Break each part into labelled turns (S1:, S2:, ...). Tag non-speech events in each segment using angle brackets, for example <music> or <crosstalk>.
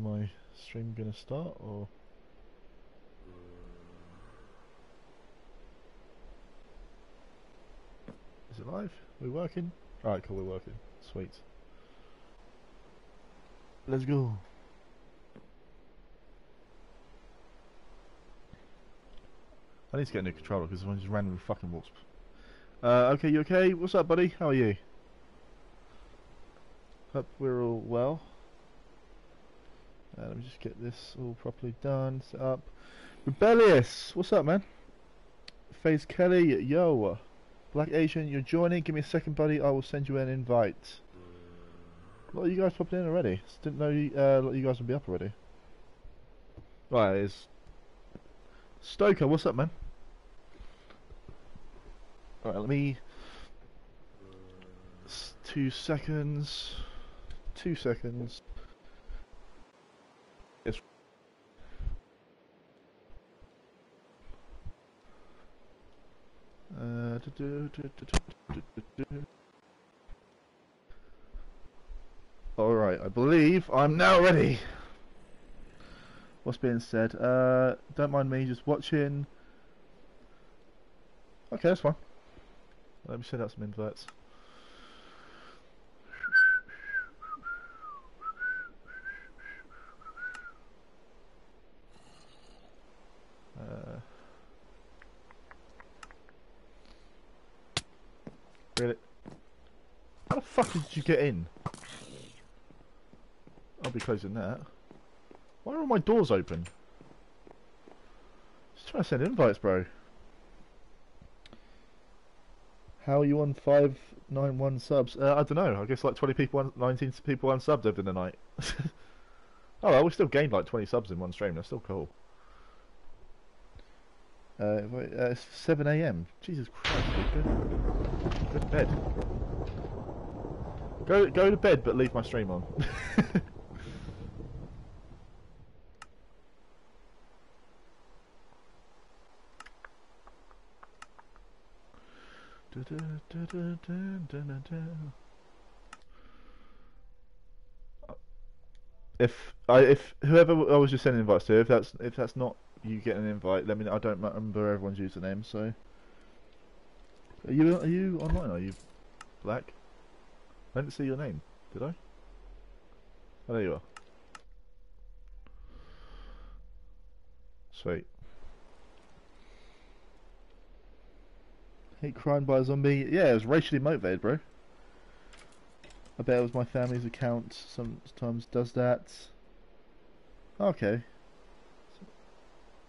S1: my stream gonna start or? Is it live? we working? Alright, cool, we're working. Sweet. Let's go. I need to get a new controller because one just randomly fucking walks. Uh, okay, you okay? What's up, buddy? How are you? Hope we're all well. Uh, let me just get this all properly done, set up. Rebellious! What's up, man? FaZe Kelly, yo! Black Asian, you're joining. Give me a second, buddy. I will send you an invite. A lot of you guys popped in already. Just didn't know you, uh, a lot of you guys would be up already. Right, it's Stoker. What's up, man? Alright, let me. Two seconds. Two seconds. Uh, all right, I believe I'm now ready. What's being said? Uh, don't mind me, just watching. Okay, that's fine. Let me send out some inverts. Get in? I'll be closing that. Why are all my doors open? Just trying to send invites, bro. How are you on 591 subs? Uh, I don't know. I guess like 20 people, un- 19 people unsubbed over the night. <laughs> oh, well, we still gained like 20 subs in one stream. That's still cool. Uh, uh, it's 7 a.m. Jesus Christ, dude. Go, go to bed. Go, go to bed, but leave my stream on. <laughs> If I if whoever I was just sending invites to, if that's if that's not you getting an invite, let me know. I don't remember everyone's username, so. Are you are you online? Are you black? I didn't see your name, did I? Oh, there you are. Sweet. Hate crime by a zombie. Yeah, it was racially motivated, bro. I bet it was my family's account. Sometimes does that. Okay.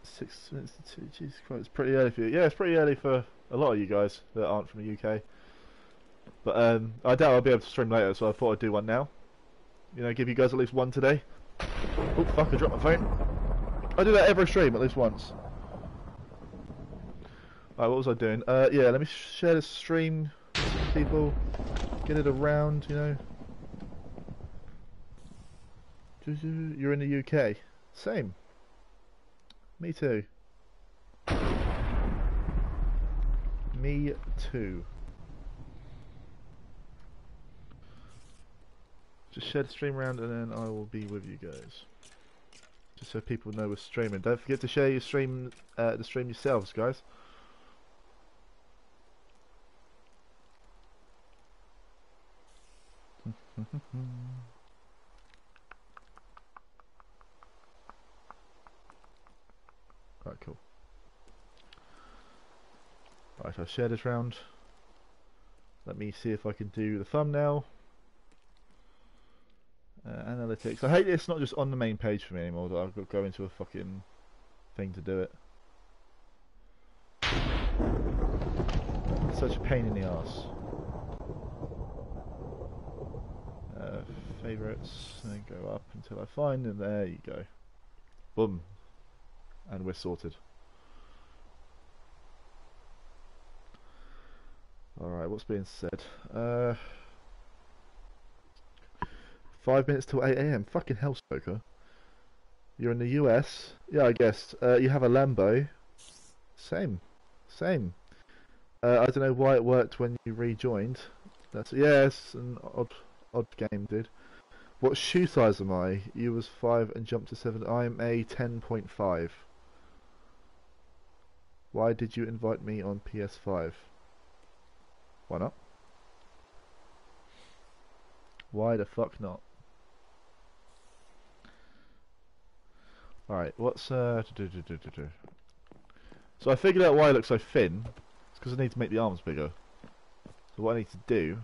S1: Six minutes to two. Jesus Christ, it's pretty early for you. Yeah, it's pretty early for a lot of you guys that aren't from the UK. But um, I doubt I'll be able to stream later, so I thought I'd do one now. You know, give you guys at least one today. Oh fuck! I dropped my phone. I do that every stream at least once. Alright, what was I doing? Uh, yeah, let me share the stream people. Get it around, you know. You're in the UK. Same. Me too. Me too. Just share the stream around and then I will be with you guys. Just so people know we're streaming. Don't forget to share your stream, uh, the stream yourselves, guys. <laughs> Right, cool. Right, I'll share this round. Let me see if I can do the thumbnail. Uh, analytics. I hate it's not just on the main page for me anymore. That I've got to go into a fucking thing to do it. Such a pain in the ass. Uh, favorites, and go up until I find, and there you go. Boom. And we're sorted. Alright, what's being said? Uh, five minutes till 8am. Fucking hell, Stoker. You're in the US? Yeah, I guess. Uh, you have a Lambo? Same. Same. Uh, I don't know why it worked when you rejoined. That's yeah, it's an odd, odd game, dude. What shoe size am I? You was 5 and jumped to 7. I'm a 10.5. Why did you invite me on PS5? Why not? Why the fuck not? Alright, what's uh... Do, do, do, do, do. So I figured out why I look so thin. It's because I need to make the arms bigger. So what I need to do...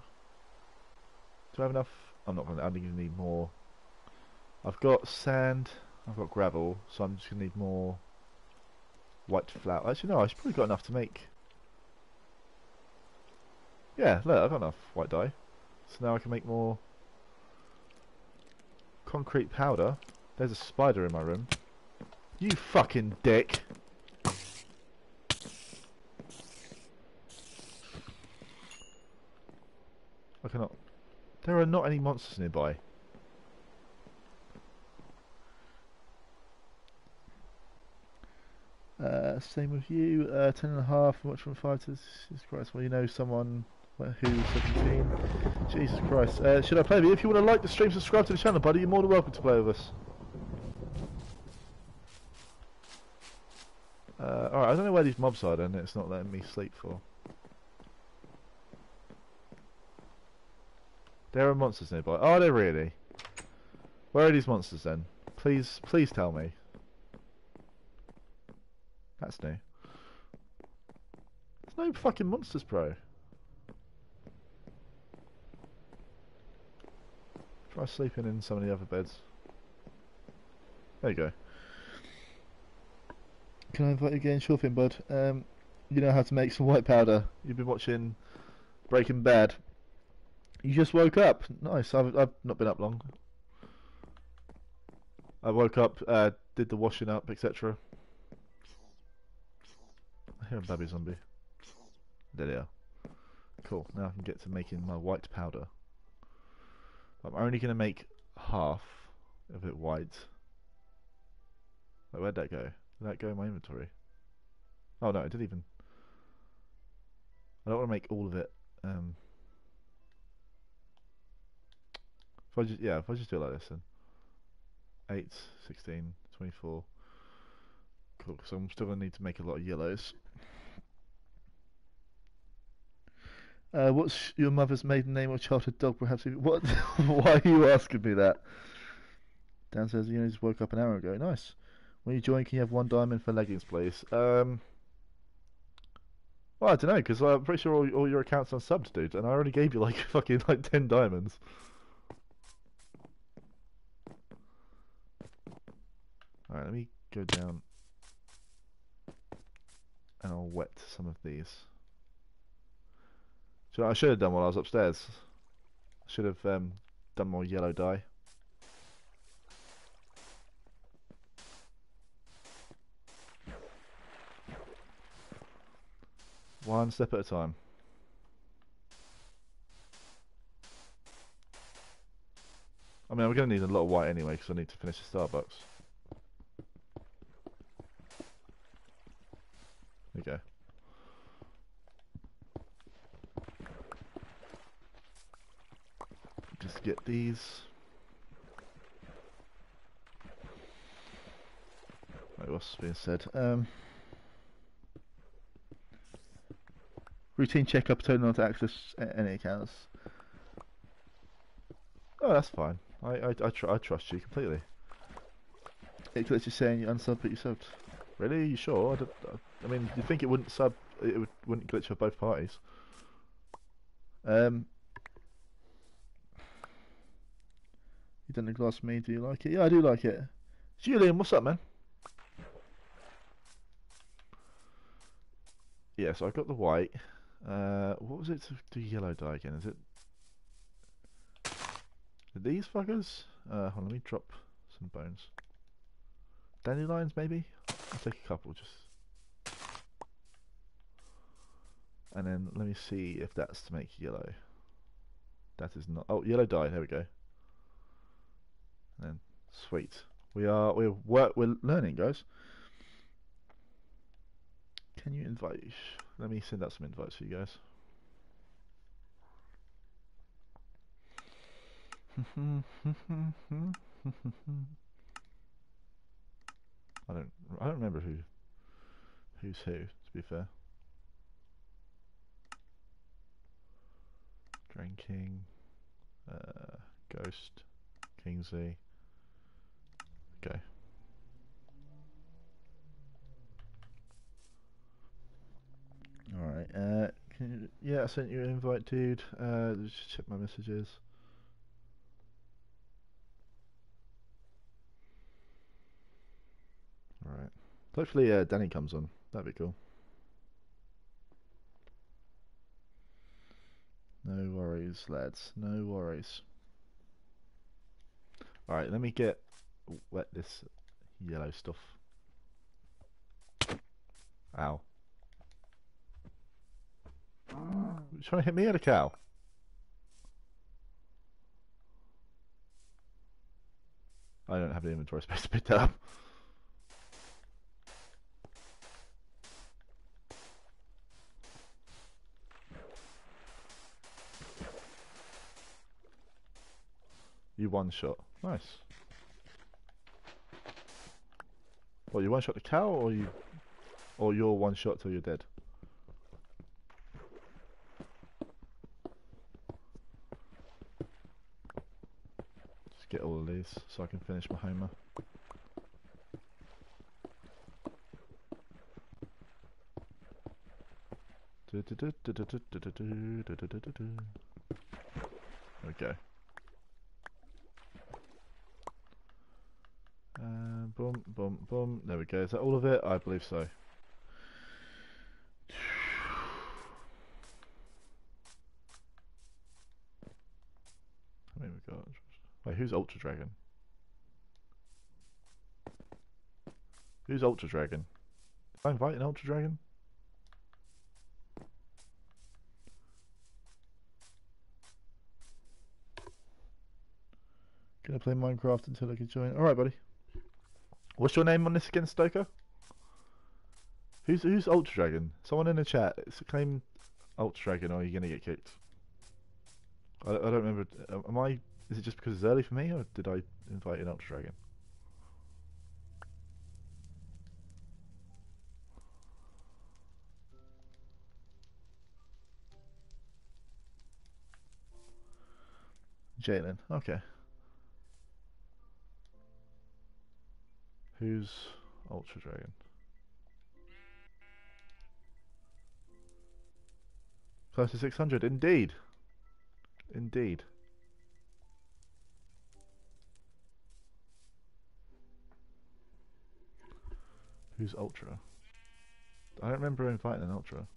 S1: Do I have enough? I'm not going to... I'm to need more. I've got sand. I've got gravel. So I'm just to need more white flour. Actually, no, I've probably got enough to make... Yeah, look, I've got enough white dye. So now I can make more concrete powder. There's a spider in my room. You fucking dick. I cannot... There are not any monsters nearby. Uh, same with you. Uh, ten and a half. Much from five to Jesus Christ. Well, you know someone who's 17. Jesus Christ. Uh, should I play with you? If you want to like the stream, subscribe to the channel, buddy. You're more than welcome to play with us. Uh, Alright, I don't know where these mobs are then. It's not letting me sleep for. There are monsters nearby. Are there really? Where are these monsters then? Please, please tell me. That's new. There's no fucking monsters, bro. Try sleeping in some of the other beds. There you go. Can I invite you again? Sure thing, bud. Um, you know how to make some white powder. You've been watching Breaking Bad. You just woke up. Nice. I've, I've not been up long. I woke up, uh, did the washing up, etc. I hear a baby zombie. There they are. Cool. Now I can get to making my white powder. I'm only going to make half of it white. where'd that go? Did that go in my inventory? Oh no, it didn't even. I don't want to make all of it. Um, if I just, yeah, if I just do it like this then. 8, 16, 24. Cool, so I'm still going to need to make a lot of yellows. Uh, what's your mother's maiden name or childhood dog? Perhaps. What? <laughs> Why are you asking me that? Dan says you know, just woke up an hour ago. Nice. When you join, can you have one diamond for leggings, please? Um. Well, I don't know, because I'm pretty sure all, all your accounts are subbed, dude, and I already gave you like <laughs> fucking like ten diamonds. Alright, let me go down and I'll wet some of these. So I should have done while I was upstairs. I should have um, done more yellow dye. One step at a time. I mean, I'm going to need a lot of white anyway because I need to finish the Starbucks. There we go. Just get these. Wait, what's being said? Um, routine checkup, turn on to access any accounts. Oh, that's fine. I I I, tr I trust you completely. It's literally saying you unsub but you subbed. Really? You sure? I, don't, I mean, you think it wouldn't sub? It would, wouldn't glitch for both parties. Um, you done the glass me? Do you like it? Yeah, I do like it. Julian, what's up, man? Yeah, so I got the white. Uh, what was it to do yellow dye again? Is it these fuckers? Uh, on, let me drop some bones. Dandelions, maybe? I'll take a couple, just... And then let me see if that's to make yellow. That is not... Oh, yellow dye, there we go. And then, sweet. We are, we're, we're, we're learning, guys. Can you invite... Let me send out some invites for you guys. <laughs> I don't I don't remember who who's who, to be fair. Drinking uh, Ghost, Kingsley. Okay. Alright, uh, can you, yeah, I sent you an invite, dude. Uh, just check my messages. Alright. Hopefully, uh, Danny comes on. That'd be cool. No worries, lads. No worries. Alright, let me get wet this yellow stuff. Ow. You trying to hit me at a cow? I don't have the inventory space to pick that up. You one shot. Nice. What, you one shot the cow or you or you're one shot till you're dead? Just get all of these so I can finish my homer. Okay. Uh, boom, boom, boom. There we go. Is that all of it? I believe so. Wait, who's Ultra Dragon? Who's Ultra Dragon? Did I invite an Ultra Dragon? Gonna play Minecraft until I can join. Alright, buddy. What's your name on this again, Stoker? Who's who's Ultra Dragon? Someone in the chat. It's claim Ultra Dragon, or are you gonna get kicked? I, I don't remember. Uh, am I? Is it just because it's early for me, or did I invite an Ultra Dragon? Jalen. Okay. Who's Ultra Dragon? Close to 600, indeed. Indeed. Who's Ultra? I don't remember inviting an Ultra.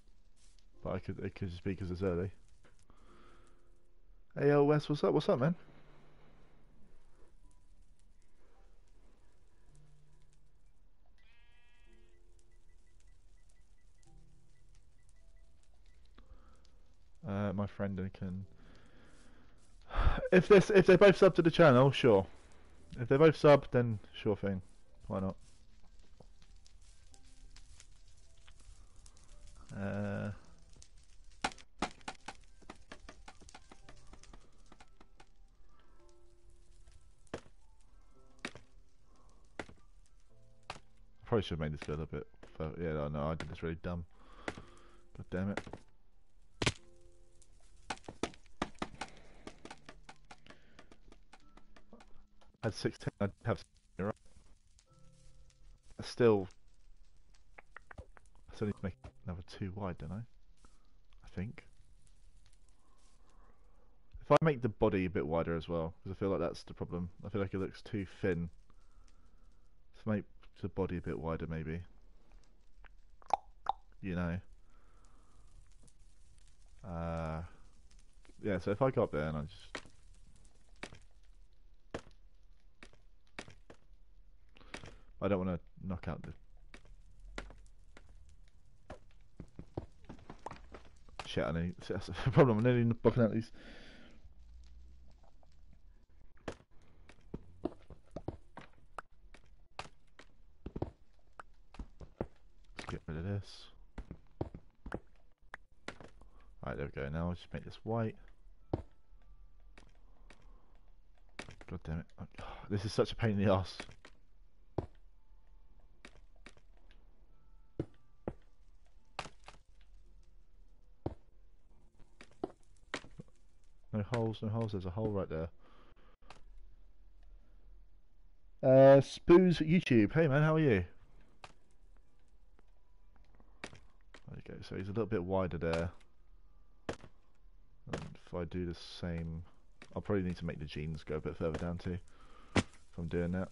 S1: But I could, it could just be because it's early. Hey, Wes, what's up? What's up, man? Uh, my friend I can. If this, if they both sub to the channel, sure. If they both sub, then sure thing. Why not? Uh. Probably should have made this a little bit. Yeah, I no, I did this really dumb. God damn it. I had 16, I'd have right. I still, I still need to make another two wide, don't I? I think. If I make the body a bit wider as well, because I feel like that's the problem. I feel like it looks too thin. Let's make the body a bit wider maybe. You know. Uh, yeah, so if I go up there and I just I don't want to knock out the shit. I need. <laughs> That's the problem. I'm nearly knocking out these. Let's get rid of this. Right, there go. Now I'll just make this white. God damn it. This is such a pain in the ass. No holes, no holes. There's a hole right there. Uh, Spoos YouTube. Hey man, how are you? There you go. So he's a little bit wider there. If I do the same, I'll probably need to make the jeans go a bit further down too. If I'm doing that.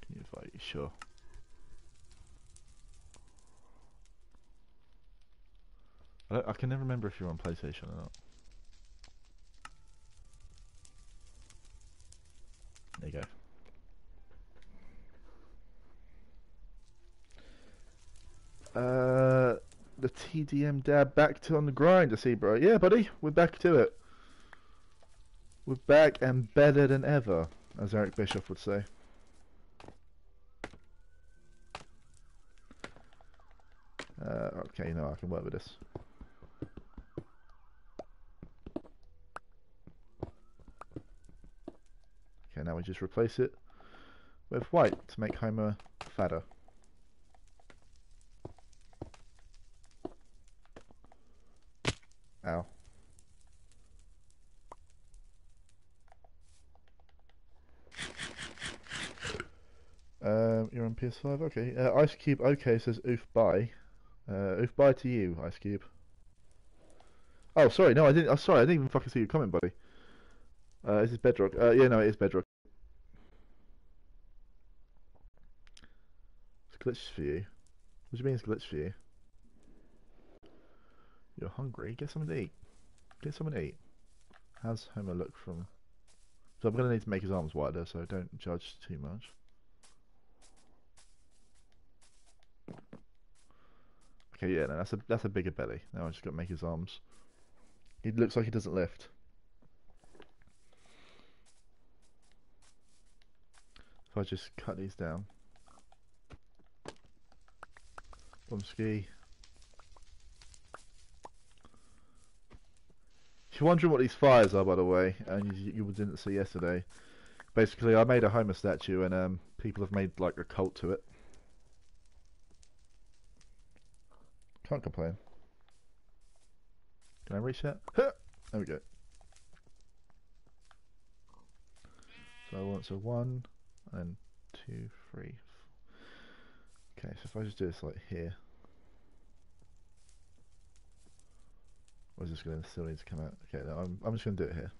S1: Can you invite? Sure. I, I can never remember if you're on PlayStation or not. There you go. Uh, the TDM dad back to on the grind. I see, bro. Yeah, buddy, we're back to it. We're back and better than ever, as Eric Bischoff would say. Uh, okay, no, I can work with this. Okay, now we just replace it with white to make Homer fatter. Ow. Um, you're on PS5, okay. Uh, Ice Cube, okay, says oof bye. Uh, oof bye to you, Ice Cube. Oh, sorry, no, I didn't. Oh, sorry, I didn't even fucking see you comment, buddy. Uh, is this Bedrock? Uh, yeah, no, it is Bedrock. It's glitched for you. What do you mean it's for you? You're hungry? Get something to eat. Get something to eat. How's Homer look from... So I'm to need to make his arms wider, so don't judge too much. Okay, yeah, no, that's a that's a bigger belly. Now I just got to make his arms. He looks like he doesn't lift. If I just cut these down. Bumski. If you're wondering what these fires are, by the way, and you, you didn't see yesterday, basically I made a Homer statue and um, people have made like a cult to it. Can't complain. Can I reset? There we go. So I want so one and two, three. Okay, so if I just do this like here, or is this going to still need to come out? Okay, no, I'm I'm just going to do it here.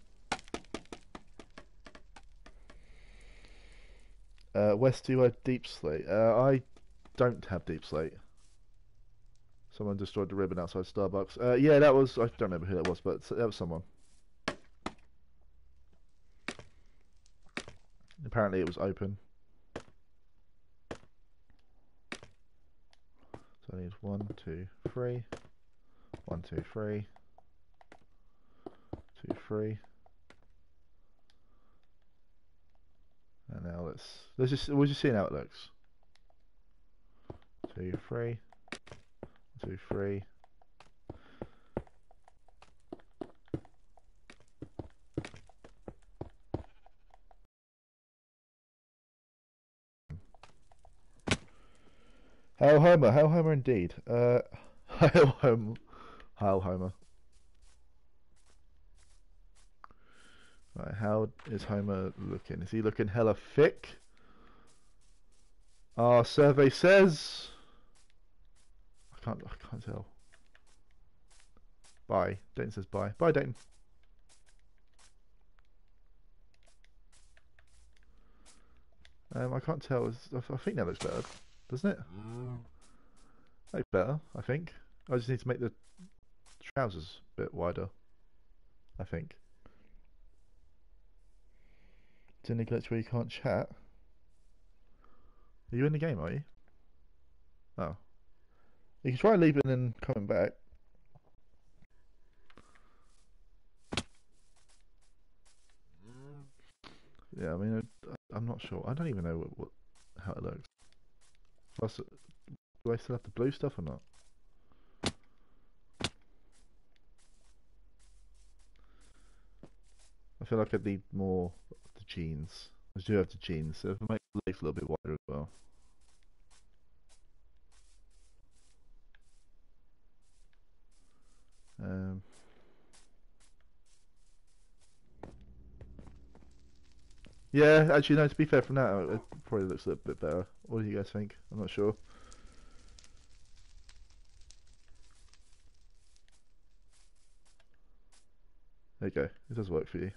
S1: Uh, West, do you have deepslate? Uh, I don't have deepslate. Someone destroyed the ribbon outside Starbucks. Uh, yeah, that was. I don't remember who that was, but that was someone. Apparently, it was open. So I need one, two, three. One, two, three. Two, three. And now let's let's just we'll just see how it looks. Two, three. Two, three. Hail Homer, Hail Homer indeed. Uh, Hail Homer, Hail Homer. Right, how is Homer looking? Is he looking hella thick? Our survey says. I can't. I can't tell. Bye. Dayton says bye. Bye, Dayton. Um, I can't tell. I I think that looks better, doesn't it? Looks better. I think. I just need to make the trousers a bit wider. I think. The glitch where you can't chat. Are you in the game? Are you? Oh. You can try leaving and coming back. Yeah, I mean, I'm not sure. I don't even know what, what how it looks. Plus, do I still have the blue stuff or not? I feel like I need more of the jeans. I do have the jeans, so if I make the legs a little bit wider as well. Yeah, actually, no. To be fair, from that, uh, it probably looks a little bit better. What do you guys think? I'm not sure. There you go. It does work for you.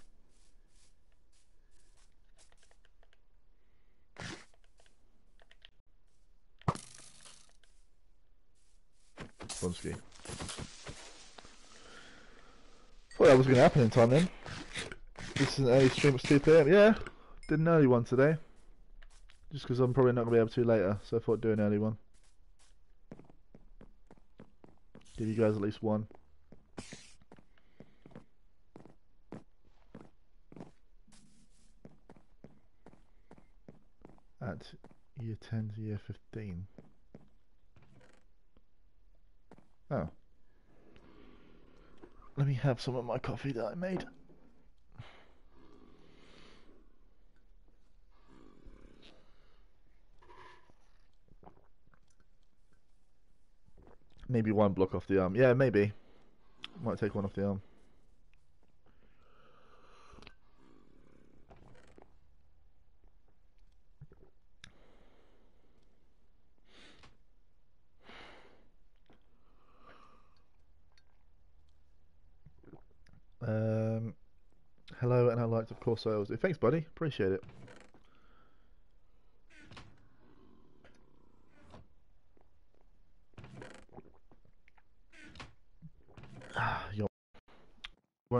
S1: Bonsky. Thought that was going to happen in time then. This is an early stream at 2 pm. Yeah, did an early one today. Just because I'm probably not going to be able to later, so I thought do an early one. Give you guys at least one. At year 10 to year 15. Oh. Let me have some of my coffee that I made. Maybe one block off the arm. Yeah, maybe. Might take one off the arm. Um, hello, and I liked, of course, I do. Thanks, buddy. Appreciate it. Ah, you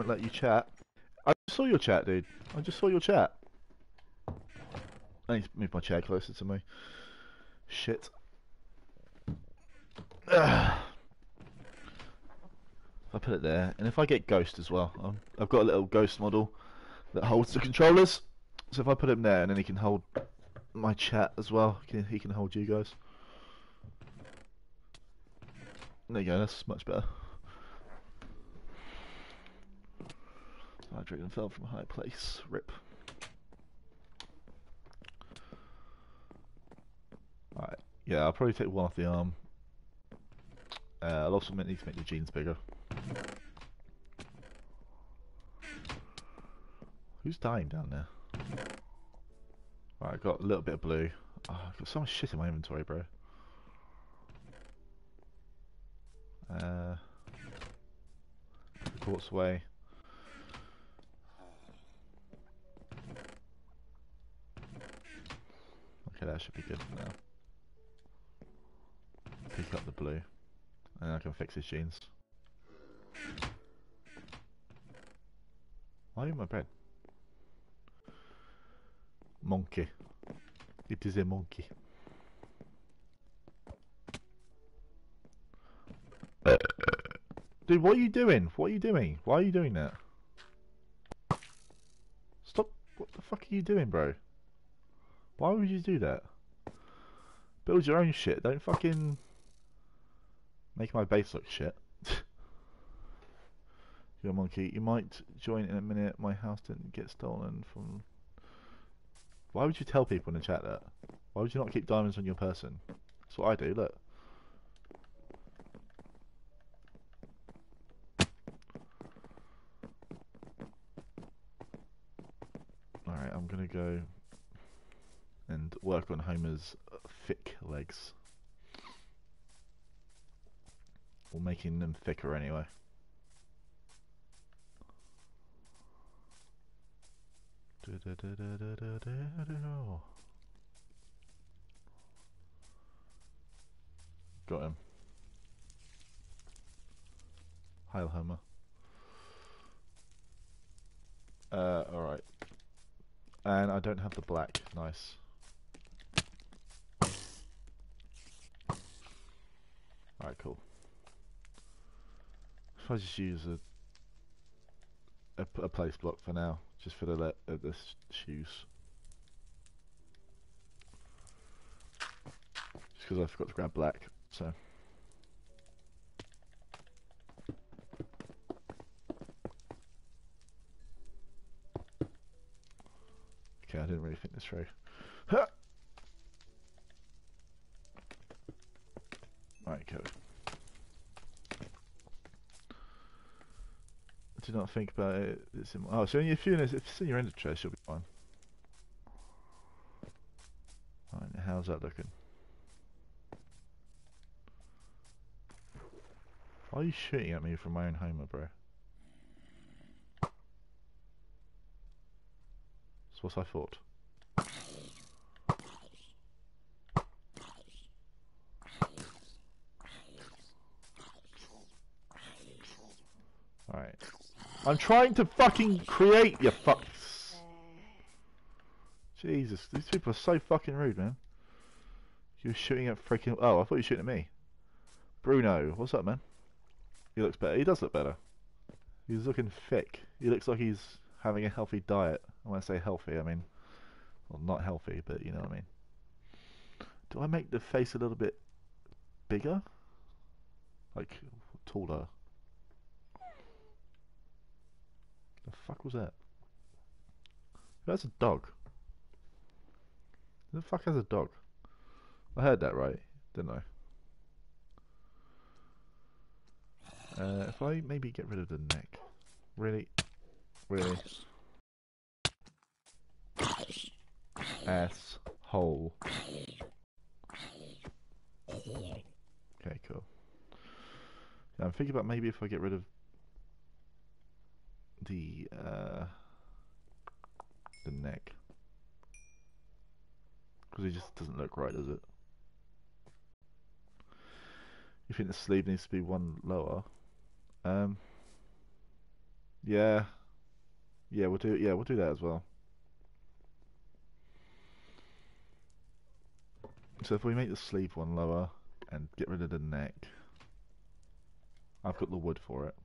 S1: won't let you chat. I saw your chat, dude. I just saw your chat. I need to move my chair closer to me. Shit. If I put it there, and if I get Ghost as well, I've got a little Ghost model that holds the controllers. So if I put him there, and then he can hold my chat as well, he can, he can hold you guys. There you go, that's much better. Dragon fell from a high place. Rip. Alright, yeah, I'll probably take one off the arm. Uh, I'll also need to make the jeans bigger. Who's dying down there? Right, I got a little bit of blue. Oh, I've got so much shit in my inventory, bro. Uh, quartz away. Okay, that should be good for now. Pick up the blue. And I can fix his jeans. Why are you my bread? Monkey. It is a monkey. Dude, what are you doing? What are you doing? Why are you doing that? Stop. What the fuck are you doing, bro? Why would you do that? Build your own shit. Don't fucking make my base look shit. <laughs> You're a monkey. You might join in a minute. My house didn't get stolen from... Why would you tell people in the chat that? Why would you not keep diamonds on your person? That's what I do, look. Alright, I'm gonna go and work on Homer's thick legs. Or making them thicker anyway. Got him. Hail Homer. Uh, alright. And I don't have the black. Nice. Alright, cool. If I just use a, a, a place block for now, just for the uh, the shoes. Just because I forgot to grab black, so. Okay, I didn't really think this through. <laughs> Go. Did not think about it. It's in, oh, so if you're in, if it's in your chest, you'll be fine. Right, how's that looking? Why are you shooting at me from my own homer, bro? That's what I thought. Alright. I'm trying to fucking create, you fuck... Jesus, these people are so fucking rude, man. You're shooting at freaking... Oh, I thought you were shooting at me. Bruno, what's up, man? He looks better. He does look better. He's looking thick. He looks like he's having a healthy diet. When I say healthy, I mean... Well, not healthy, but you know what I mean. Do I make the face a little bit bigger? Like, taller? The fuck was that? Has a dog? Who the fuck has a dog? I heard that right, didn't I? Uh, if I maybe get rid of the neck. Really? Really? Ass hole. Okay, cool. Yeah, I'm thinking about maybe if I get rid of the uh, the neck because it just doesn't look right, does it? You think the sleeve needs to be one lower? Um, yeah, yeah, we'll do yeah we'll do that as well. So if we make the sleeve one lower and get rid of the neck, I've got the wood for it.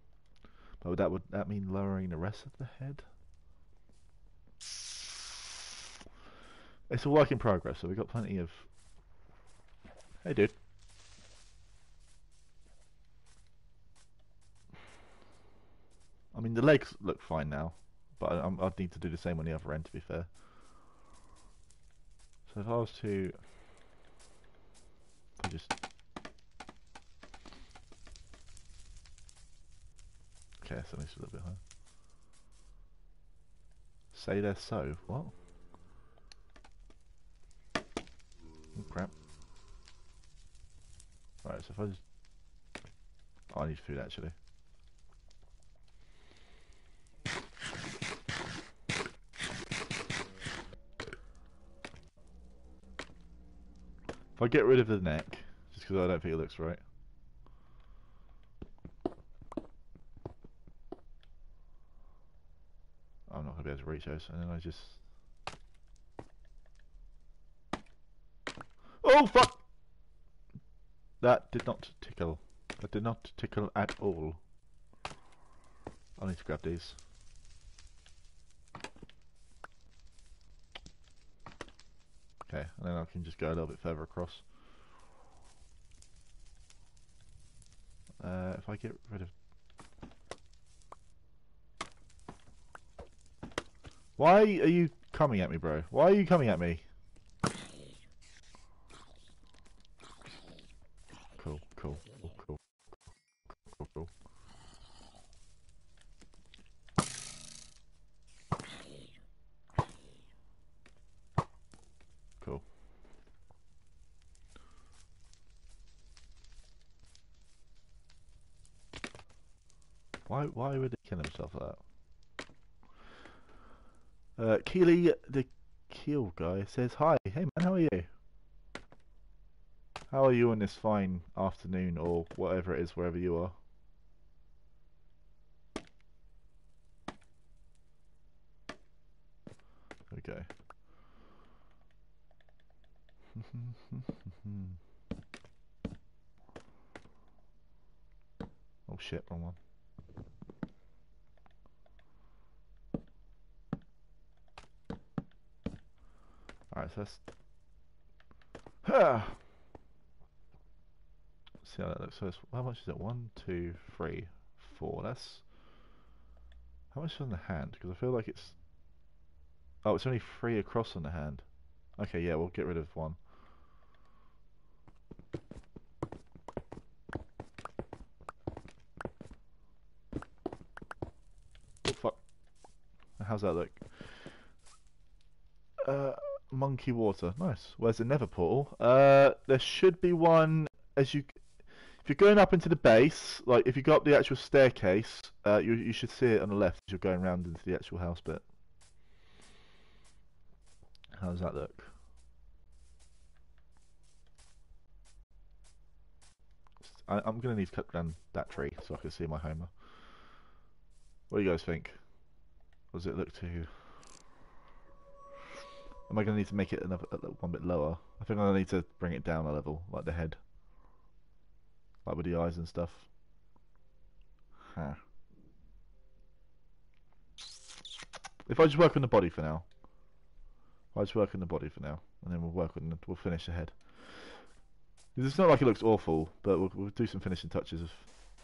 S1: Would that would that mean lowering the rest of the head? It's a work in progress, so we've got plenty of. Hey, dude. I mean, the legs look fine now, but I, I'd need to do the same on the other end, to be fair. So if I was to, I just Okay, so it's a little bit higher. Say they're so. What? Oh, crap. Right, so if I just... Oh, I need food actually. If I get rid of the neck, just because I don't think it looks right. And then I just... Oh, fuck! That did not tickle. That did not tickle at all. I need to grab these. Okay, and then I can just go a little bit further across. Uh, if I get rid of Why are you coming at me, bro? Why are you coming at me? Cool, cool, cool, cool, cool, cool. Cool. Why, why would he kill himself like that? Uh, Keely the Keel guy says, Hi, hey man, how are you? How are you on this fine afternoon or whatever it is, wherever you are? Okay. <laughs> oh shit, wrong one. Alright, so that's... See how that looks. So how much is it? One, two, three, four. That's... How much is on the hand? Because I feel like it's... Oh, it's only three across on the hand. Okay, yeah, we'll get rid of one. Oh, fuck. How's that look? Uh, monkey water. Nice. Where's the nether portal? Uh, there should be one as you... If you're going up into the base, like if you go up the actual staircase, uh, you, you should see it on the left as you're going round into the actual house bit. How does that look? I, I'm going to need to cut down that tree so I can see my Homer. What do you guys think? Does it look too... Am I going to need to make it another, one bit lower? I think I need to bring it down a level, like the head. Like with the eyes and stuff. Huh. If I just work on the body for now. I just work on the body for now, and then we'll work on the, we'll finish the head. It's not like it looks awful, but we'll, we'll do some finishing touches of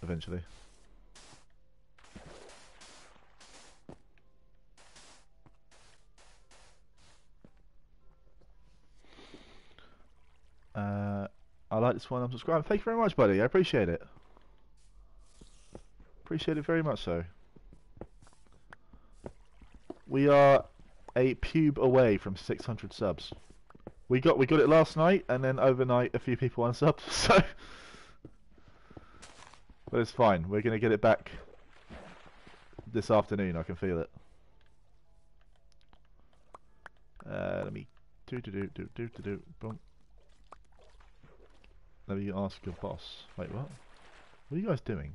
S1: eventually. Like this one. I'm subscribing. Thank you very much, buddy. I appreciate it. Appreciate it very much so. We are a pube away from 600 subs. We got we got it last night, and then overnight a few people unsubbed. <laughs> So, but it's fine. We're gonna get it back this afternoon. I can feel it. Uh, let me do do do do do do do boom. Let me ask your boss. Wait, what? What are you guys doing?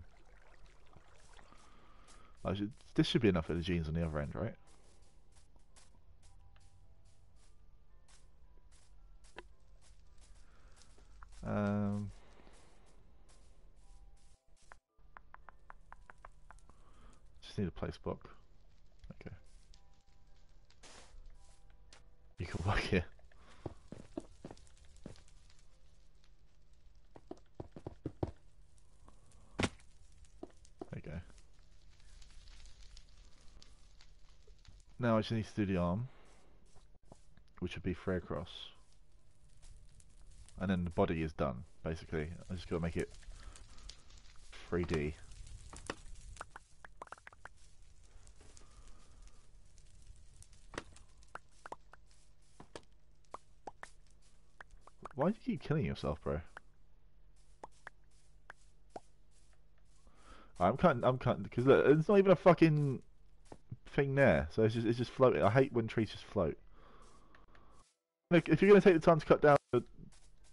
S1: Should, this should be enough for the jeans on the other end, right? Um, just need a place book. Okay. You can work here. Now I just need to do the arm, which would be three across and then the body is done, basically. I just gotta make it 3D. Why do you keep killing yourself, bro? I'm cutting, I'm cutting, because there's not even a fucking thing there, so it's just, it's just floating. I hate when trees just float. Look, if you're going to take the time to cut down the,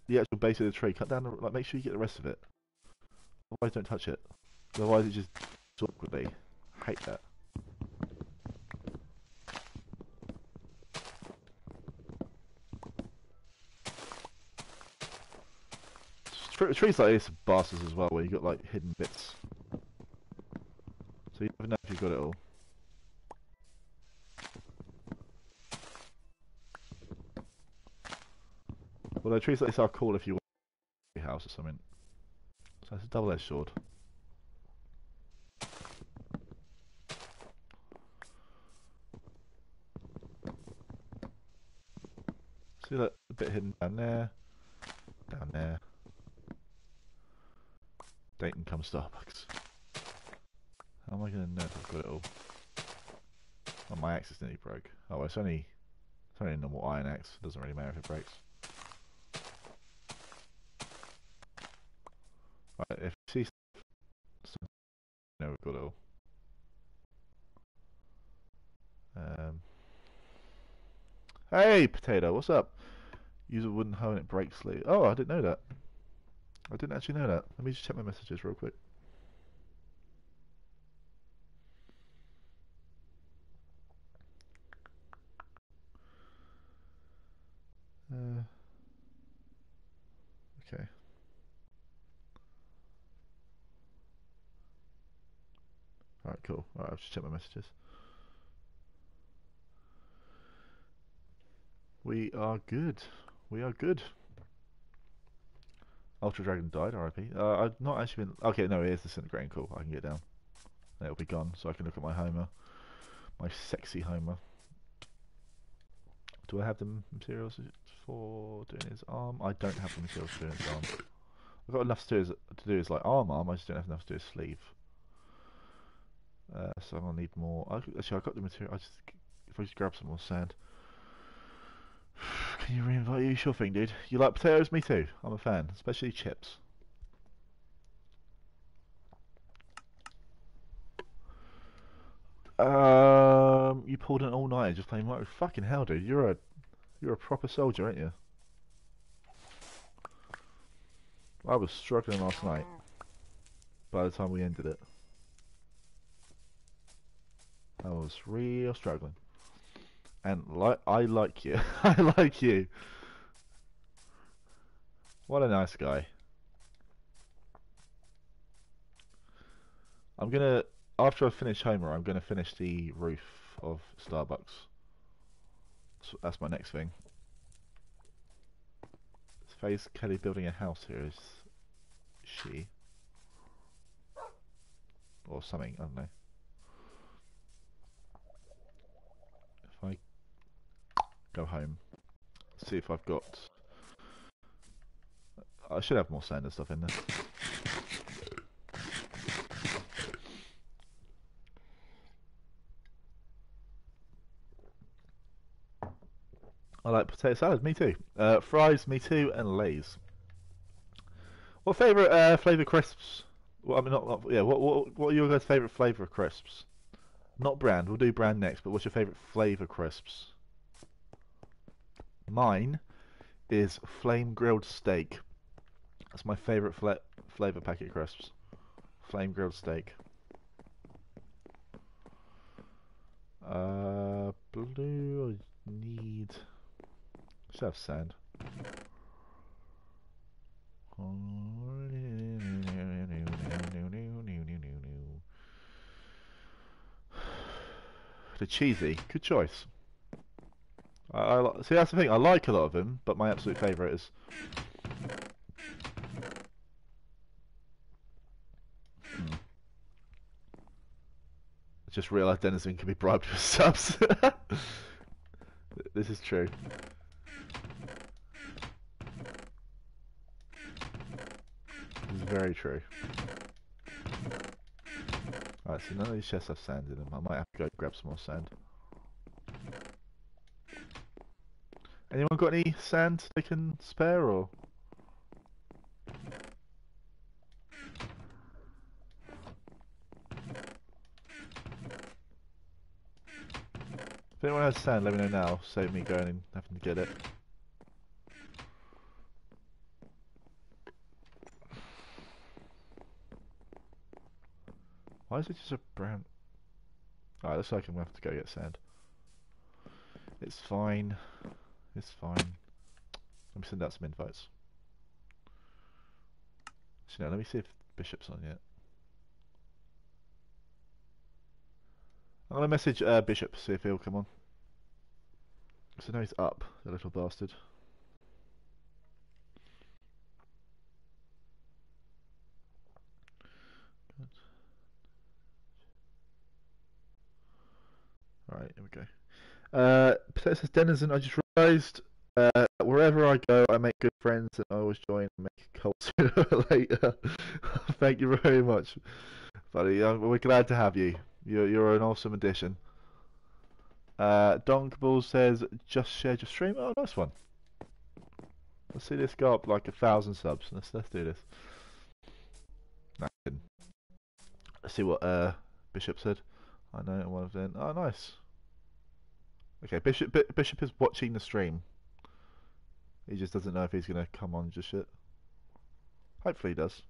S1: the actual base of the tree. Cut down the, like, make sure you get the rest of it. Otherwise, don't touch it. Otherwise, it just awkwardly. I hate that. Trees like this are bastards as well, where you got like hidden bits. So you never know if you've got it all. Although trees like this are cool if you want a house or something. So it's a double-edged sword. See that a bit hidden down there, down there. Dayton come Starbucks. How am I going to know if I've got it all? Oh, my axe is nearly broke. Oh, it's only, it's only a normal iron axe. It doesn't really matter if it breaks. Right, if you no, we've got it all. Um, hey, potato, what's up? Use a wooden hoe and it breaks sleeve. Oh, I didn't know that. I didn't actually know that. Let me just check my messages real quick. Uh, okay. Alright, cool. Alright, I'll just check my messages. We are good. We are good. Ultra Dragon died, RIP. Uh, I've not actually been... Okay, no, it is disintegrating. Cool, I can get down. And it'll be gone, so I can look at my Homer. My sexy Homer. Do I have the materials for doing his arm? I don't have the materials for doing his arm. I've got enough to do his, to do his like arm arm. I just don't have enough to do his sleeve. Uh, so I'm gonna need more. Actually, I got the material. I just if I just grab some more sand. <sighs> Can you reinvite you? Sure thing, dude. You like potatoes? Me too. I'm a fan, especially chips. Um, you pulled an all nighter just playing Mario. Fucking hell, dude. You're a you're a proper soldier, aren't you? I was struggling last night. By the time we ended it, I was real struggling. And like I like you, <laughs> I like you. What a nice guy. I'm gonna after I finish Homer, I'm gonna finish the roof of Starbucks. So that's my next thing. Phase Kelly building a house here is she or something, I don't know. If I go home, see if I've got I should have more sand and stuff in there. I like potato salad, me too. Uh, fries, me too, and Lay's. What favourite uh, flavour crisps? Well, I mean, not, not yeah. What, what what are your guys' favourite flavour crisps? Not brand. We'll do brand next. But what's your favourite flavour crisps? Mine is flame grilled steak. That's my favourite fla flavour packet crisps. Flame grilled steak. Uh, blue. I need. Should have sand. <sighs> The cheesy, good choice. I, I, see that's the thing. I like a lot of them, but my absolute favourite is. Hmm. I just realised Denizen can be bribed with subs. <laughs> this is true. This is very true. Alright, so none of these chests have sand in them. I might have to go grab some more sand. Anyone got any sand they can spare or? If anyone has sand, let me know now. Save me going and having to get it. Why is it just a brown... Alright, looks like I'm to have to go get sand. It's fine. It's fine. Let me send out some invites. So now, let me see if Bishop's on yet. I'm going to message uh, Bishop, see if he'll come on. So now he's up, the little bastard. Alright, here we go. Uh, Potato says, Denizen, I just realised uh, wherever I go, I make good friends and I always join and make a cult <laughs> later. <laughs> Thank you very much, buddy. Um, we're glad to have you. You're, you're an awesome addition. Uh, Donkable says, just shared your stream. Oh, nice one. Let's see this go up like a thousand subs. Let's let's do this. Let's see what uh, Bishop said. I know one of them. Oh, nice. Okay, Bishop B Bishop is watching the stream. He just doesn't know if he's going to come on just yet. Hopefully he does.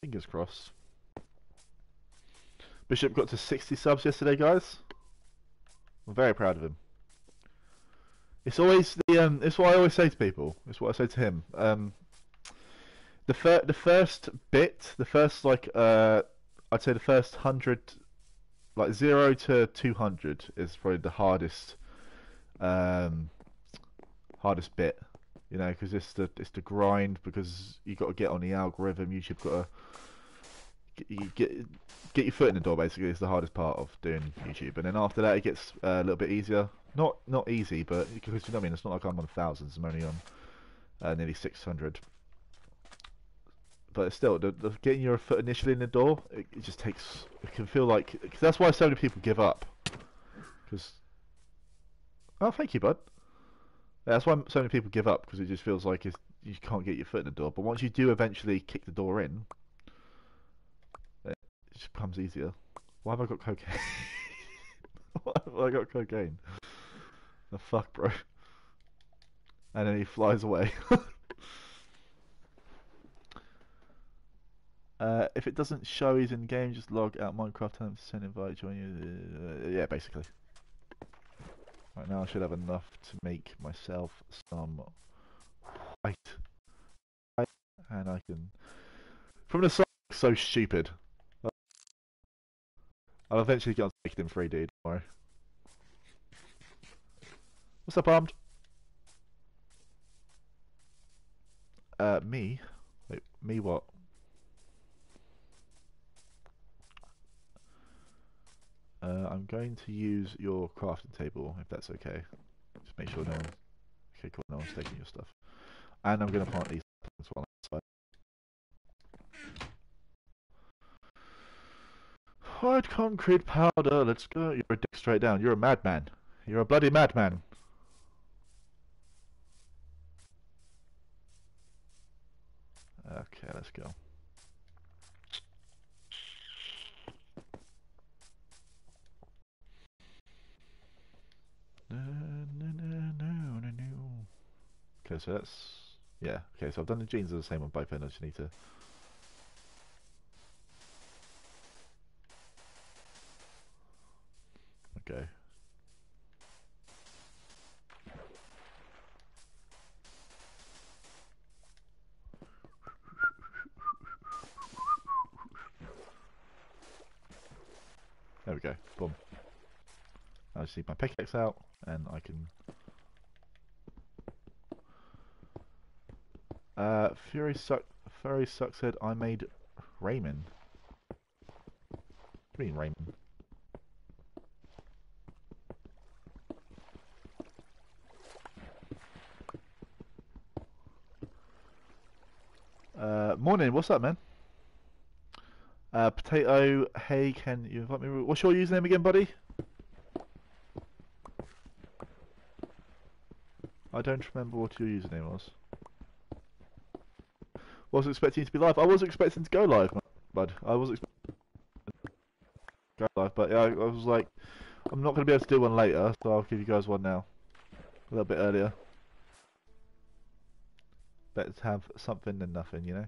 S1: Fingers crossed. Bishop got to 60 subs yesterday, guys. I'm very proud of him. It's always the um. It's what I always say to people. It's what I say to him. Um. The fir the first bit, the first like uh, I'd say the first hundred, like zero to two hundred is probably the hardest, um, hardest bit. You know, because it's the it's the grind because you got to get on the algorithm. YouTube got to get, you get get your foot in the door. Basically, is the hardest part of doing YouTube, and then after that, it gets uh, a little bit easier. Not not easy, but because you know what I mean. It's not like I'm on thousands. I'm only on uh, nearly 600. But still, the, the, getting your foot initially in the door, it, it just takes. It can feel like that's why so many people give up. Because oh, thank you, bud. That's why so many people give up because it just feels like you can't get your foot in the door. But once you do eventually kick the door in, it just becomes easier. Why have I got cocaine? <laughs> Why have I got cocaine? The fuck, bro. And then he flies away. <laughs> uh, if it doesn't show he's in game, just log out Minecraft and send invite join you. Uh, yeah, basically. Right now I should have enough to make myself some white. And I can... From the side, so stupid. I'll eventually get on to make it in 3D, don't worry. What's up, armed? Uh, me? Wait, me what? Uh, I'm going to use your crafting table, if that's okay. Just make sure no one... Okay, cool, no one's taking your stuff. And I'm going to plant these as well outside. White concrete powder, let's go. You're a dick straight down. You're a madman. You're a bloody madman. Okay, let's go. Okay, so that's yeah. Okay, so I've done the jeans are the same on both ends. I just need to. Okay. There we go. Boom. I just need my pickaxe out, and I can Uh, Fury Suck Fury Suck said I made Raymond. What do you mean Raymond? Uh, morning, what's up, man? Uh, potato, hey, can you invite me? What's your username again, buddy? I don't remember what your username was. Wasn't expecting to be live. I was expecting to go live, bud. I was expecting to go live, but yeah, I, I was like, I'm not going to be able to do one later, so I'll give you guys one now. A little bit earlier. Better to have something than nothing, you know?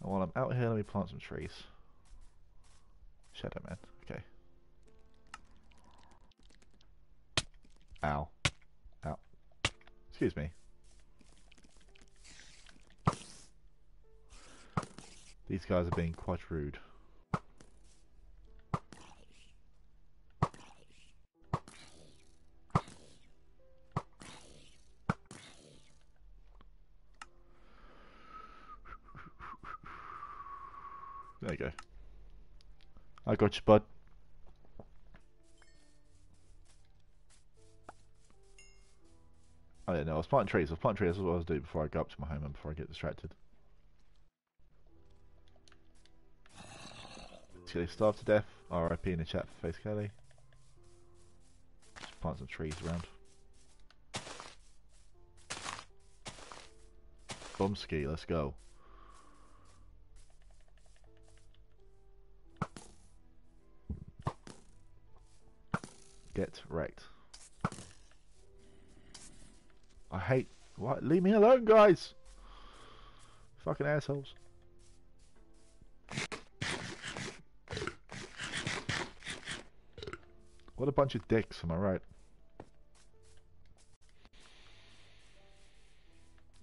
S1: And while I'm out here, let me plant some trees. Shadow Man, okay. Ow. Ow. Excuse me. These guys are being quite rude. There you go. I got you, bud. Was planting trees. I was planting trees. That's what I was doing before I go up to my home and before I get distracted. They starve to death. RIP in the chat for Face Kelly. Just plant some trees around. Bumski, let's go. Get wrecked. I hate... What? Leave me alone, guys! Fucking assholes. What a bunch of dicks, am I right?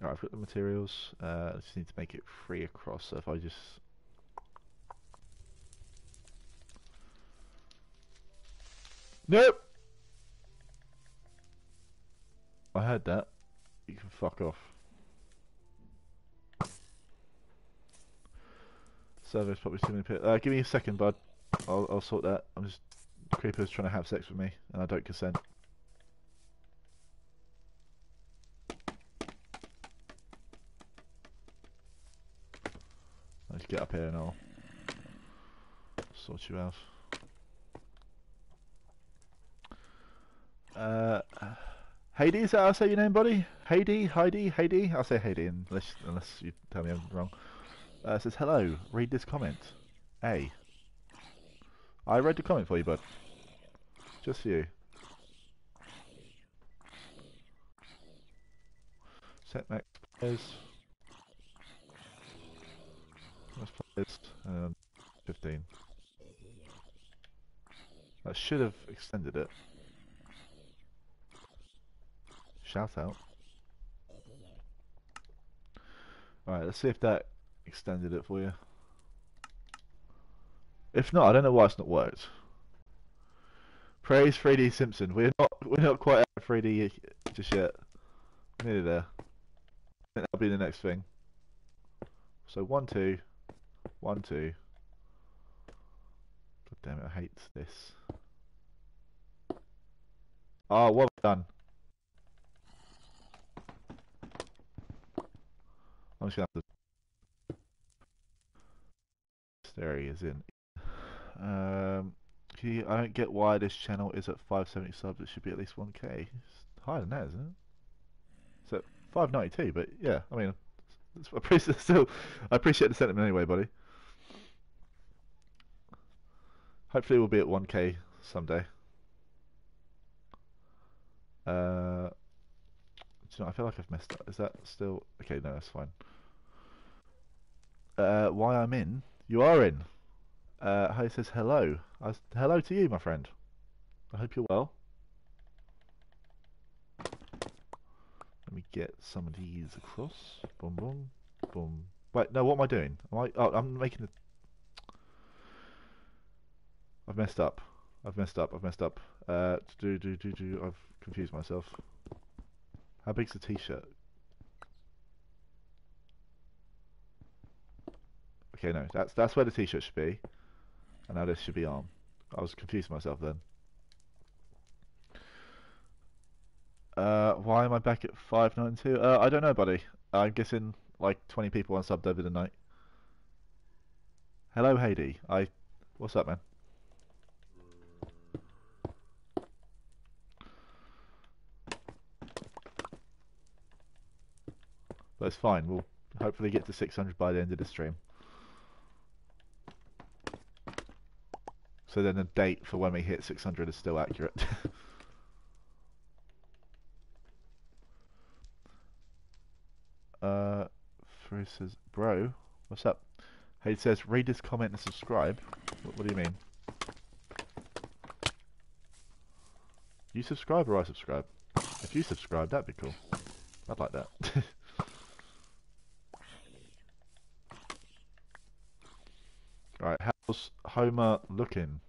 S1: Alright, I've got the materials. Uh, I just need to make it free across, so if I just... Nope! I heard that. You can fuck off. Server's probably too many people. Uh, give me a second, bud. I'll, I'll sort that. I'm just creepers trying to have sex with me, and I don't consent. Let's get up here and I'll sort you out. Uh, Hades, how I say your name, buddy? Heidi, Heidi, Heidi? I'll say Heidi unless, unless you tell me I'm wrong. Uh, says, hello, read this comment. A. I read the comment for you, bud. Just for you. Set max players. Most players. Um, 15. I should have extended it. Shout out. Alright, let's see if that extended it for you. If not, I don't know why it's not worked. Praise 3D Simpson. We're not we're not quite at 3D just yet. Nearly there. I think that'll be the next thing. So one two, one two. God damn it! I hate this. Oh, well done. Gonna have is in. Um, I don't get why this channel is at 570 subs. It should be at least 1k. It's higher than that, isn't it? So at 592, but yeah, I mean, I appreciate still. I appreciate the sentiment anyway, buddy. Hopefully, we'll be at 1k someday. Uh, do you know, I feel like I've messed up. Is that still okay? No, that's fine. Uh, why I'm in? You are in. Uh, says hello. I, hello to you, my friend. I hope you're well. Let me get some of these across. Boom, boom, boom. Wait, no, what am I doing? Am I? Oh, I'm making a. I've messed up. I've messed up. I've messed up. Uh, do do do do. I've confused myself. How big's the t-shirt? Okay, no, that's that's where the t-shirt should be. And now this should be arm. I was confused myself then. Uh, why am I back at 592? Uh, I don't know, buddy. I'm guessing like 20 people unsubbed over the night. Hello, Heidi. I. What's up, man? That's fine. We'll hopefully get to 600 by the end of the stream. So then the date for when we hit 600 is still accurate. <laughs> uh, Fruit says, bro, what's up? Hey, says, read this comment and subscribe. What, what do you mean? You subscribe or I subscribe? If you subscribe, that'd be cool. I'd like that. <laughs> Right, how's Homer looking?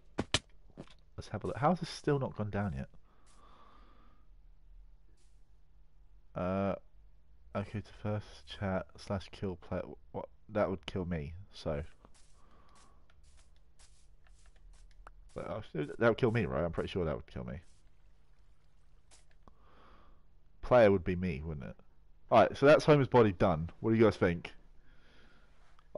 S1: Let's have a look. How's this still not gone down yet? Uh, okay, to first chat slash kill play. What that would kill me. So that would kill me, right? I'm pretty sure that would kill me. Player would be me, wouldn't it? Alright, so that's Homer's body done. What do you guys think?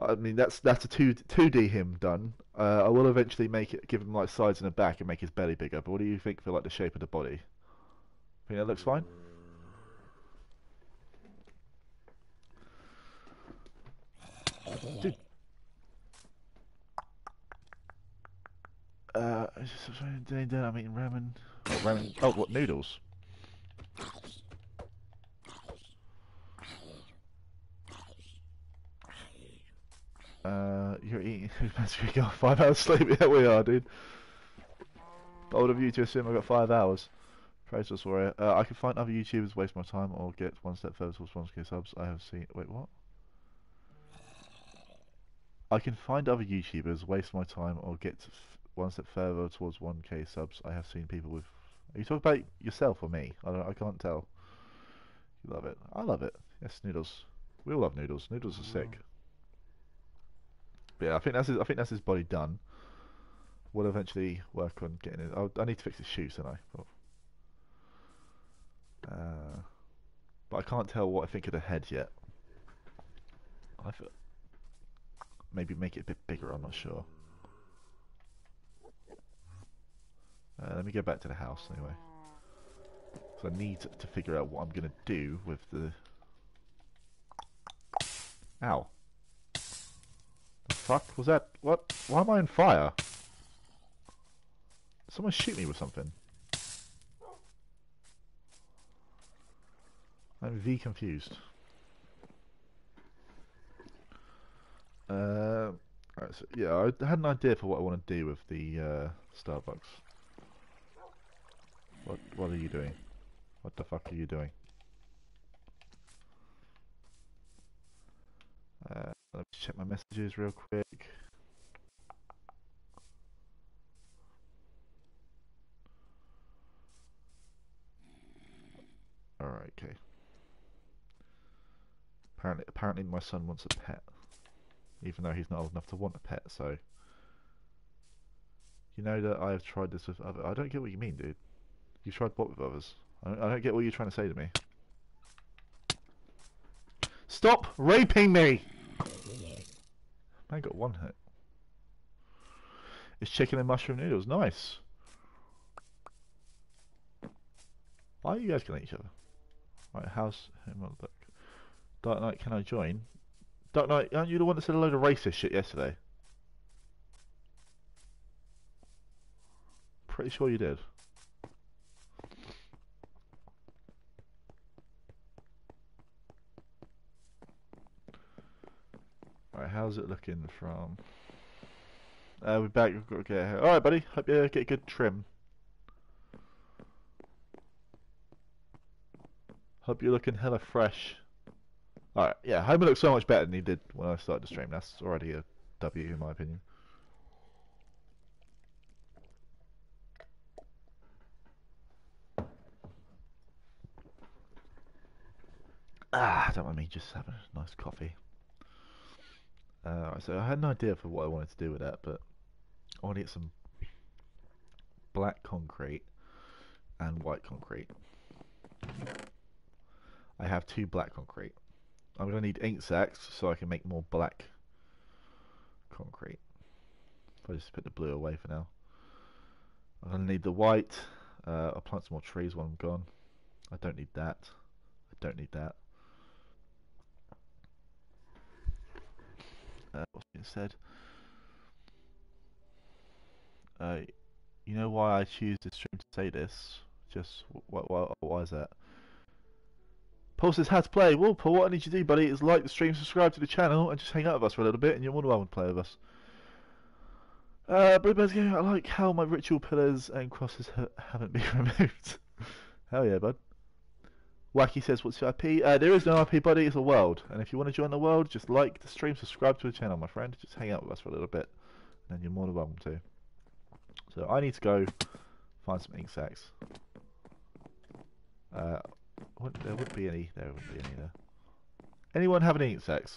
S1: I mean, that's that's a two two D him done. Uh, I will eventually make it, give him like sides and a back, and make his belly bigger. But what do you think for like the shape of the body? I Think that looks fine? Dude. Uh, I'm eating ramen. Oh, ramen. Oh, what noodles? Uh, you're eating. <laughs> we got five hours sleep. <laughs> Yeah, we are, dude. Bold of you to assume I got five hours. Praise us warrior. Uh, I can find other YouTubers waste my time or get one step further towards 1k subs. I have seen. Wait, what? I can find other YouTubers waste my time or get one step further towards 1k subs. I have seen people with. Are you talking about yourself or me? I don't. I can't tell. You love it. I love it. Yes, noodles. We all love noodles. Noodles are sick. Yeah, I think that's his, I think that's his body done. We'll eventually work on getting it. I'll, I need to fix his shoes, don't I? But, uh, but I can't tell what I think of the head yet. I feel maybe make it a bit bigger. I'm not sure. Uh, let me go back to the house anyway. So I need to figure out what I'm going to do with the... Ow. Fuck was that? What? Why am I on fire? Someone shoot me with something. I'm V confused. Uh, right, so yeah, I had an idea for what I want to do with the uh, Starbucks. What What are you doing? What the fuck are you doing? Uh, let me check my messages real quick. Alright, okay. Apparently, apparently my son wants a pet. Even though he's not old enough to want a pet, so... You know that I have tried this with other... I don't get what you mean, dude. You've tried what with others? I don't, I don't get what you're trying to say to me. Stop raping me! I got one hit. It's chicken and mushroom noodles. Nice. Why are you guys killing each other? Right, how's him look? Dark Knight, can I join? Dark Knight, aren't you the one that said a load of racist shit yesterday? Pretty sure you did. Alright, how's it looking from... Uh, we're back, we've got to get here. Alright buddy, hope you get a good trim. Hope you're looking hella fresh. Alright, yeah, Homer looks so much better than he did when I started the stream. That's already a W in my opinion. Ah, don't mind me just having a nice coffee. Uh, so I had an idea for what I wanted to do with that, but I want to get some black concrete and white concrete. I have two black concrete. I'm going to need ink sacs so I can make more black concrete. If I just put the blue away for now. I'm going to need the white. Uh, I'll plant some more trees while I'm gone. I don't need that. I don't need that. Uh, what's being said. Uh, you know why I choose this stream to say this? Just why, why, why is that? Paul says how to play. Well, Paul, what I need you to do, buddy, is like the stream, subscribe to the channel, and just hang out with us for a little bit, and you're more than welcome to play with us. Uh, game. I like how my ritual pillars and crosses ha haven't been <laughs> removed. Hell yeah, bud. Wacky says, what's your IP? Uh, there is no IP, buddy. It's a world. And if you want to join the world, just like the stream, subscribe to the channel, my friend. Just hang out with us for a little bit. And then you're more than welcome to. So I need to go find some ink sacs. Uh, there wouldn't be any. There wouldn't be any there. Anyone have any ink sacs?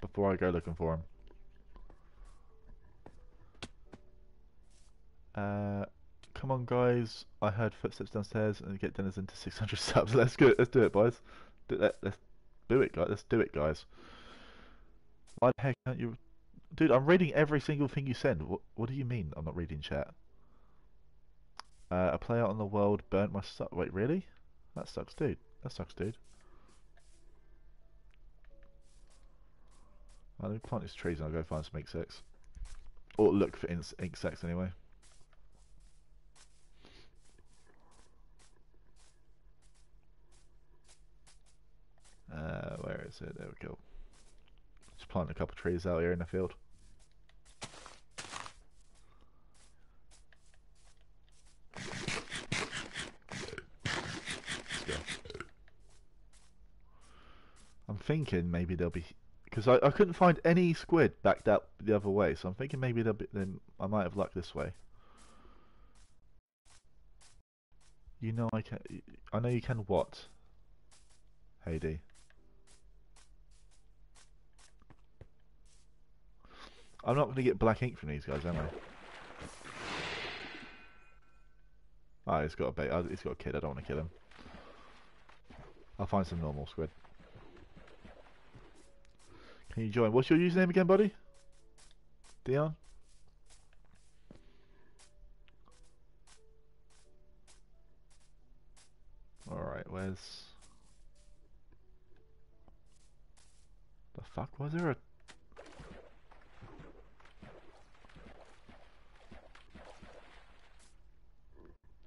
S1: Before I go looking for them. Uh, Come on, guys. I heard footsteps downstairs and get Denizen to 600 <laughs> subs. Let's go. Let's do it, boys. Let, let's do it, guys. Let's do it, guys. Why the heck aren't you... Dude, I'm reading every single thing you send. What, what do you mean I'm not reading chat? Uh, a player on the world burnt my stuff. Wait, really? That sucks, dude. That sucks, dude. Well, let me plant these trees and I'll go find some ink sacs. Or look for ink sacs anyway. Uh, where is it? There we go. Just planting a couple trees out here in the field. I'm thinking maybe there'll be because I, I couldn't find any squid backed up the other way, so I'm thinking maybe there'll be then I might have luck this way. You know I can I know you can what? Heidi. I'm not going to get black ink from these guys, am I? Ah, oh, he's got a bait. Uh, he's got a kid. I don't want to kill him. I'll find some normal squid. Can you join? What's your username again, buddy? Dion? Alright, where's... The fuck? Was there a...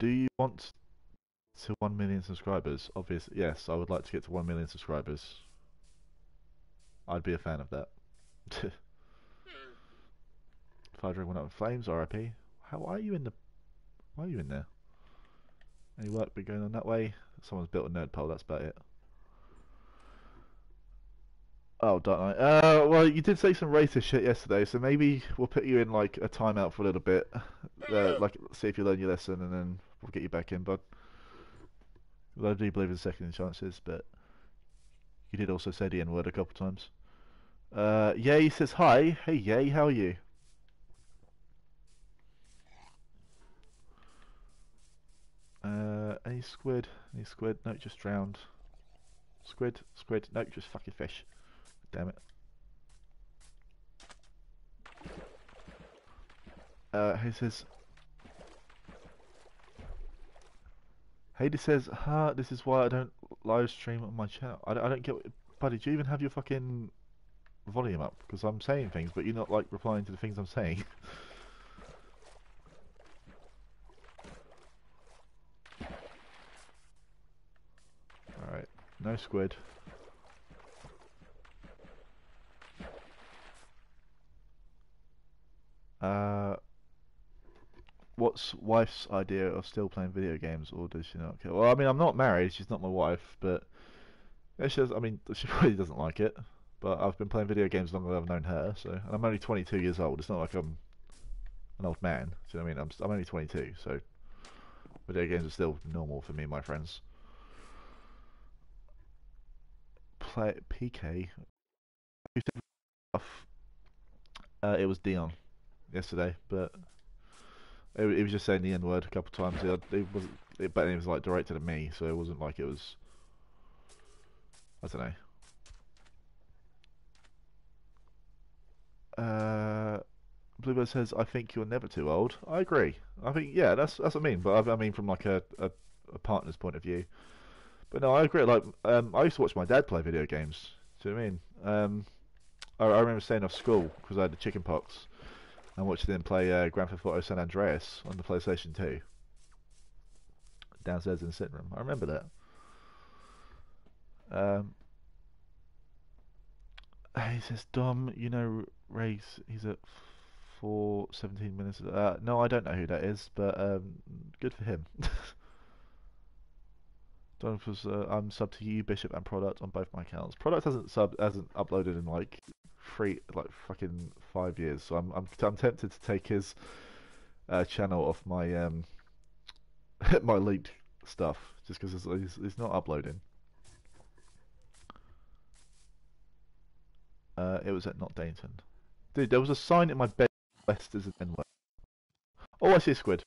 S1: Do you want to 1 million subscribers? Obviously, yes, I would like to get to 1 million subscribers. I'd be a fan of that. Fire Dragon went up in flames, RIP. How are you in the... Why are you in there? Any work been going on that way? Someone's built a nerd pole, that's about it. Oh, don't I? Uh, well, you did say some racist shit yesterday, so maybe we'll put you in like a timeout for a little bit. <laughs> Uh, like, see if you learn your lesson, and then we'll get you back in, bud. Well, I do believe in second chances, but you did also say the N word a couple times. Uh, Yay says hi. Hey, Yay, how are you? Uh, any squid? Any squid? No, just drowned. Squid? Squid? No, just fucking fish. Damn it. Uh, he says... Hades says, huh, this is why I don't live stream on my channel. I, I don't get... Buddy, do you even have your fucking volume up? Because I'm saying things, but you're not, like, replying to the things I'm saying. <laughs> Alright, no squid. What's wife's idea of still playing video games, or does she not care? Well, I mean, I'm not married; she's not my wife, but yeah, she does, I mean, <laughs> she probably doesn't like it. But I've been playing video games longer than I've known her, so and I'm only 22 years old. It's not like I'm an old man. Do you know what I mean? I'm I'm only 22, so video games are still normal for me and my friends. Play PK. Uh, it was Dion yesterday, but he was just saying the N word a couple of times. It, it was, it, but it was like directed at me, so it wasn't like it was. I don't know. Uh, Bluebird says, "I think you're never too old." I agree. I think yeah, that's that's what I mean. But I, I mean from like a, a, a partner's point of view. But no, I agree. Like um, I used to watch my dad play video games. Do you know what I mean? Um, I, I remember staying off school because I had the chicken pox and watching them play uh, Grand Theft Auto San Andreas on the PlayStation 2 downstairs in the sitting room. I remember that. Um, <sighs> he says, Dom, you know Race, he's at 4, 17 minutes. Uh, no, I don't know who that is, but um, good for him. <laughs> Don was, uh, I'm sub to you, Bishop, and Product on both my accounts. Product hasn't sub hasn't uploaded in like three, like fucking five years. So I'm I'm I'm tempted to take his uh, channel off my um <laughs> my leaked stuff just because he's, he's not uploading. Uh, it was at Not Dainton. Dude, there was a sign in my bed west as an N word. Oh, I see a squid.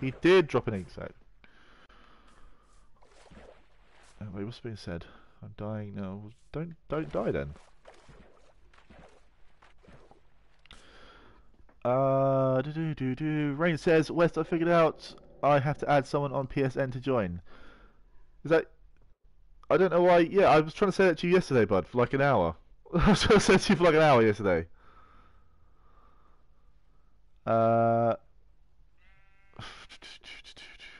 S1: He did drop an egg sack. Oh, wait, what's being said? I'm dying now. Don't don't die then. Uh, do do do do. Rain says, West, I figured out I have to add someone on PSN to join. Is that? I don't know why. Yeah, I was trying to say that to you yesterday, bud, for like an hour. <laughs> I was trying to say to you for like an hour yesterday. Uh,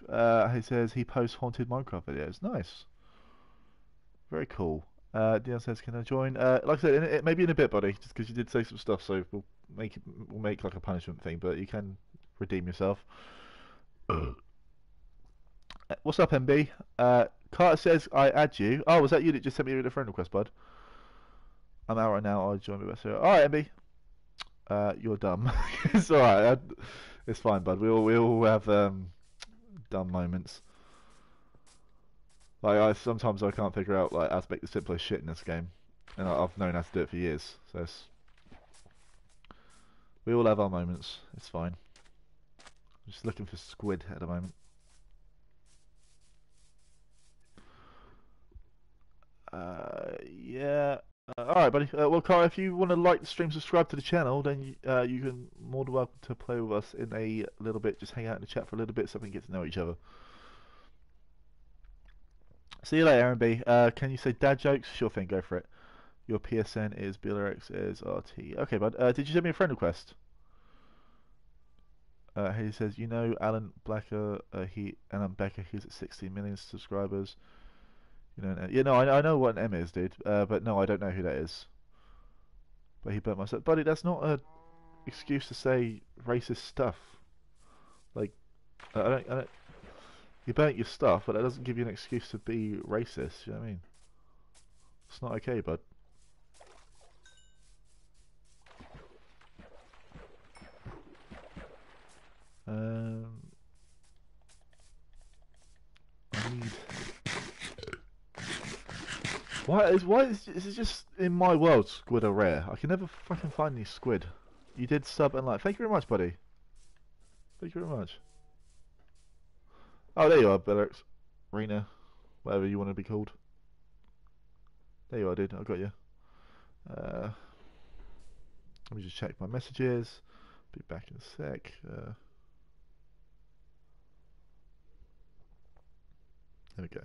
S1: uh, he says he posts haunted Minecraft videos. Nice. Very cool. Uh, Dion says, "Can I join?" Uh, like I said, in, it, maybe in a bit, buddy, just because you did say some stuff, so we'll make it, we'll make like a punishment thing, but you can redeem yourself. <clears throat> Uh, what's up, MB? Uh, Carter says I add you. Oh, was that you that just sent me a friend request, bud? I'm out right now. I'll join me. All right, MB. Uh, you're dumb. <laughs> it's all right. I, it's fine, bud. We all we all have um, dumb moments. Like I sometimes I can't figure out like how to make the simplest shit in this game, and I, I've known how to do it for years. So we all have our moments. It's fine. I'm just looking for squid at the moment. Uh, yeah. Uh, all right, buddy. Uh, well, Carl, if you want to like the stream, subscribe to the channel, then you, uh, you can more than welcome to play with us in a little bit. Just hang out in the chat for a little bit so we can get to know each other. See you later, Aaron B. Uh, can you say dad jokes? Sure thing, go for it. Your PSN is BLRX is RT. Okay, bud. Uh, did you send me a friend request? Uh, he says, you know Alan Blacker, he Alan Becker, he's at 16 million subscribers. You know, yeah, no, I, I know what an M is, dude. Uh, but no, I don't know who that is. But he burnt myself. Buddy, that's not a excuse to say racist stuff. Like, I don't, I don't. You burnt your stuff, but that doesn't give you an excuse to be racist. You know what I mean? It's not okay, bud. Um, I need. Why is why is this is just in my world squid are rare? I can never fucking find these squid. You did sub and like. Thank you very much, buddy. Thank you very much. Oh, there you are, Bellax. Rena. Whatever you want to be called. There you are, dude. I got you. Uh, let me just check my messages. Be back in a sec. Uh, there we go.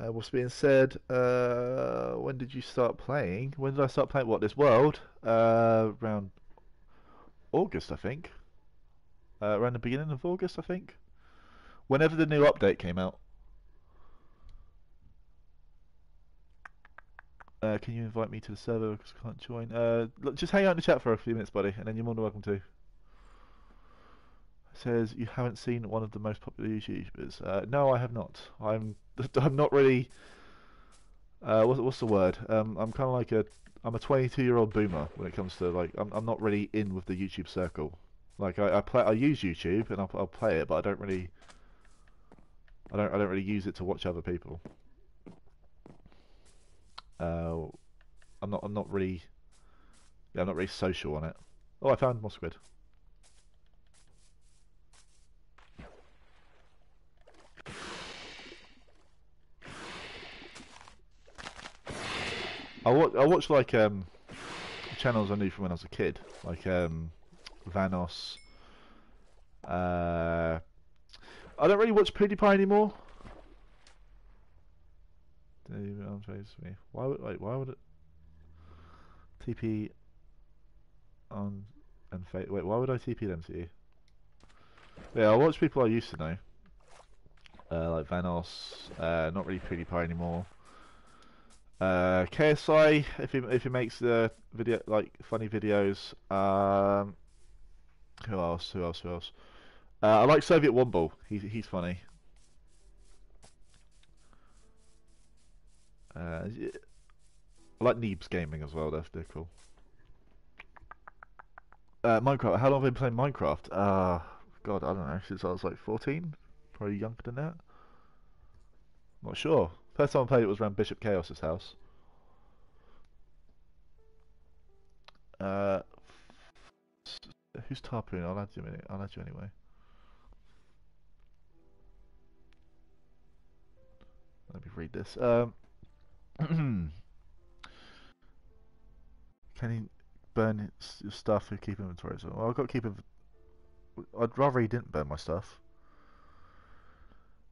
S1: Uh, what's being said? Uh, when did you start playing? When did I start playing? What this world? Uh, around August, I think. Uh, around the beginning of August, I think. Whenever the new update came out. Uh, can you invite me to the server because I can't join? Uh, look, just hang out in the chat for a few minutes, buddy, and then you're more than welcome to. Says you haven't seen one of the most popular YouTubers. No, I have not. I'm <laughs> I'm not really. Uh, what's what's the word? Um, I'm kind of like a I'm a 22 year old boomer when it comes to like I'm I'm not really in with the YouTube circle. Like I, I play I use YouTube and I'll I'll play it, but I don't really. I don't I don't really use it to watch other people. Uh, I'm not I'm not really. Yeah, I'm not really social on it. Oh, I found more squid. I watch, I watch like um, channels I knew from when I was a kid, like um, Vanoss. Uh, I don't really watch PewDiePie anymore. Why would wait? Why would it TP on and wait? Why would I TP them to you? Yeah, I watch people I used to know, uh, like Vanoss. Uh, not really PewDiePie anymore. Uh, KSI, if he if he makes the video like funny videos. Um, who else? Who else? Who else? Uh, I like Soviet Womble. He's he's funny. Uh, I like Neebs Gaming as well. They're they're cool. Uh, Minecraft. How long have I been playing Minecraft? Uh, God, I don't know. Since I was like 14, probably younger than that. Not sure. First time I played it was around Bishop Chaos's house. Uh, who's Tarpoon? I'll add you a minute. I'll add you anyway. Let me read this. Um, <clears throat> can he burn your stuff or keep inventory? Well, I've got to keep. I'd rather he didn't burn my stuff.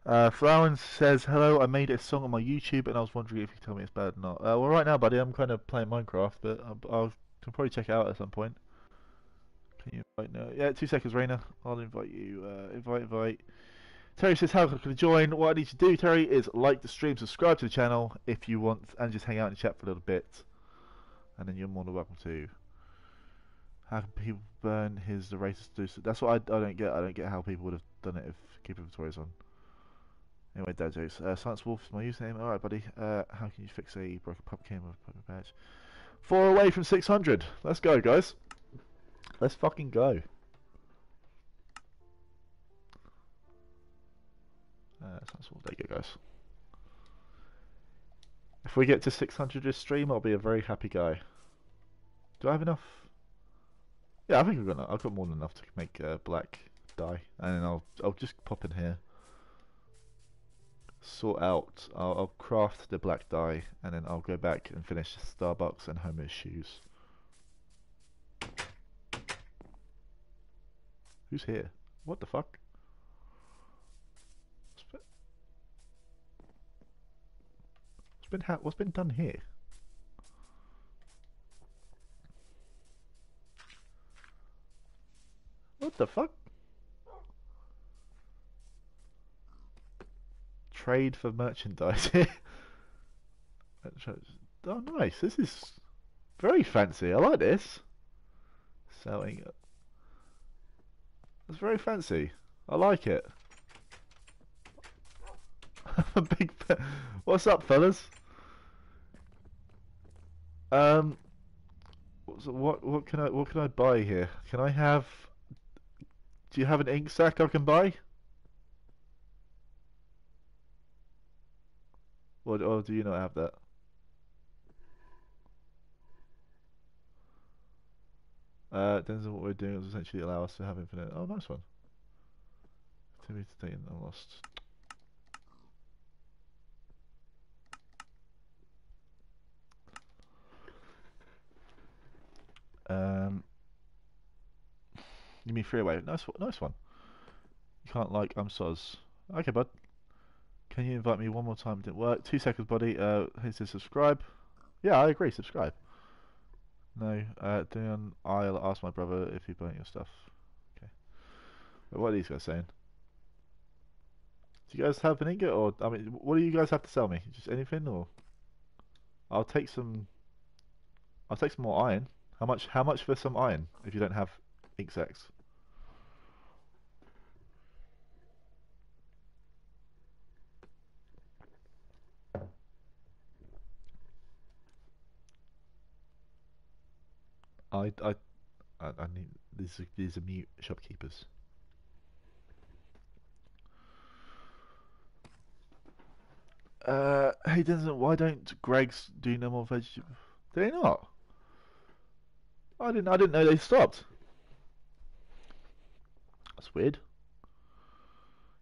S1: Uh, says, Hello, I made a song on my YouTube and I was wondering if you tell me it's bad or not. Uh, well, right now, buddy, I'm kind of playing Minecraft, but I'll, I'll can probably check it out at some point. Can you invite now? Yeah, two seconds, Rainer. I'll invite you. Uh, invite, invite. Terry says, How can I join? What I need to do, Terry, is like the stream, subscribe to the channel if you want, and just hang out and chat for a little bit. And then you're more than welcome to. How can people burn his the racist do so? That's what I, I don't get. I don't get how people would have done it if Keep Inventory's on. Anyway, Dojos. Uh, Science Wolf is my username. Alright, buddy. Uh, how can you fix a broken pumpkin with a poker patch? Four away from 600. Let's go, guys. Let's fucking go. Uh, Science Wolf. There you go, guys. If we get to 600 this stream, I'll be a very happy guy. Do I have enough? Yeah, I think I've got, I've got more than enough to make uh, black dye. And then I'll, I'll just pop in here sort out. I'll, I'll craft the black dye, and then I'll go back and finish Starbucks and Homer's shoes. Who's here? What the fuck? What's been, what's been, ha what's been done here? What the fuck? Trade for merchandise here. <laughs> oh, nice. This is very fancy. I like this. Selling. It's very fancy. I like it. <laughs> a big. What's up, fellas? Um. So what what can I what can I buy here? Can I have? Do you have an ink sac I can buy? Or, or do you not have that? Uh, Denzel, what we're doing is essentially allow us to have infinite. Oh, nice one. Activity to date and lost. Um, give me freeway. Nice, nice one. You can't like I'm soz. Okay, bud. Can you invite me one more time? Didn't work. Two seconds, buddy. Uh, he says subscribe. Yeah, I agree. Subscribe. No, uh, Dion, I'll ask my brother if he burnt your stuff. Okay. But what are these guys saying? Do you guys have an ingot, or I mean, what do you guys have to sell me? Just anything, or I'll take some. I'll take some more iron. How much? How much for some iron if you don't have ink sacs? I, I, I, I need these. Are, these are mute shopkeepers. Uh, hey Denzel, why don't Greggs do no more vegetables? They not? I didn't. I didn't know they stopped. That's weird.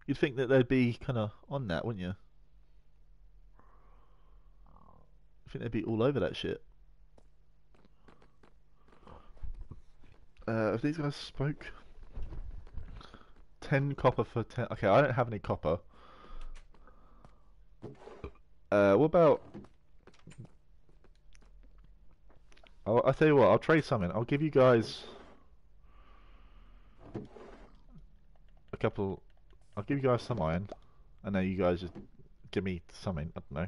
S1: You'd think that they'd be kind of on that, wouldn't you? I think they'd be all over that shit. Uh, if these guys spoke, ten copper for ten. Okay, I don't have any copper. Uh, what about? I'll, I'll tell you what. I'll trade something. I'll give you guys a couple. I'll give you guys some iron, and then you guys just give me something. I don't know.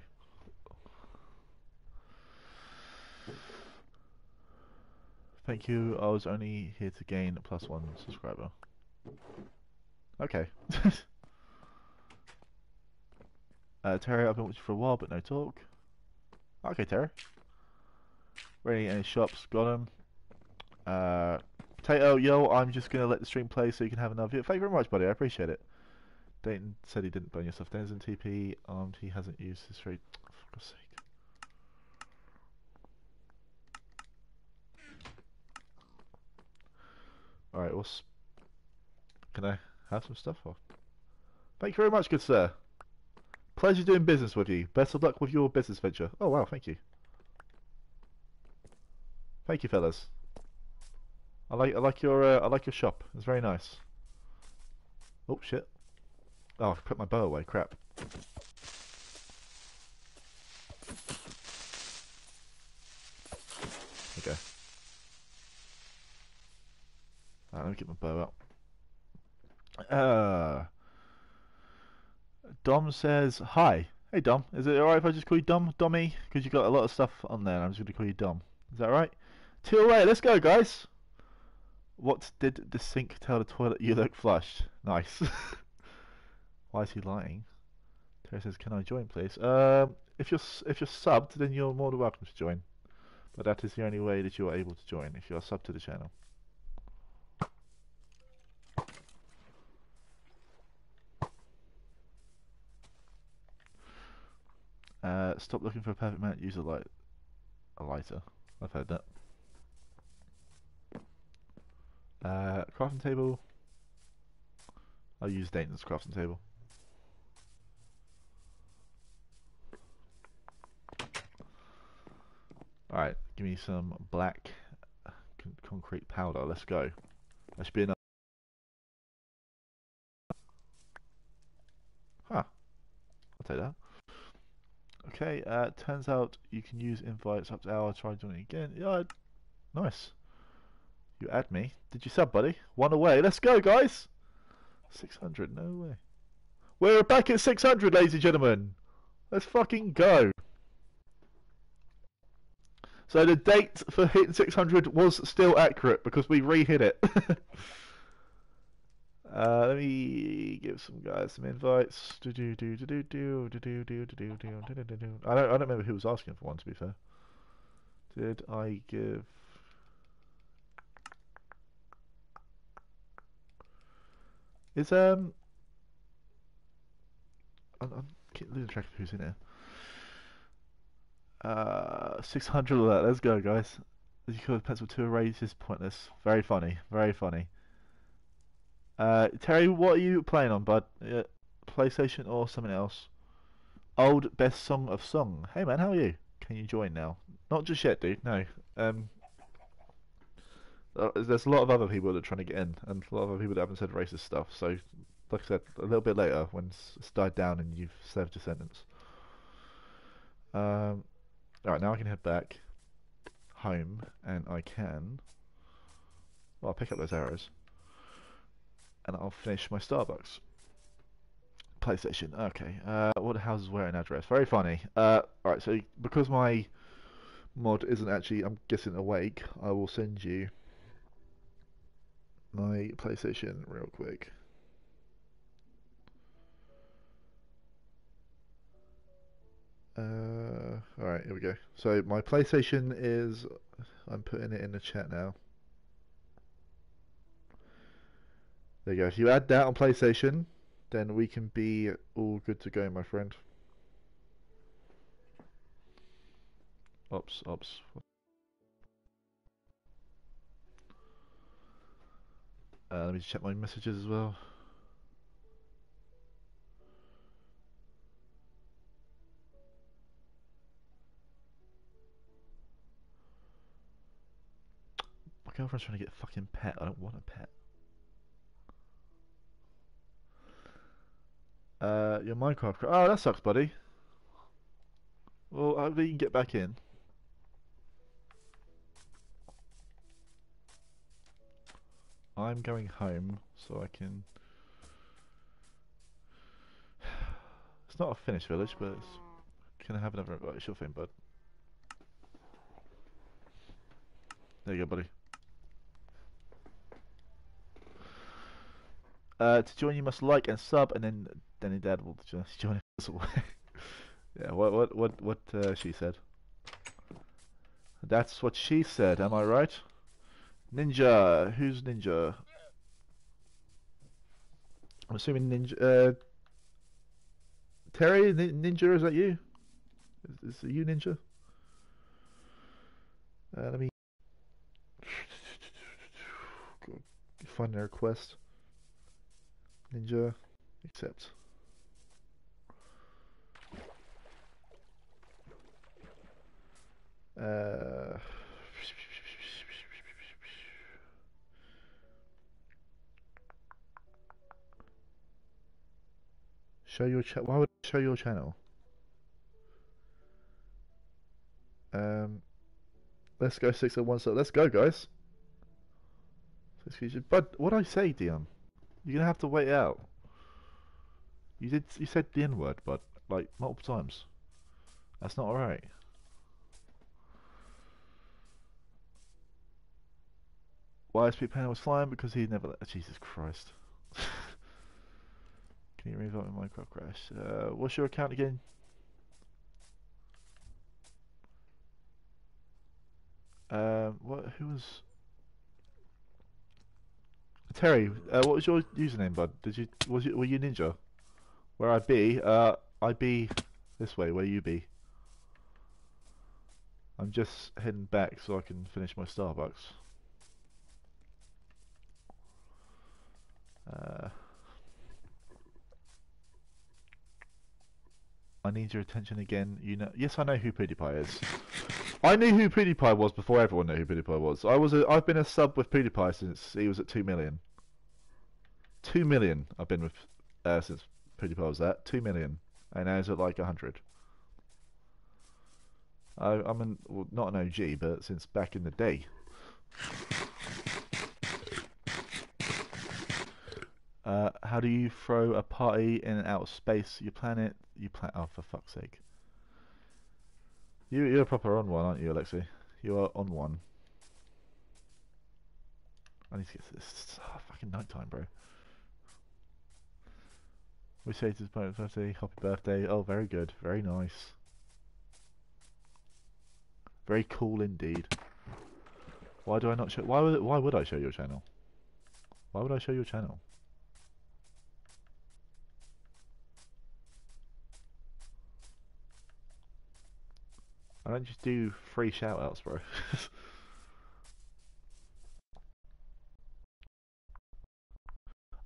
S1: Thank you. I was only here to gain a plus one subscriber. Okay. <laughs> uh, Terry, I've been watching for a while, but no talk. Okay, Terry. Ready any shops? Got them. Uh, Potato, yo, I'm just gonna let the stream play so you can have another view. Thank you very much, buddy. I appreciate it. Dayton said he didn't burn yourself stuff. Dennis and TP armed. He hasn't used his trade. For God's sake. Alright, what's... Can I have some stuff? Or... Thank you very much, good sir. Pleasure doing business with you. Best of luck with your business venture. Oh wow, thank you. Thank you, fellas. I like I like your uh, I like your shop. It's very nice. Oh shit. Oh, I put my bow away. Crap. Okay. Right, let me get my bow out. Uh, Dom says, Hi. Hey, Dom. Is it alright if I just call you Dom? Dommy? Because you've got a lot of stuff on there, and I'm just going to call you Dom. Is that right? Two away. Let's go, guys. What did the sink tell the toilet you look flushed? Nice. <laughs> Why is he lying? Terry says, "Can I join, please?" Um, if you're if you're subbed, then you're more than welcome to join. But that is the only way that you are able to join if you are subbed to the channel. Stop looking for a perfect man. Use a light, a lighter. I've heard that. Uh, crafting table. I'll use Dayton's crafting table. Alright, give me some black con concrete powder. Let's go. That should be enough. Huh. I'll take that. Okay, uh, turns out you can use invites up to hour. Try doing it again. Yeah, nice. You add me. Did you sub, buddy? One away. Let's go, guys. 600. No way. We're back at 600, ladies and gentlemen. Let's fucking go. So the date for hitting 600 was still accurate because we re-hit it. <laughs> Uh, let me give some guys some invites. I don't I don't remember who was asking for one to be fair. Did I give Is um I'm, I'm losing track of who's in here. Uh, 600 of that. Let's go, guys. You could pencil two erase is pointless. Very funny. Very funny. Uh, Terry, what are you playing on, bud? Uh, PlayStation or something else? Old best song of song. Hey, man, how are you? Can you join now? Not just yet, dude. No. Um, uh, there's a lot of other people that are trying to get in, and a lot of other people that haven't said racist stuff. So, like I said, a little bit later, when it's died down and you've served your sentence. Um, Alright, now I can head back home and I can well I'll pick up those arrows and I'll finish my Starbucks. PlayStation, okay. Uh, what houses where an address? Very funny. Uh, alright, so because my mod isn't actually, I'm guessing, awake, I will send you my PlayStation real quick. Uh, Alright, here we go. So my PlayStation is, I'm putting it in the chat now. There you go. If you add that on PlayStation, then we can be all good to go, my friend. Ops, ops. Uh, let me check my messages as well. My girlfriend's trying to get a fucking pet. I don't want a pet. Uh, your Minecraft. Oh, that sucks, buddy. Well, hopefully you can get back in. I'm going home so I can. <sighs> It's not a finished village, but it's. Can I have another? Right, sure thing, bud. There you go, buddy. Uh, to join, you must like and sub, and then then dad will just join us away. yeah, what what what what uh, she said. That's what she said. Am I right? Ninja, who's Ninja? I'm assuming Ninja. Uh, Terry, Ninja, is that you? Is, is it you, Ninja? Uh, let me <laughs> find their request. Ninja, accept. Uh, show your chat. Why would I show your channel? Um, let's go six at one. So let's go, guys. But what I say, Dion? You're gonna have to wait out. You did. You said the N word, but like multiple times. That's not alright. Why SP Panel was flying because he never. Let, Jesus Christ. <laughs> Can you revolt my Minecraft crash? Uh, what's your account again? Um, what? Who was? Terry, uh, what was your username, bud? Did you was it were you ninja? Where I be? Uh, I be this way. Where you be? I'm just heading back so I can finish my Starbucks. Uh, I need your attention again. You know, yes, I know who PewDiePie is. I knew who PewDiePie was before everyone knew who PewDiePie was. I was a, I've been a sub with PewDiePie since he was at two million. Two million I've been with uh, since PewDiePie was at two million, and now he's at like a hundred. I'm an, well, not an OG, but since back in the day. Uh, how do you throw a party in and out of space? You plan it, you plan. Oh, for fuck's sake! You you're a proper on one, aren't you, Alexi? You are on one. I need to get to this. Oh, fucking night time, bro. We say to his birthday, happy birthday. Oh, very good, very nice. Very cool indeed. Why do I not show? Why would why would I show your channel? Why would I show your channel? I don't just do free shoutouts, bro. <laughs>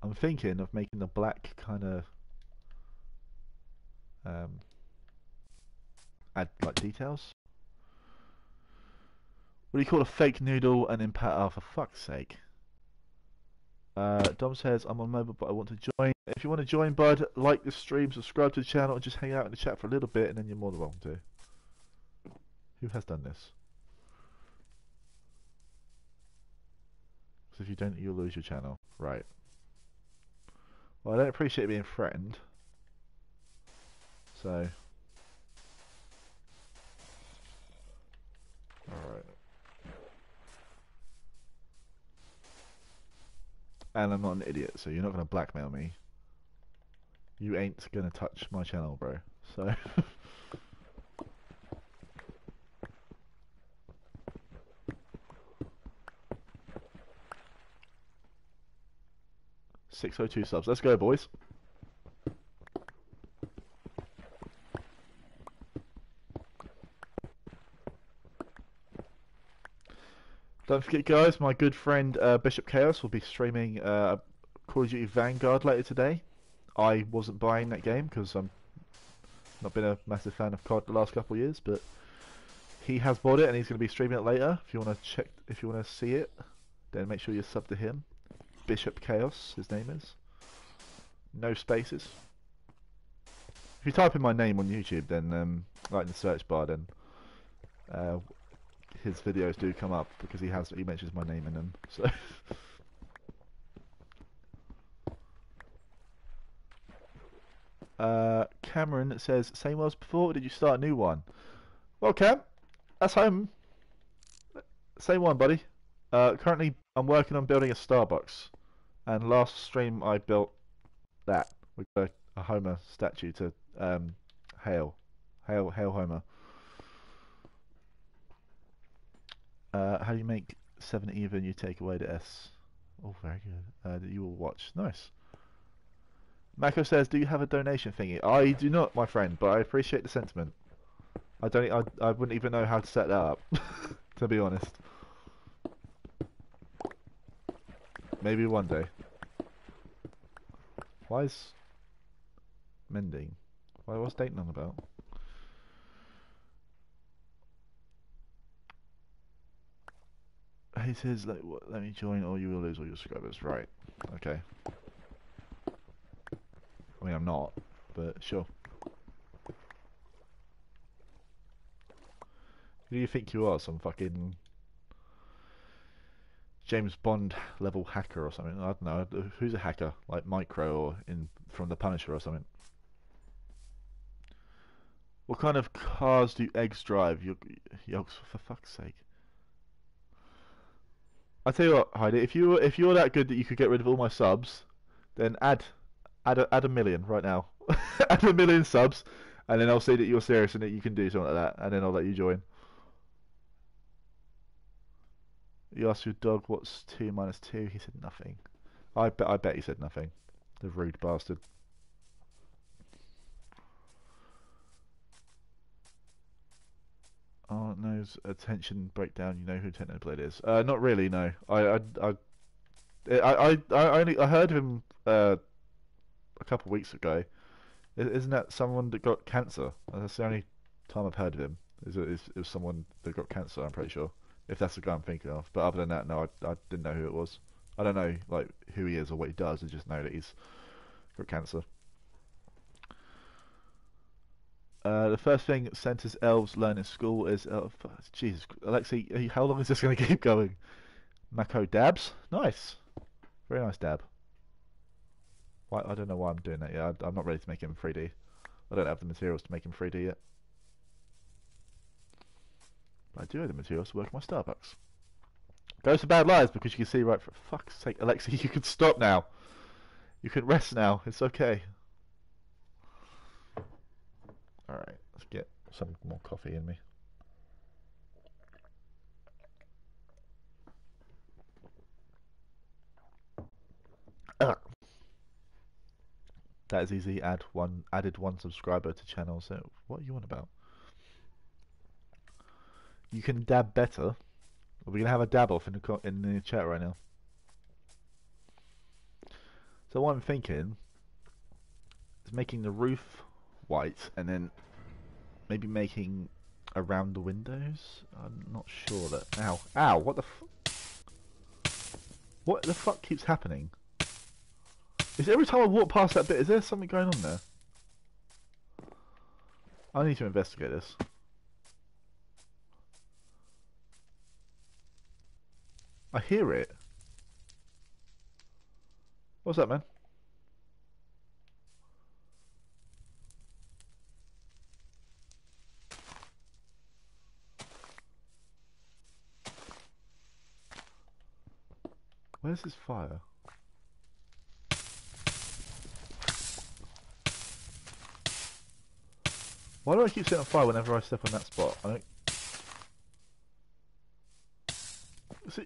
S1: I'm thinking of making the black kind of um, add like details. What do you call a fake noodle and impact? Oh, for fuck's sake. Uh, Dom says, I'm on mobile, but I want to join. If you want to join, bud, like the stream, subscribe to the channel, and just hang out in the chat for a little bit, and then you're more than welcome to. Who has done this? Because if you don't, you'll lose your channel. Right. Well, I don't appreciate being threatened. So. Alright. And I'm not an idiot, so you're not going to blackmail me. You ain't going to touch my channel, bro. So... <laughs> Six oh two subs. Let's go, boys. Don't forget, guys, my good friend uh, Bishop Chaos will be streaming uh, Call of Duty Vanguard later today. I wasn't buying that game because I'm not been a massive fan of COD the last couple of years, but he has bought it and he's going to be streaming it later. If you want to check, if you want to see it, then make sure you sub to him. Bishop Chaos, his name is. No spaces. If you type in my name on YouTube, then um, like in the search bar, then uh, his videos do come up because he has he mentions my name in them. <laughs> So. uh, Cameron says, same as before, did you start a new one? Well, Cam, that's home. Same one, buddy. Uh, currently, I'm working on building a Starbucks. And last stream, I built that. We got a, a Homer statue to um, hail. Hail, hail Homer. Uh, how do you make 7 even you take away the S? Oh, very good. Uh, you will watch. Nice. Mako says, do you have a donation thingy? I do not, my friend, but I appreciate the sentiment. I don't. I, I wouldn't even know how to set that up, <laughs> to be honest. Maybe one day. Why is mending? Why was Dayton on about? he says, let, let me join or you will lose all your subscribers. Right. Okay. I mean, I'm not, but sure. Who do you think you are? Some fucking James Bond level hacker or something? I don't know. Who's a hacker? Like Micro or in from The Punisher or something? What kind of cars do eggs drive? Yokes, for fuck's sake. I tell you what, Heidi, if you if you're that good that you could get rid of all my subs, then add add a, add a million right now. <laughs> add a million subs, and then I'll say that you're serious and that you can do something like that, and then I'll let you join. You asked your dog what's two minus two. He said nothing. I bet I bet he said nothing. The rude bastard. Oh no, knows attention breakdown. You know who Technoblade is? Uh, not really. No. I I I I, I, only I heard of him uh, a couple of weeks ago. Isn't that someone that got cancer? That's the only time I've heard of him. Is it, is, it someone that got cancer? I'm pretty sure. If that's the guy I'm thinking of. But other than that, no, I, I didn't know who it was. I don't know like who he is or what he does. I just know that he's got cancer. Uh, the first thing Santa's elves learn in school is uh, f- Jesus, Alexi, how long is this going <laughs> to keep going? Mako dabs, nice, very nice dab. Why I don't know why I'm doing that yet. I, I'm not ready to make him 3D. I don't have the materials to make him 3D yet. I do the materials to work on my Starbucks. Goes to bad lies because you can see right for fuck's sake, Alexi, <laughs> you can stop now. You can rest now. It's okay. Alright, let's get some more coffee in me. Ugh. That is easy. Add one, added one subscriber to channel. So what are you on about? You can dab better. We're gonna have a dab off in the in the chat right now. So what I'm thinking is making the roof white and then maybe making around the windows. I'm not sure that. Ow! Ow! What the? What the fuck keeps happening? Is every time I walk past that bit, is there something going on there? I need to investigate this. I hear it. What's that, man? Where's this fire? Why do I keep setting fire whenever I step on that spot? I don't...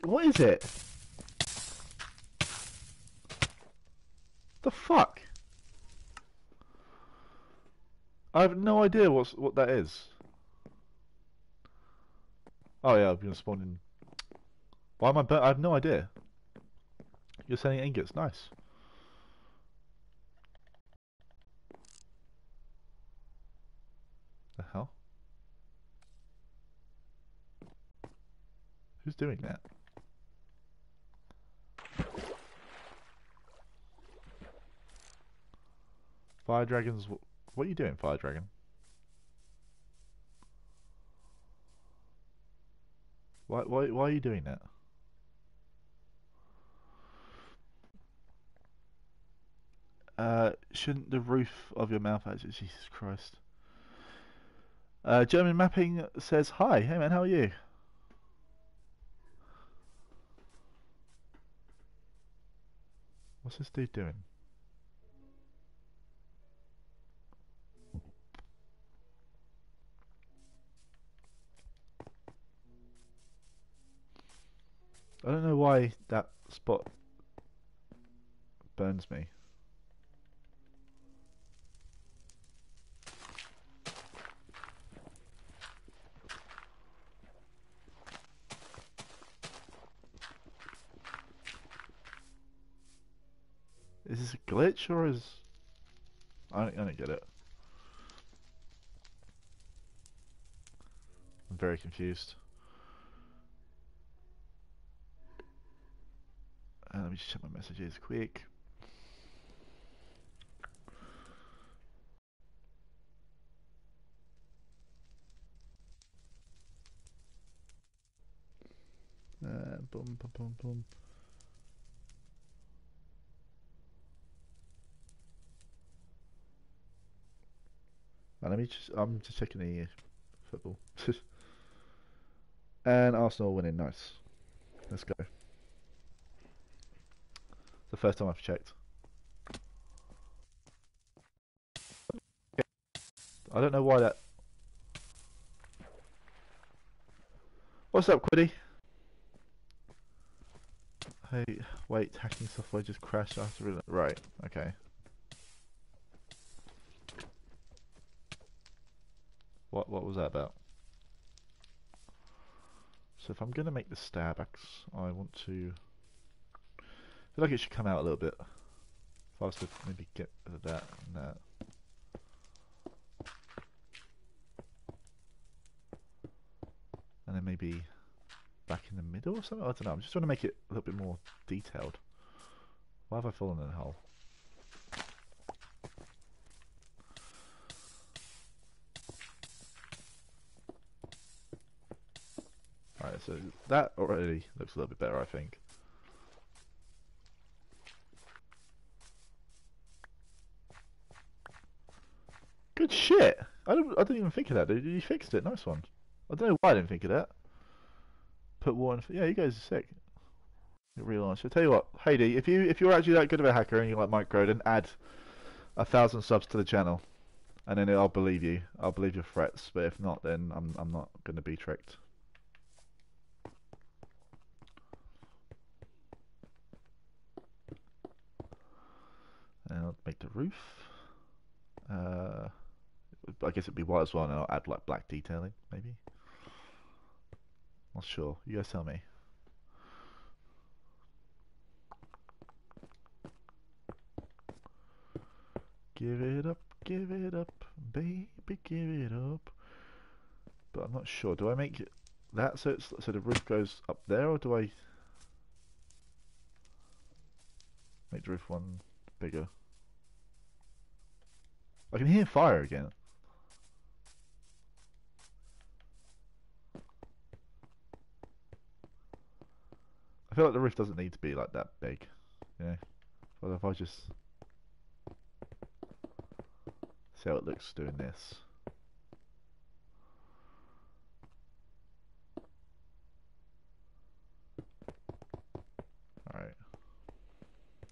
S1: what is it? The fuck? I have no idea what's what that is. Oh yeah, I've been spawning. Why am I? I have no idea. You're selling ingots, nice. The hell? Who's doing that? Fire dragons. What are you doing, fire dragon? Why? Why? Why are you doing that? Uh, shouldn't the roof of your mouth actually? Jesus Christ. Uh, German mapping says hi. Hey man, how are you? What's this dude doing? I don't know why that spot burns me. Is this a glitch or is I don't, I don't get it. I'm very confused. Uh, let me just check my messages quick. Uh, boom, boom, boom, boom. Uh, let me just, I'm just checking the football. <laughs> and Arsenal winning, nice. Let's go. The first time I've checked. I don't know why that. What's up, Quiddy? Hey, wait, hacking software just crashed after. Right, okay. What what was that about? So if I'm going to make the stab axe, I want to... Feel like it should come out a little bit. If I was to maybe get rid of that and that. And then maybe back in the middle or something? I don't know, I'm just trying to make it a little bit more detailed. Why have I fallen in a hole? Alright, so that already looks a little bit better, I think. Good shit! I don't, I didn't even think of that, dude. You fixed it, nice one. I don't know why I didn't think of that. Put one, yeah, you guys are sick. Real nice. I tell you what, Heidi, if you if you're actually that good of a hacker and you like Micro, then add a thousand subs to the channel, and then I'll believe you. I'll believe your threats. But if not, then I'm I'm not going to be tricked. And I'll make the roof. Uh, I guess it'd be white as well, and I'll add like black detailing, maybe. Not sure. You guys tell me. Give it up, give it up, baby, give it up. But I'm not sure. Do I make it that so it's so the roof goes up there, or do I make the roof one bigger? I can hear fire again. Feel like the roof doesn't need to be like that big, know. But if I just see how it looks doing this. Alright.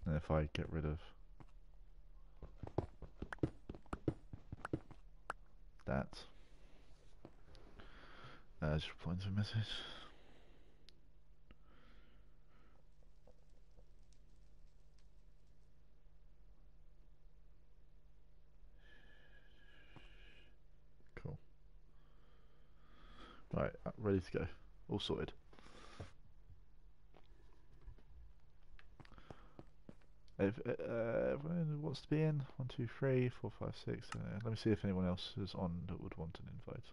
S1: And if I get rid of that, uh, just replying a message. Right, uh, ready to go. All sorted. If uh, uh wants to be in, one, two, three, four, five, six. Uh, let me see if anyone else is on that would want an invite.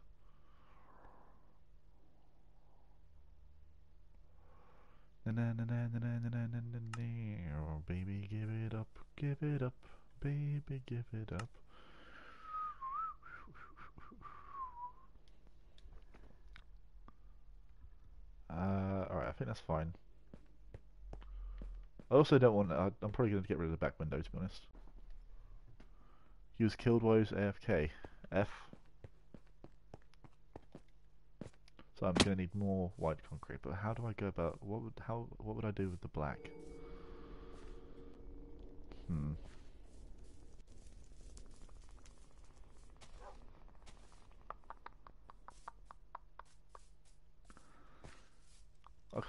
S1: Baby, give it up, give it up, baby, give it up. Think that's fine. I also don't want. I'm probably going to get rid of the back window, to be honest. He was killed woes AFK. F. So I'm going to need more white concrete. But how do I go about? What would how? What would I do with the black? Hmm.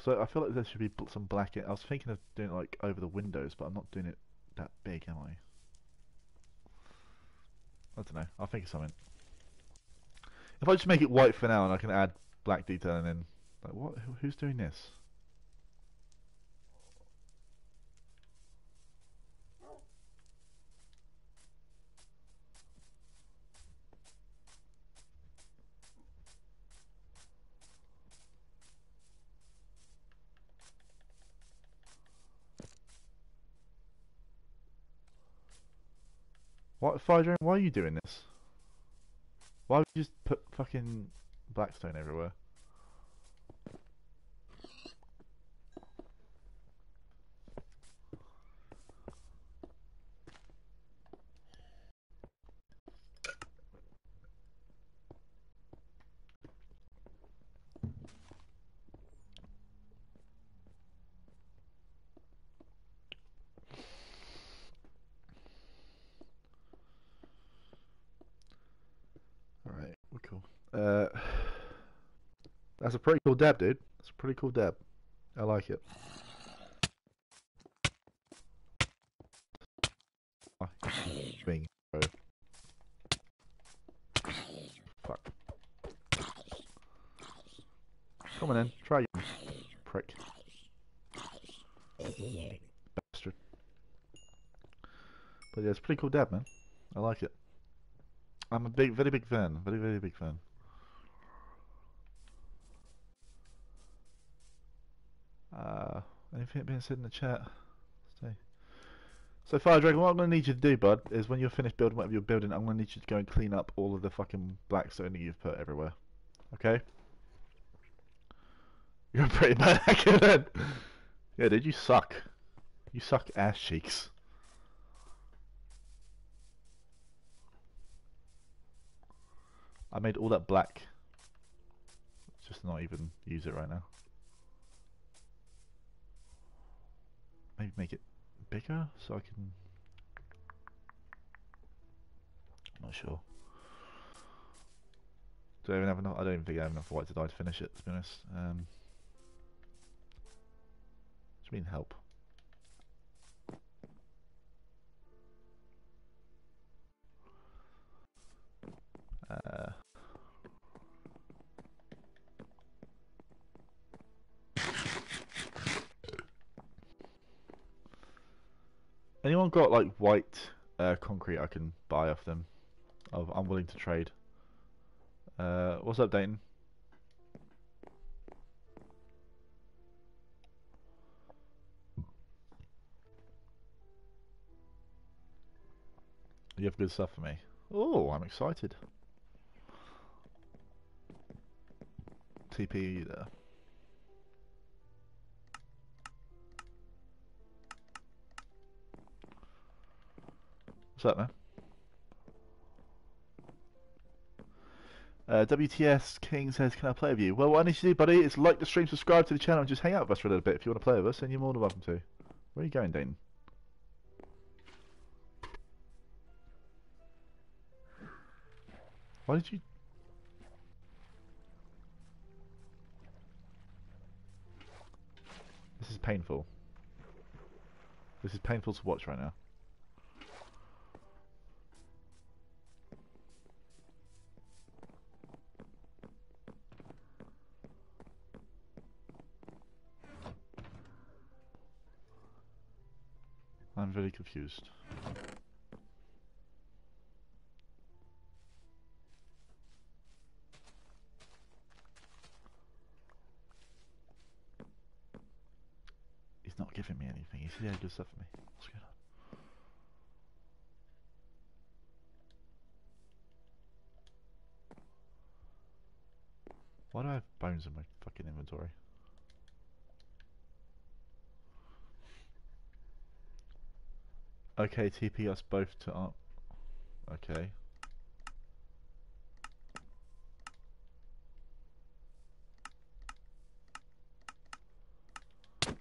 S1: So I feel like there should be some black. I was thinking of doing it like over the windows, but I'm not doing it that big, am I? I don't know. I'll think of something. If I just make it white for now, and I can add black detail, and then like what? Who, who's doing this? What, Fydron, why are you doing this? Why would you just put fucking blackstone everywhere? Alright, we're cool. Uh, that's a pretty cool dab, dude. It's a pretty cool dab. I like it. Oh, Being bro. Fuck. Come on in, try again. Prick. Bastard. But yeah, it's pretty cool dab, man. I like it. I'm a big, very big fan. Very, very big fan. Anything being said in the chat? Stay. So, Fire Dragon, what I'm going to need you to do, bud, is when you're finished building whatever you're building, I'm going to need you to go and clean up all of the fucking blackstone that you've put everywhere. Okay? <laughs> You're pretty bad hacker then. Yeah, dude, you suck. You suck ass cheeks. I made all that black. Just not even use it right now. Maybe make it bigger so I can... I'm not sure. Do I even have enough? I don't even think I have enough white to die to finish it, to be honest. Um, what do you mean help? Uh, anyone got like white uh, concrete I can buy off them? I'm willing to trade. Uh, what's up, Dayton? You have good stuff for me. Oh, I'm excited. TP there. What's up, man? Uh, WTS King says, can I play with you? Well, what I need to do, buddy, is like the stream, subscribe to the channel, and just hang out with us for a little bit. If you want to play with us, then you're more than welcome to. Where are you going, Dane? Why did you... This is painful. This is painful to watch right now. Confused. He's not giving me anything. He's here he had stuff for me. What's going on? Why do I have bones in my fucking inventory? Okay, TP us both to up. Okay. The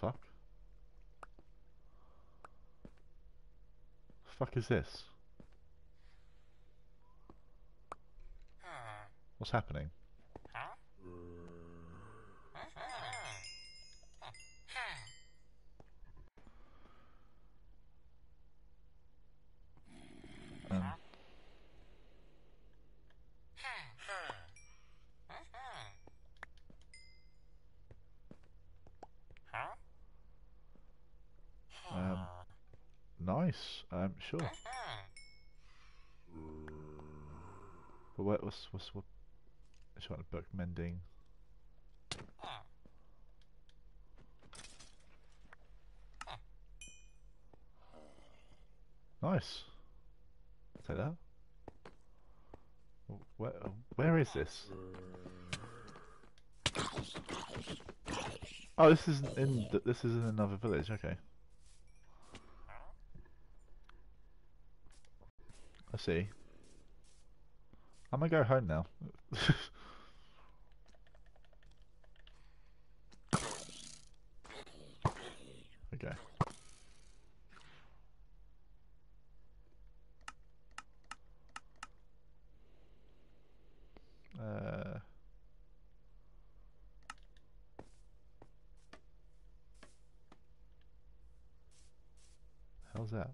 S1: fuck? The fuck is this? Ah. What's happening? Um, um, nice. Um, sure. But what, what's what's what? It's trying to book mending. Nice. Take that. Wh- Where where is this? Oh, this isn't in th- this is in another village. Okay. I see. I'm gonna go home now. <laughs> okay. Uh, how's that?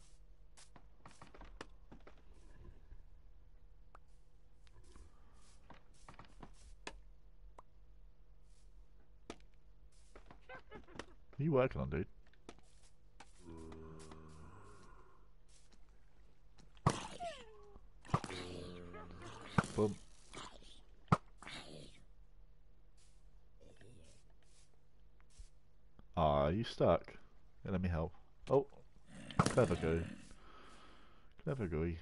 S1: are you working on, dude? Boom. Ah, are you stuck? Yeah, let me help. Oh, clever go. Clever guy.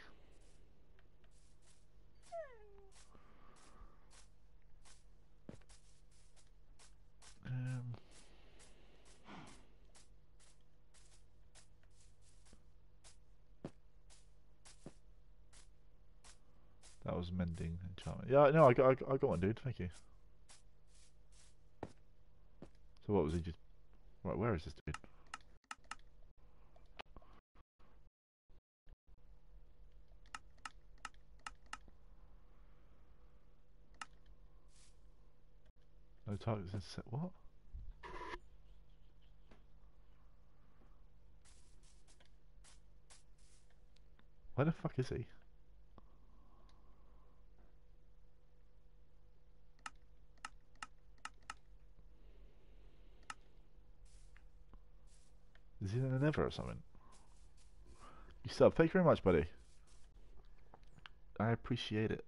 S1: Mending enchantment. Yeah, no, I got, I got, I got one, dude. Thank you. So what was he just? Right, where is this dude? No targets in set. What? Where the fuck is he? In the nether or something? You sub. Thank you very much, buddy. I appreciate it.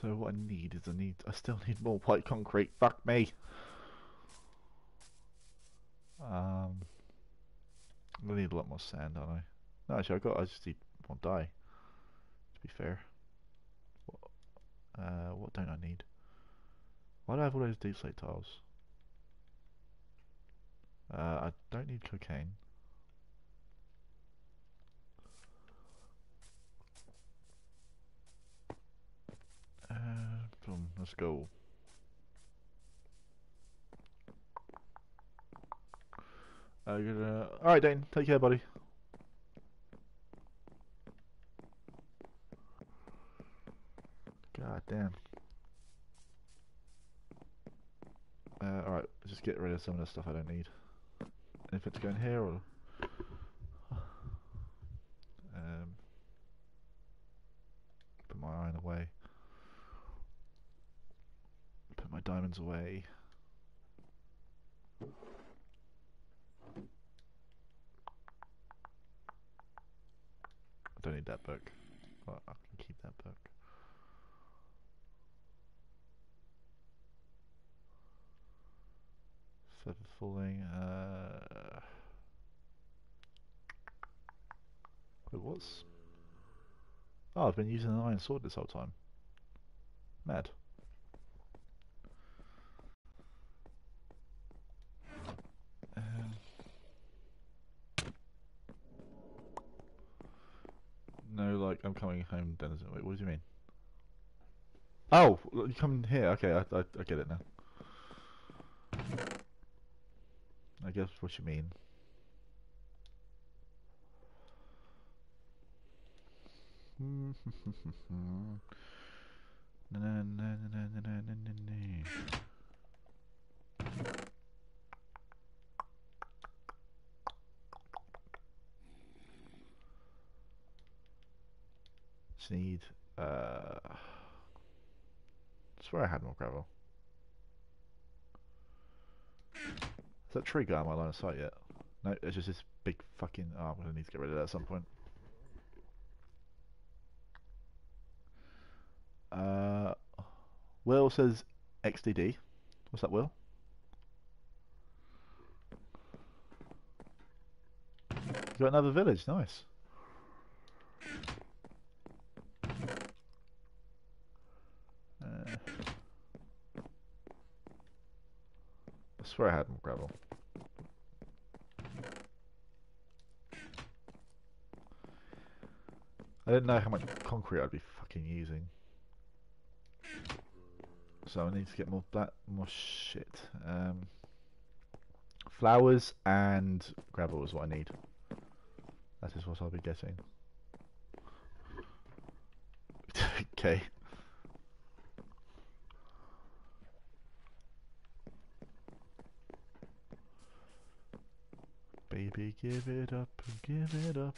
S1: So what I need is I need I still need more white concrete. Fuck me. Um, I'm need a lot more sand, don't I? No, actually, I got. I just need one dye. To be fair. What, uh, what don't I need? Why do I have all those deepslate tiles? Uh, I don't need cocaine. Uh, boom, let's go. Uh, gonna... Alright, Dane, take care, buddy. God damn. Uh, alright, just get rid of some of the stuff I don't need. Anything it's going in here or... Um, put my iron away. Put my diamonds away. I don't need that book. But I can keep that book. Feather falling. Uh? Oh, I've been using an iron sword this whole time. Mad. Um, no, like I'm coming home, Denizen. Wait, what do you mean? Oh, you come here. Okay, I, I, I get it now. I guess what you mean. Just uh, I swear I had more gravel. Is that tree guy on my line of sight yet? No, it's just this big fucking, oh, I'm gonna need to get rid of that at some point. Uh, Will says XDD. What's that, Will? You got another village, nice. Swear I had more gravel. I didn't know how much concrete I'd be fucking using. So I need to get more black, more shit. Um, flowers and gravel is what I need. That is what I'll be getting. <laughs> okay. Baby, give it up, give it up.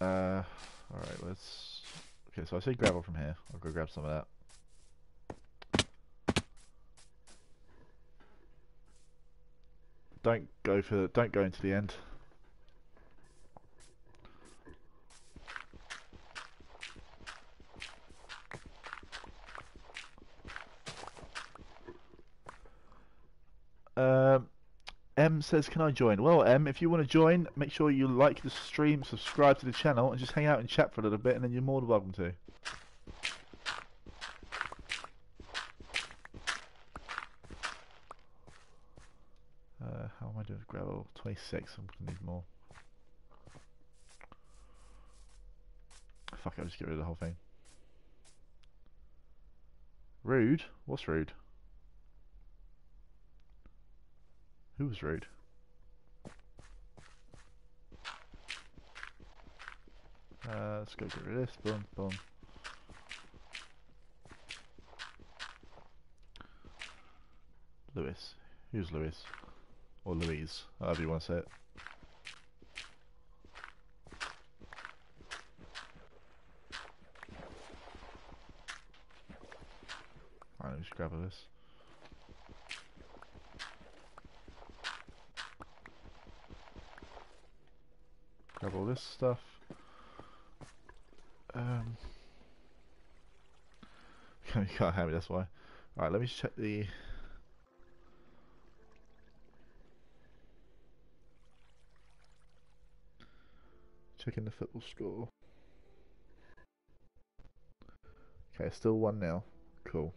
S1: Uh, alright, let's... Okay, so I see gravel from here. I'll go grab some of that. Don't go for don't go into the end. Um, M says, "Can I join?" Well, M, if you want to join, make sure you like the stream, subscribe to the channel, and just hang out and chat for a little bit, and then you're more than welcome to. Uh, how am I doing with gravel? 26. I'm gonna need more. Fuck, I'll just get rid of the whole thing. Rude? What's rude? Who was rude? Uh, let's go get rid of this. Boom, boom. Lewis. Who's Lewis? Or Louise, however you want to say it. Alright, let me just grab this. All this stuff. Um, <laughs> you can't have it, that's why. Alright, let me check the... Checking the football score. Okay, still 1 now. Cool.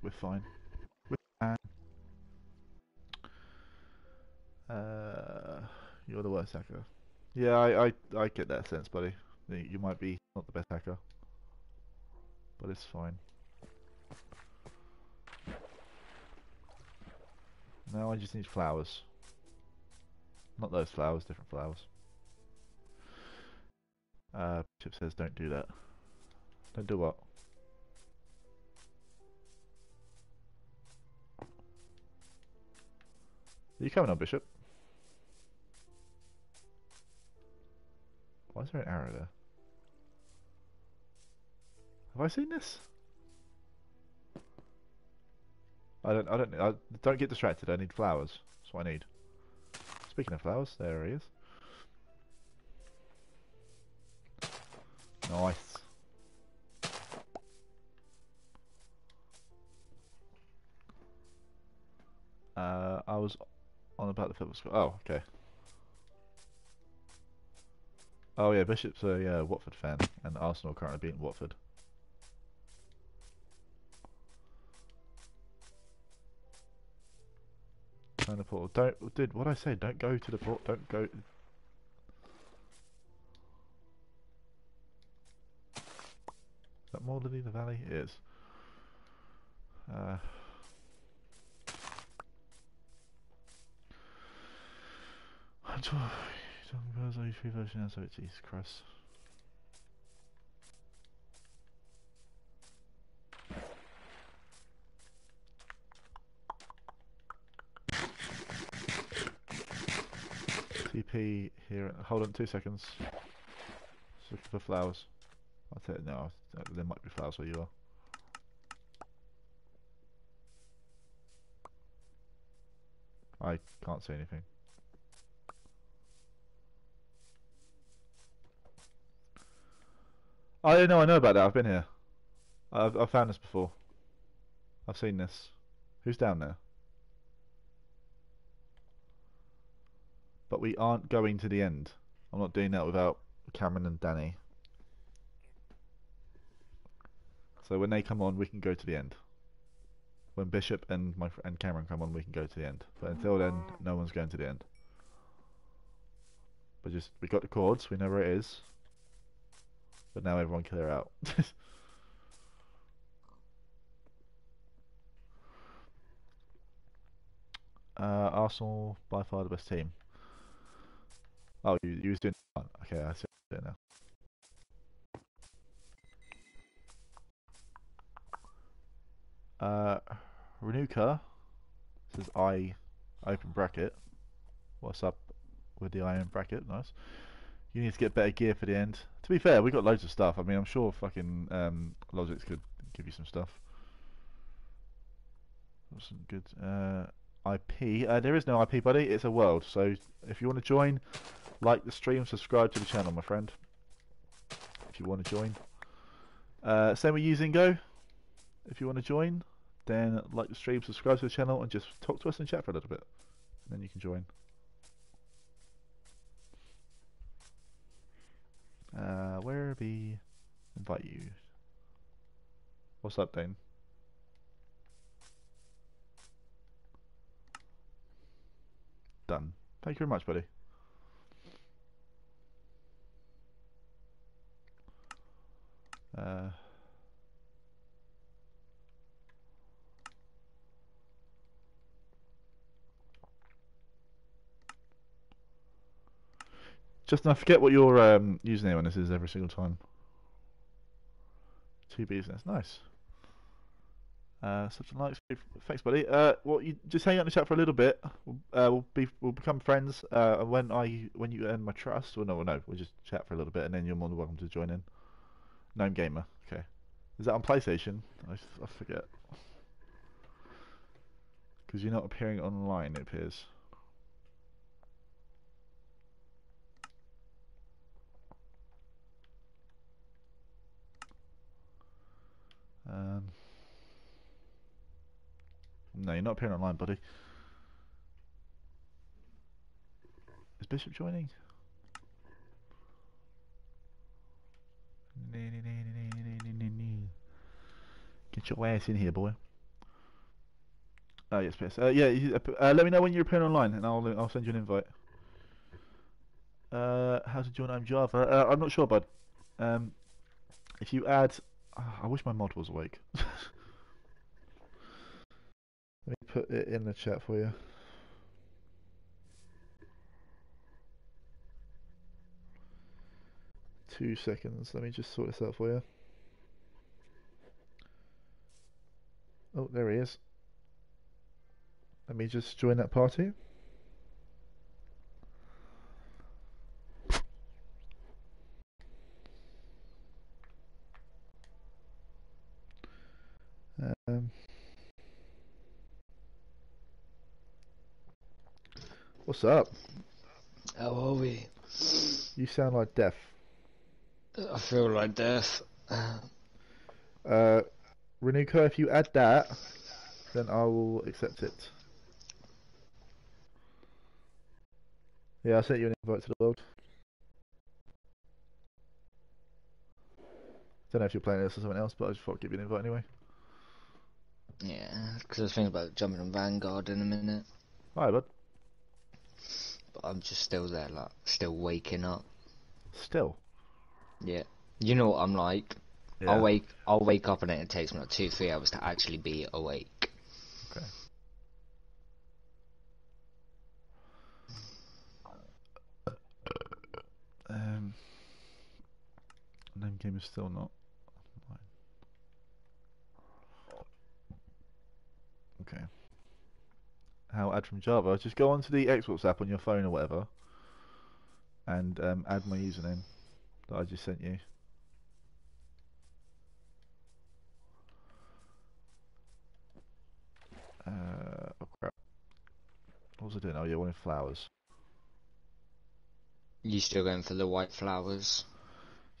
S1: We're fine. You're the worst hacker. Yeah, I, I, I get that sense, buddy. You might be not the best hacker. But it's fine. Now I just need flowers. Not those flowers, different flowers. Uh, Chip says don't do that. Don't do what? Are you coming on, Bishop? Why is there an arrow there? Have I seen this? I don't. I don't. I, don't get distracted. I need flowers. That's what I need. Speaking of flowers, there he is. Nice. Uh, I was on about the football score. Oh, okay. Oh yeah, Bishop's a uh, Watford fan, and Arsenal currently beating Watford. Turn the portal. Don't, dude. What I say? Don't go to the port. Don't go. Is that more than the Valley? It is. Uh, <sighs> Free version so it's. TP here. Hold on two seconds. Just looking for flowers. I'll tell you no, uh, there might be flowers where you are. I can't see anything. Oh, I know, I know about that. I've been here. I've, I've found this before. I've seen this. Who's down there? But we aren't going to the end. I'm not doing that without Cameron and Danny. So when they come on, we can go to the end. When Bishop and my and Cameron come on, we can go to the end. But until then, no one's going to the end. But just we got the coords. We know where it is. But now everyone clear out. <laughs> uh, Arsenal by far the best team. Oh, you, you was doing one. Okay, I see it now. Uh, Renuka says I open bracket. What's up with the I in bracket? Nice. you need to get better gear for the end. To be fair, we got loads of stuff. I mean, I'm sure fucking um, Logix could give you some stuff. Some good uh, IP. Uh, there is no IP, buddy. It's a world. So if you want to join, like the stream, subscribe to the channel, my friend. If you want to join. Uh, same with using Go. If you want to join, then like the stream, subscribe to the channel, and just talk to us in chat for a little bit. And then you can join. Uh, where be invite you? What's up, Dane? Done. Thank you very much, buddy. Uh, Justin, I forget what your um, username on this is every single time. Two that's nice. Uh, such a nice, thanks, buddy. Uh, well, you just hang out in the chat for a little bit. We'll, uh, we'll be, we'll become friends. Uh, when I, when you earn my trust, well, no, no, we'll just chat for a little bit, and then you're more than welcome to join in. Gnome Gamer, okay. Is that on PlayStation? I, I forget. Because you're not appearing online, it appears. Um, no, you're not appearing online, buddy. Is Bishop joining? Get your ass in here, boy. Oh, yes, yes. Uh, yeah, uh, let me know when you're appearing online, and I'll I'll send you an invite. Uh, how to join I'm Java? Uh, I'm not sure, bud. Um, if you add Ah, I wish my mod was awake. <laughs> Let me put it in the chat for you. Two seconds. Let me just sort this out for you. Oh, there he is. Let me just join that party. Um, what's up?
S2: How are we?
S1: You sound like death.
S2: I feel like death.
S1: Uh, Renuka, if you add that, then I will accept it. Yeah, I sent you an invite to the world. Don't know if you're playing this or something else, but I just thought I'd give you an invite anyway.
S2: Yeah, because I was thinking about jumping on Vanguard in a minute.
S1: Hi, bud.
S2: But I'm just still there, like, still waking up.
S1: Still?
S2: Yeah. You know what I'm like.
S1: Yeah.
S2: I'll wake I'll wake up and it takes me like two, three hours to actually be awake.
S1: Okay. Um, name game is still not Okay. How add from Java? Just go onto the Xbox app on your phone or whatever, and um, add my username that I just sent you. Uh, oh crap. What was I doing? Oh yeah, in flowers.
S2: You still going for the white flowers?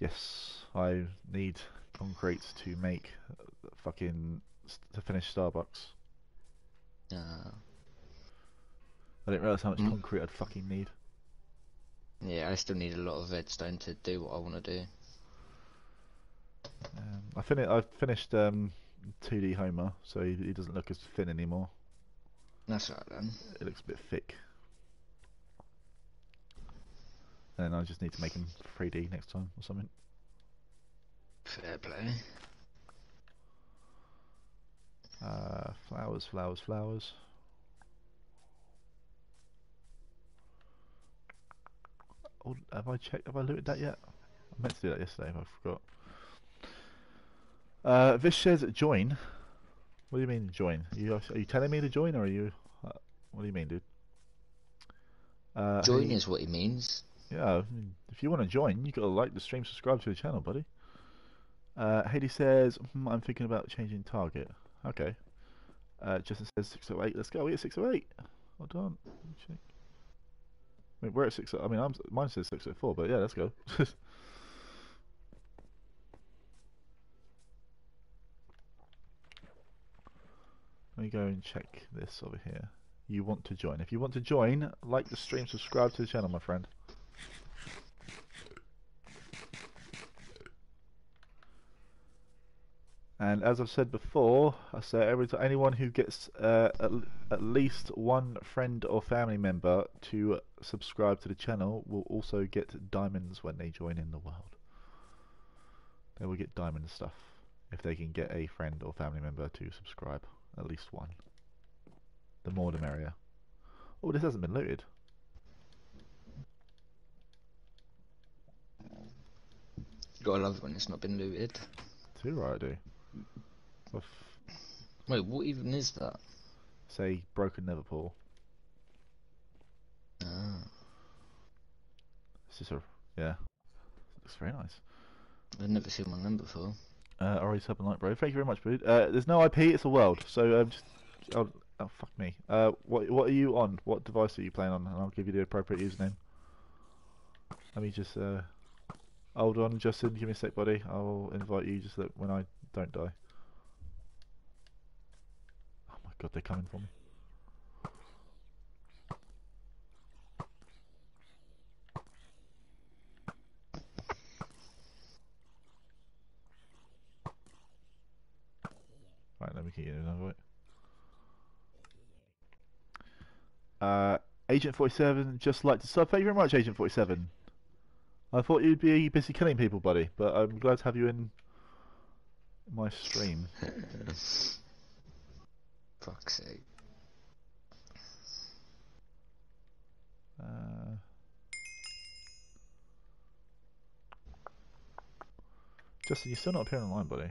S1: Yes, I need concrete to make uh, fucking to finish Starbucks.
S2: Uh,
S1: I didn't realize how much
S2: Mm.
S1: concrete I'd fucking need.
S2: yeah, I still need a lot of redstone to do what I want to do.
S1: Um, I fin I've finished um, 2D Homer, so he, he doesn't look as thin anymore.
S2: That's right then.
S1: It looks a bit thick. And I just need to make him 3D next time or something.
S2: Fair play.
S1: Uh, flowers, flowers, flowers. Oh, have I checked? Have I looted that yet? I meant to do that yesterday, but I forgot. Uh, Vish says join. What do you mean join? Are you, are you telling me to join, or are you? Uh, what do you mean, dude? Uh,
S2: Join
S1: hey-
S2: is what he means.
S1: Yeah, if you want to join, you got to like the stream, subscribe to the channel, buddy. Uh, says, hmm, I'm thinking about changing target. Okay. Uh, Justin says 608. Let's go. We're at 608. Hold on. Check. I mean, we're at 6. I mean, I'm, mine says 604, but yeah, let's go. <laughs> Let me go and check this over here. You want to join. If you want to join, like the stream, subscribe to the channel, my friend. And as I've said before, I say every anyone who gets uh, at, at least one friend or family member to subscribe to the channel will also get diamonds when they join in the world. They will get diamond stuff if they can get a friend or family member to subscribe, at least one. The more the merrier. Oh, this hasn't been looted.
S2: Gotta love it it's not been looted.
S1: Too right, I do. Of,
S2: Wait, what even is that?
S1: say, broken Liverpool.
S2: Ah,
S1: It's just a yeah. Looks very nice.
S2: I've never seen one of them before.
S1: Uh, already sub and like, bro. Thank you very much, dude. Uh, there's no IP. It's a world. So um, just oh, oh fuck me. Uh, what what are you on? What device are you playing on? And I'll give you the appropriate username. Let me just uh, hold on, Justin. Give me a sec, buddy. I'll invite you just that when I don't die. Oh my god, they're coming for me. Right, let me get you another way. Uh, Agent 47, just like to sub. Thank you very much, Agent 47. I thought you'd be busy killing people, buddy, but I'm glad to have you in my stream. <laughs>
S2: Fuck's sake.
S1: Uh, Justin, you're still not appearing online, buddy.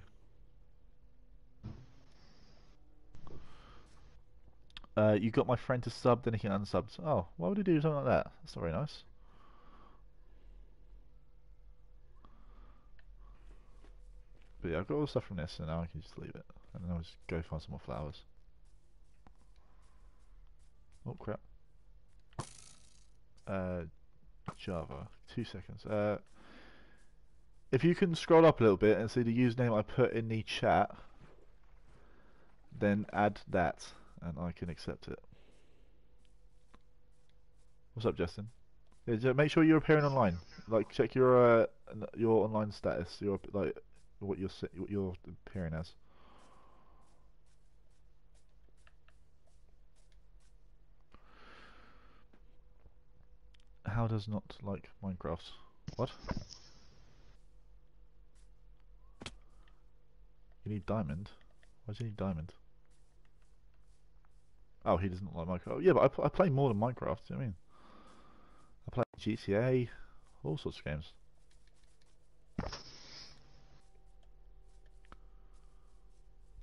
S1: Uh, you got my friend to sub, then he can unsub. Oh, why would he do something like that? That's not very nice. But yeah, I've got all the stuff from this, so now I can just leave it. And then I'll just go find some more flowers. Oh, crap. Uh, Java. Two seconds. Uh, if you can scroll up a little bit and see the username I put in the chat, then add that, and I can accept it. What's up, Justin? Yeah, make sure you're appearing online. Like, check your uh, your online status. Your like what you're what you're appearing as. How does not like Minecraft? What? You need diamond? Why does he need diamond? Oh, he doesn't like Minecraft. Oh, yeah, but I, I play more than Minecraft. Do you know I mean? I play GTA, all sorts of games.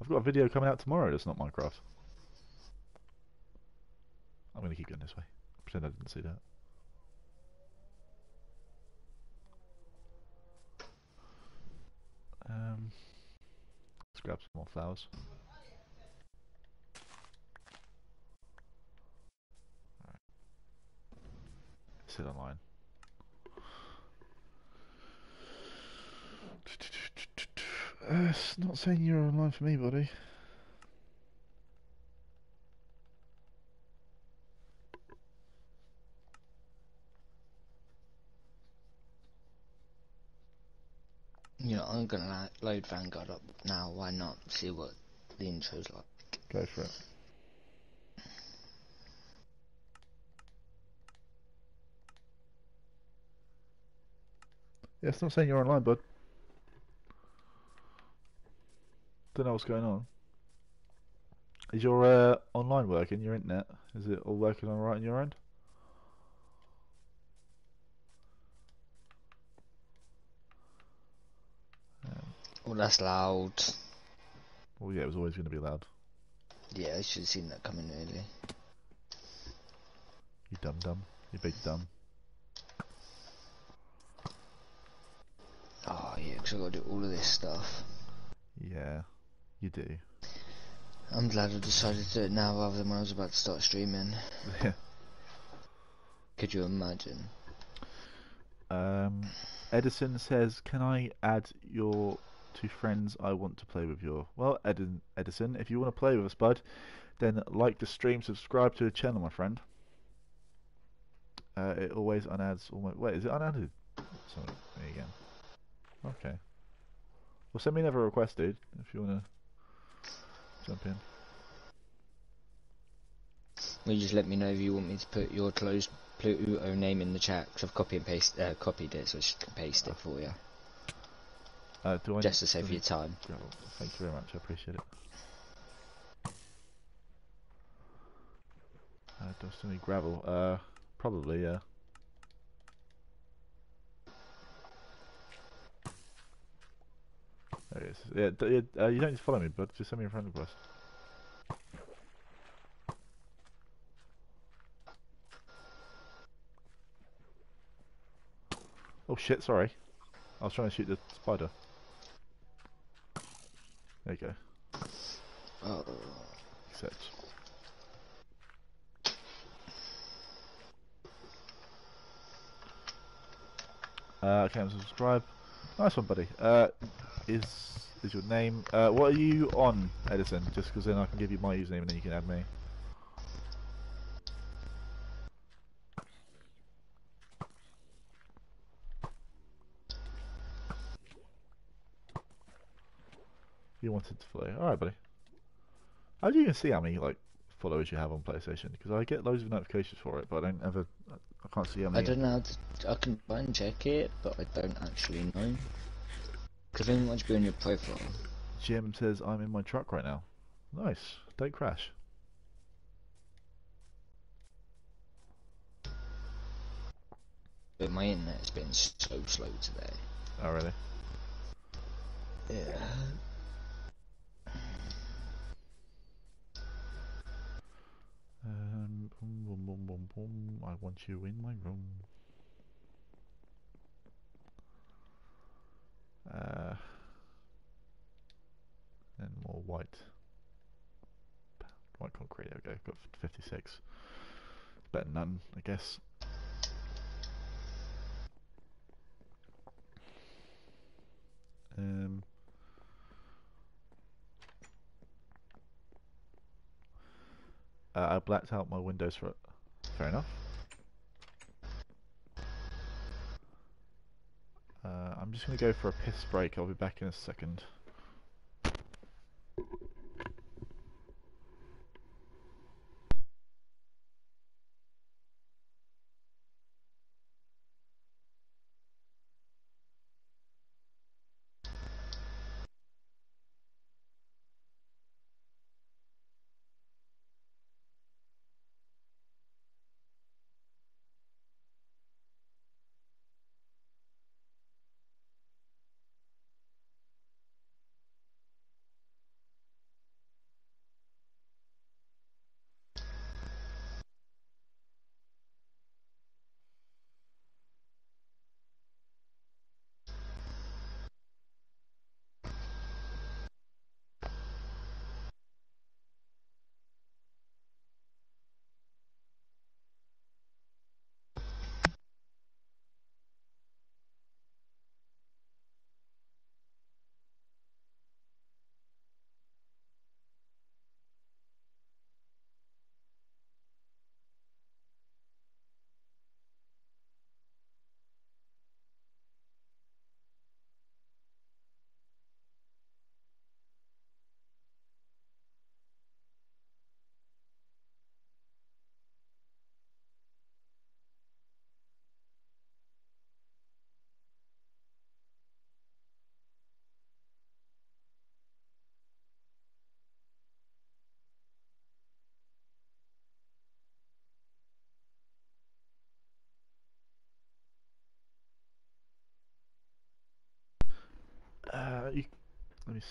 S1: I've got a video coming out tomorrow that's not Minecraft. I'm gonna keep going this way. Pretend I didn't see that. Um, let's grab some more flowers. Alright. Sit online. Uh, it's not saying you're online for me, buddy.
S2: Yeah, I'm gonna lo- load Vanguard up now. Why not? See what the intro's like.
S1: Go for it. Yeah, it's not saying you're online, bud. Don't know what's going on. Is your uh, online working? Your internet? Is it all working all right on your end?
S2: Oh, that's loud.
S1: Well, yeah, it was always going to be loud.
S2: Yeah, I should have seen that coming early.
S1: You dumb dumb. You big dumb.
S2: Oh yeah, 'cause I got to do all of this stuff.
S1: Yeah, you do.
S2: I'm glad I decided to do it now rather than when I was about to start streaming.
S1: Yeah.
S2: Could you imagine?
S1: Um, Edison says, "Can I add your two friends? I want to play with your." Well, Edison, Edison, if you want to play with us, bud, then like the stream, subscribe to the channel, my friend. Uh, it always unadds all my. Wait, is it unadded? Sorry, me again. Okay. Well, send me another request, dude, if you wanna jump in.
S2: Will you just let me know if you want me to put your closed Pluto name in the chat? Because I've copy and paste, uh, copied it, so I just can paste it for you.
S1: Uh, do I?
S2: Just to save
S1: does
S2: you time.
S1: Thank you very much. I appreciate it. Uh, do I still need gravel? Uh, probably, yeah. There. Yeah, yeah, uh, you don't need to follow me, but just send me a friend request. Oh shit, sorry. I was trying to shoot the spider. There you go.
S2: Oh,
S1: Accept. Uh, okay, subscribe. Nice one, buddy. Uh, is is your name? Uh, what are you on, Edison? Just because then I can give you my username and then you can add me. You wanted to follow. Alright, buddy. How do you even see how many like followers you have on PlayStation? Because I get loads of notifications for it, but I don't ever. I can't see how many.
S2: I don't know how to, I can try and check it, but I don't actually know. Because I think once you be on your profile,
S1: Jim says I'm in my truck right now. Nice. Don't crash.
S2: but my internet has been so slow today.
S1: Oh really?
S2: Yeah.
S1: Um, boom, boom, boom, boom, boom. I want you in my room. Uh, and more white. White concrete. There we go. Got 56. Better than none, I guess. Um. Uh, I blacked out my windows for it. Fair enough. Uh, I'm just going to go for a piss break. I'll be back in a second.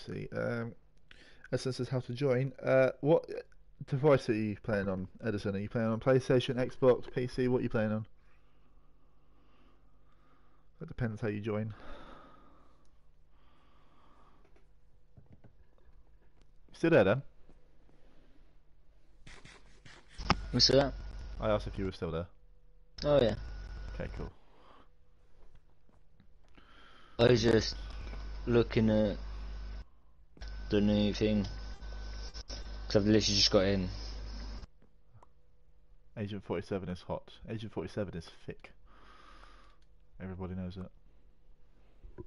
S1: see. Um, Essence is how to join. Uh, what device are you playing on, Edison? Are you playing on PlayStation, Xbox, PC? What are you playing on? That depends how you join. Still there, then?
S2: Still there?
S1: I asked if you were still there.
S2: Oh yeah.
S1: Okay, cool.
S2: I was just looking at the new thing. Cause I've literally just got in.
S1: Agent 47 is hot. Agent 47 is thick. Everybody knows it.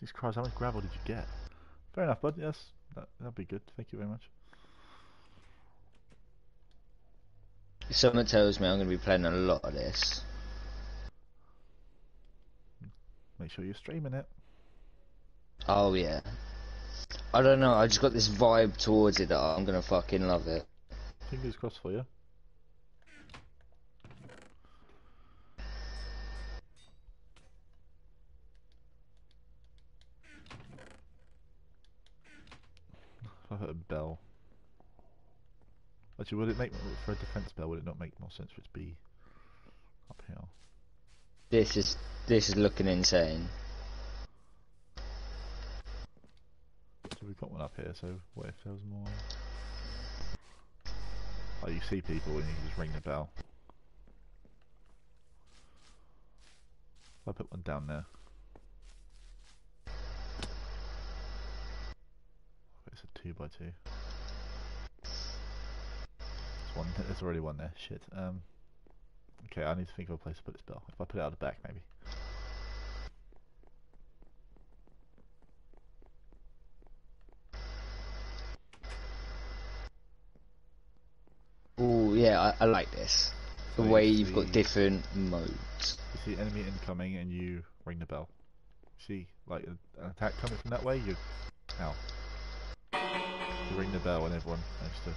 S1: Jesus Christ, how much gravel did you get? Fair enough, bud. Yes, that, that'd be good. Thank you very much.
S2: Someone tells me I'm going to be playing a lot of this.
S1: Make sure you're streaming it.
S2: Oh yeah. I don't know, I just got this vibe towards it that I'm to fucking love it.
S1: Fingers crossed for you. <laughs> I heard a bell. Actually, would it make for a defense bell? Would it not make more sense for it to be up here?
S2: This is this is looking insane.
S1: So one up here. So what if there was more? Oh, you see people and you just ring the bell. I put one down there. It's a two by two. There's one. There's already one there. Shit. Um. Okay, I need to think of a place to put this bell. If I put it out the back, maybe.
S2: Oh yeah, I, like this. The
S1: So
S2: way
S1: you
S2: you've got different modes.
S1: You see enemy incoming and you ring the bell. See, like an attack coming from that way, you out. You ring the bell and everyone knows to.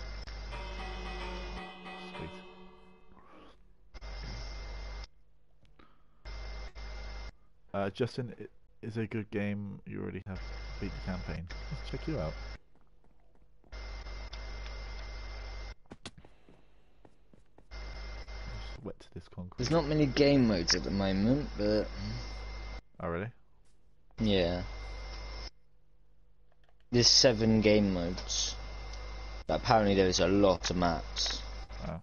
S1: Sweet. Uh, Justin, it is a good game. You already have beat the campaign. Let's check you out. Wet to this concrete.
S2: There's not many game modes at the moment, but
S1: Oh, really?
S2: yeah. There's seven game modes. But apparently there's a lot of maps.
S1: Oh.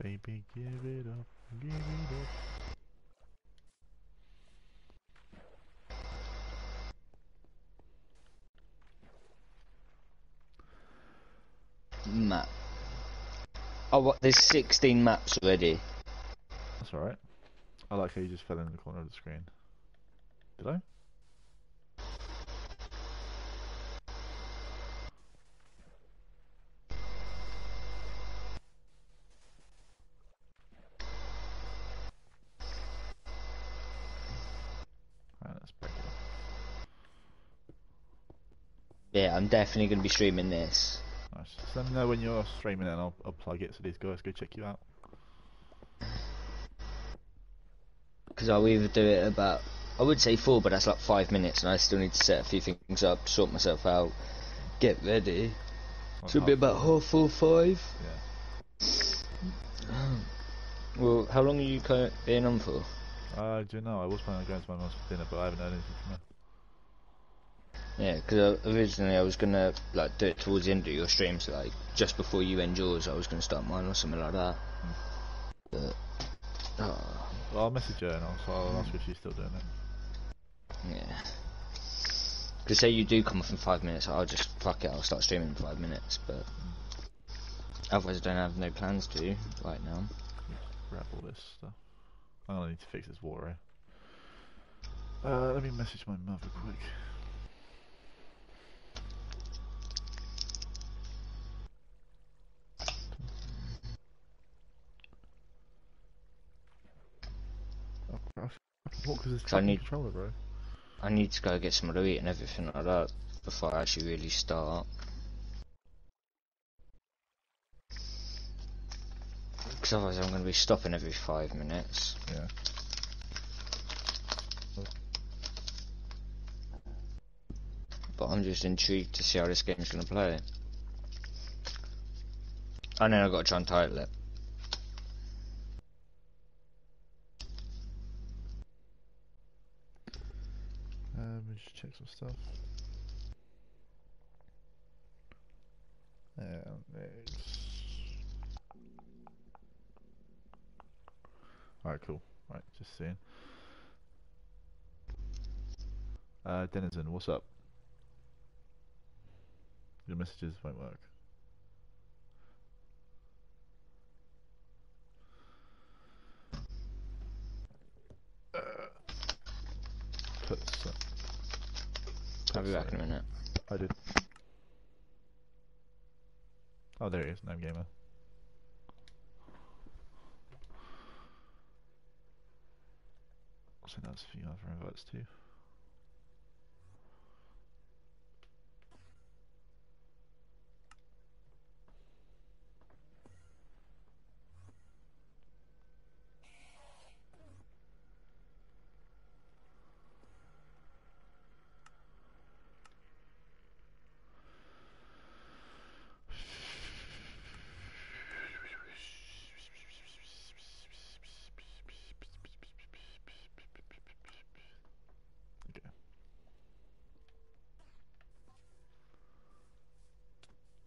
S1: Baby, give it up, give it up.
S2: Map. Oh, what? There's 16 maps already.
S1: That's alright. I like how you just fell in the corner of the screen. Did I? Alright, let's break it up.
S2: Yeah, I'm definitely going to be streaming this.
S1: Nice. Just let me know when you're streaming and I'll, I'll plug it so these guys go check you out.
S2: Because I'll either do it about, I would say four, but that's like five minutes, and I still need to set a few things up, sort myself out, get ready. So it'll be about half four, five.
S1: Yeah.
S2: Well, how long are you being on for?
S1: Uh, do you know, I was planning on going to my mum's for dinner, but I haven't heard anything from her.
S2: Yeah, because originally I was gonna like do it towards the end of your stream, so like just before you end yours, I was gonna start mine or something like that. But oh,
S1: Well, I'll message her and I'll, so I'll ask if she's still doing it.
S2: yeah. Because say you do come off in five minutes, I'll just fuck it. I'll start streaming in five minutes, but otherwise I don't have no plans to right now.
S1: Grab all this stuff. I'm gonna need to fix this water. eh? Uh, let me message my mother quick. Oh, bro, fucking walk with this
S2: 'Cause I need-
S1: controller, bro.
S2: I need to go get some to eat and everything like that before I actually really start. Because otherwise I'm going to be stopping every five minutes.
S1: Yeah.
S2: but I'm just intrigued to see how this game's gonna play. And then I've got to try and title it.
S1: Um, let me just check some stuff. Um. Alright, cool. Right, just seeing. Uh, Denizen, what's up? Your messages won't work. Uh, put some,
S2: I'll be back in a minute.
S1: I did. Oh, there he is, Gnome Gamer. So that's a few other invites too.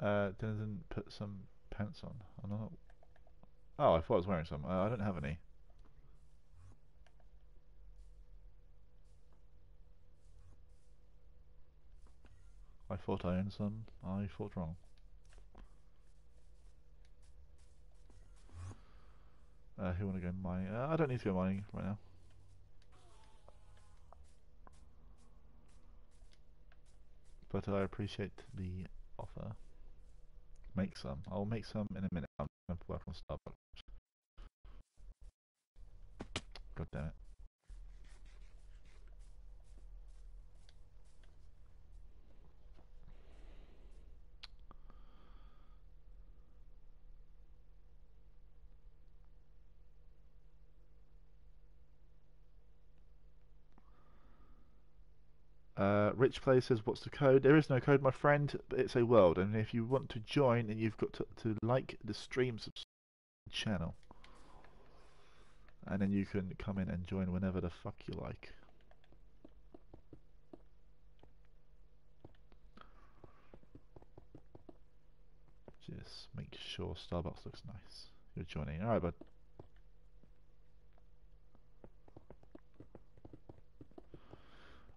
S1: Uh, Denizen put some pants on. I don't know. Oh, I thought I was wearing some. Uh, I don't have any. I thought I owned some. I thought wrong. Uh, who want to go mining? Uh, I don't need to go mining right now. But I appreciate the offer. Make some. I'll make some in a minute. I'm going to work on Starbucks. God damn it. Uh, Rich Play says, "What's the code?" There is no code, my friend. But it's a world, and if you want to join, and you've got to, to like the stream subscribe channel, and then you can come in and join whenever the fuck you like. Just make sure Starbucks looks nice. You're joining, all right, bud.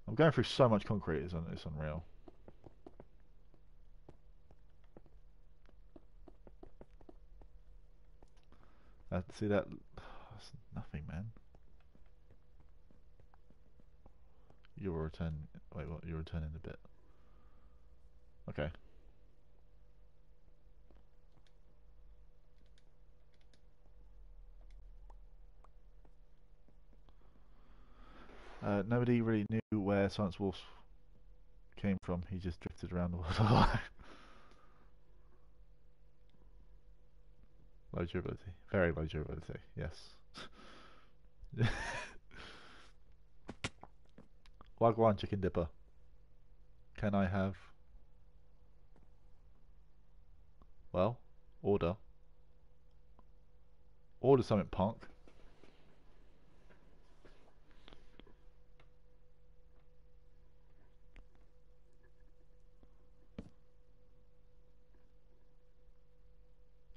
S1: I'm going through so much concrete, un it's unreal. Uh, see that? That's nothing, man. You'll return. Wait, what? You'll return in a bit. Okay. Uh, nobody really knew where Science Wolf came from. He just drifted around the world <laughs> a lot. low durability. Very low durability, yes. <laughs> Wagwan chicken dipper. Can I have... Well, order. Order something, punk.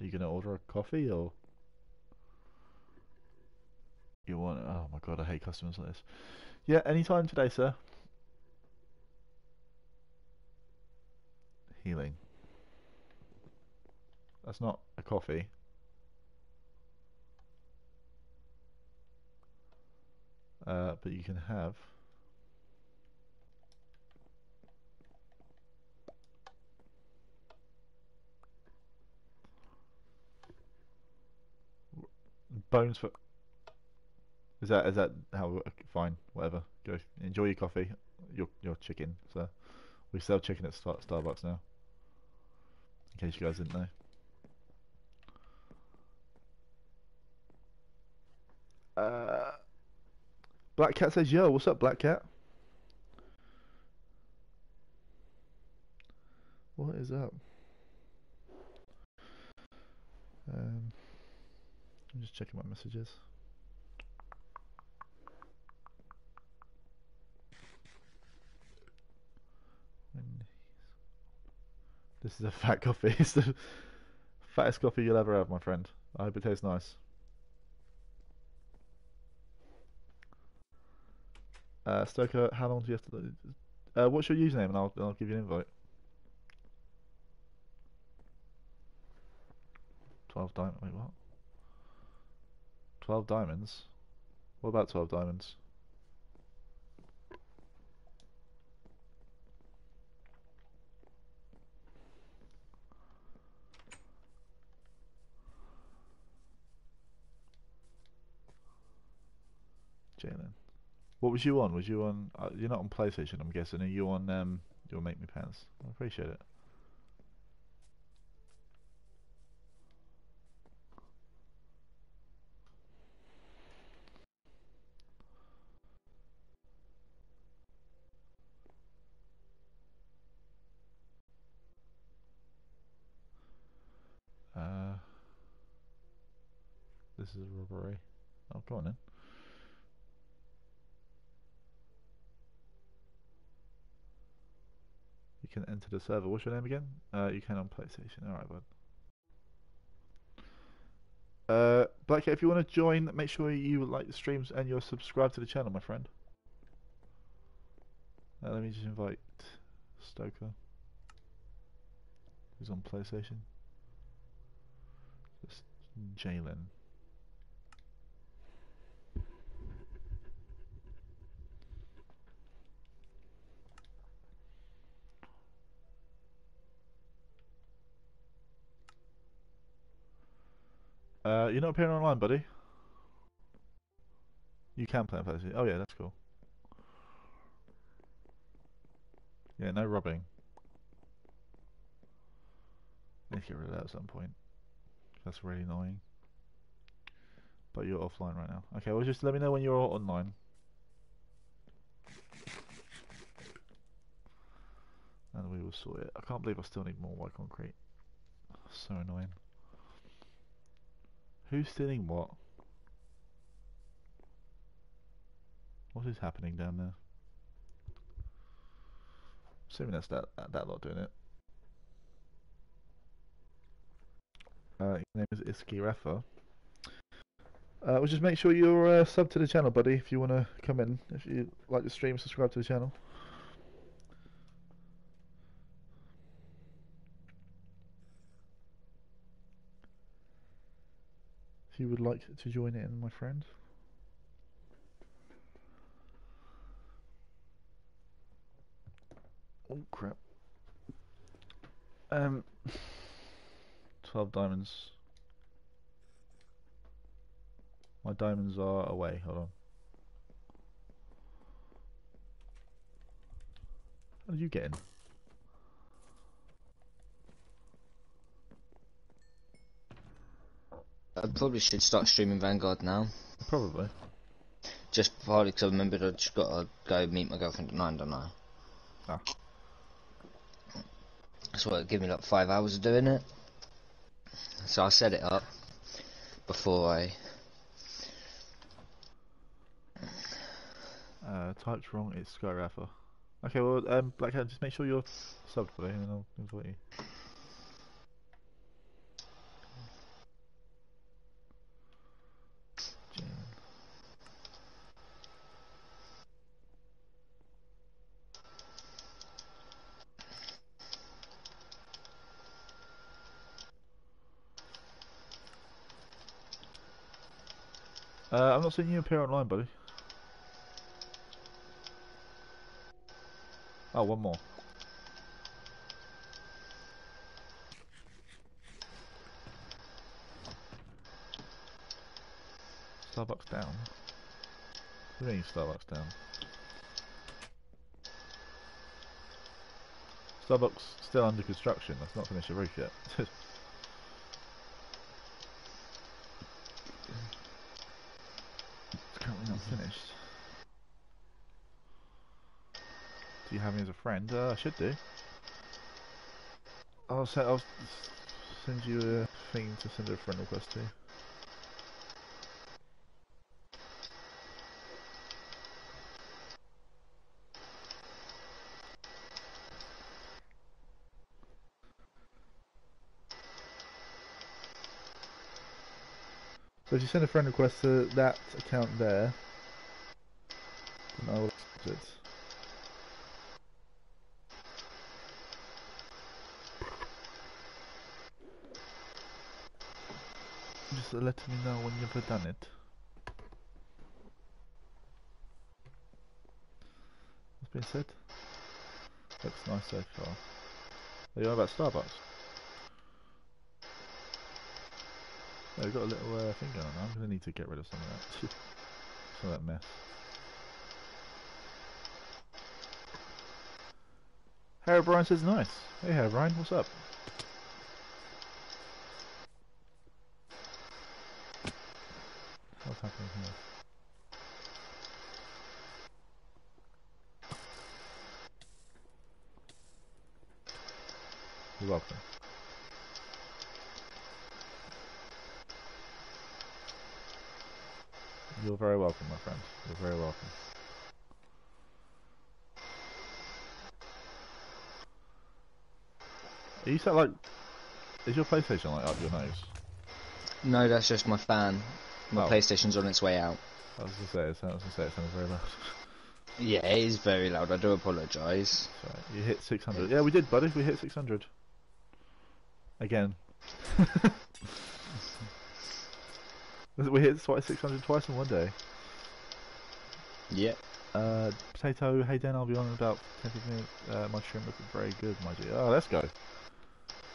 S1: You gonna order a coffee or you want? Oh my god, I hate customers like this. Yeah, anytime today, sir. Healing. That's not a coffee. Uh, but you can have. Bones for. Is that is that how? Fine, whatever. Go enjoy your coffee, your your chicken. So we sell chicken at Star Starbucks now. In case you guys didn't know. Uh, Black Cat says, "Yo, what's up, Black Cat?" What is up? Um, I'm just checking my messages. This is a fat coffee. <laughs> It's the fattest coffee you'll ever have, my friend. I hope it tastes nice. Uh, Stoker, how long do you have to? Uh, what's your username, and I'll I'll give you an invite. Twelve diamond. Wait, what? Twelve diamonds. What about twelve diamonds? Jalen. What was you on? Was you on? Uh, you're not on PlayStation, I'm guessing. Are you on? Um, you'll make me pants. I appreciate it. Is a robbery. Oh, go on then. You can enter the server. What's your name again? Uh, you can on PlayStation. Alright, bud. Uh, if you want to join, make sure you like the streams and you're subscribed to the channel, my friend. Uh, let me just invite Stoker, who's on PlayStation. Just Jalen. Uh, you're not appearing online, buddy. You can play on PlayStation. Oh yeah, that's cool. Yeah, no robbing. To get rid of that at some point. That's really annoying. But you're offline right now. Okay, well just let me know when you're online. And we will sort it. I can't believe I still need more white concrete. So annoying. Who's stealing what? What is happening down there? Assuming that's that that, that lot doing it. Uh, his name is Iski Rafa. Uh, well, just make sure you're uh, sub to the channel, buddy. If you want to come in, if you like the stream, subscribe to the channel. If you would like to join in, my friend. Oh crap. Um, 12 diamonds. My diamonds are away, hold on. How did you get in?
S2: I probably should start streaming Vanguard now.
S1: Probably.
S2: Just partly because I remembered I just got to go meet my girlfriend at 9, don't I?
S1: Ah.
S2: So it'll give me like 5 hours of doing it. So I set it up before I...
S1: Uh, typed wrong, it's Sky Rafa. Okay, well, um, Blackhead, just make sure you're subbed, buddy, and then I'll invite you. I'm not seeing you appear online, buddy. Oh, one more. Starbucks down. What do you mean Starbucks down? Starbucks still under construction. That's not finished the roof yet. <laughs> it's currently not finished. Do you have me as a friend? Uh, I should do. I'll, se- I'll send you a thing to send a friend request to. So if you send a friend request to that account there, then I will accept it. Just let me know when you've done it. What's been said? Looks nice so far. Are you on about Starbucks? Oh, we've got a little uh, thing going on. I'm going to need to get rid of some of that. <laughs> some of that mess. Herobrine says nice. Hey Herobrine, what's up? What's happening here? You're welcome. You're very welcome, my friend. You're very welcome. Are you sat like... Is your PlayStation like up your nose?
S2: No, that's just my fan. My
S1: Oh.
S2: PlayStation's on its way out.
S1: I was gonna say, it sounds, I was gonna say it sounds very loud. <laughs>
S2: Yeah, it is very loud. I do apologise.
S1: You hit 600. Yeah, we did, buddy. We hit 600. Again. <laughs> we hit twice 600 twice in one day.
S2: Yeah.
S1: Uh, potato. Hey Dan, I'll be on in about 10 minutes. Uh, my stream looking very good, my dear. Oh, let's go.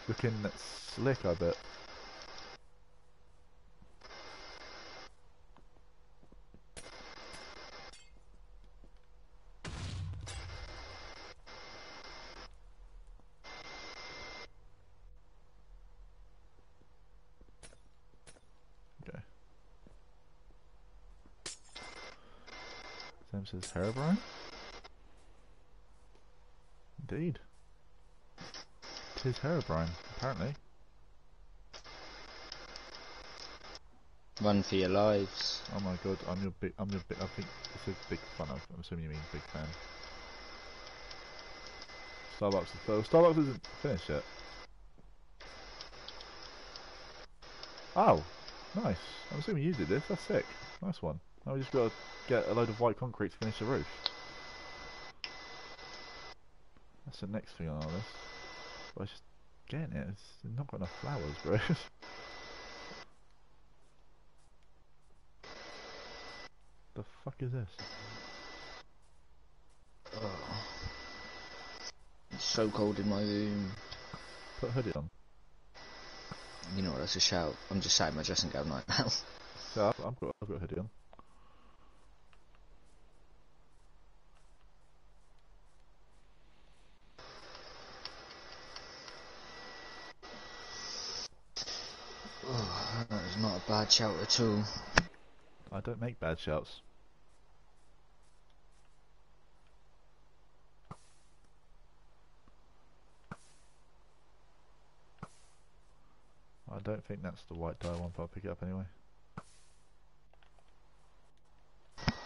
S1: Looking slick, I bet. Okay. Sam says Herobrine? Indeed. Tis Herobrine, apparently.
S2: Run for your lives.
S1: Oh my god, I'm your big, I'm your big, I think it's a big of, I'm assuming you mean big fan. Starbucks is first. Starbucks isn't finished yet. Oh, nice. I'm assuming you did this, that's sick. Nice one. Now we just gotta get a load of white concrete to finish the roof. That's the next thing on our list. But I just getting it, it's not got enough flowers, bro. <laughs> the fuck is this?
S2: Oh. It's so cold in my room.
S1: Put a hoodie on.
S2: You know what? That's a shout. I'm just sat in my dressing gown right now.
S1: So I've, I've got I've got a hoodie on.
S2: oh, that is not a bad shout at all.
S1: I don't make bad shouts. I don't think that's the white dye one, but I'll pick it up anyway.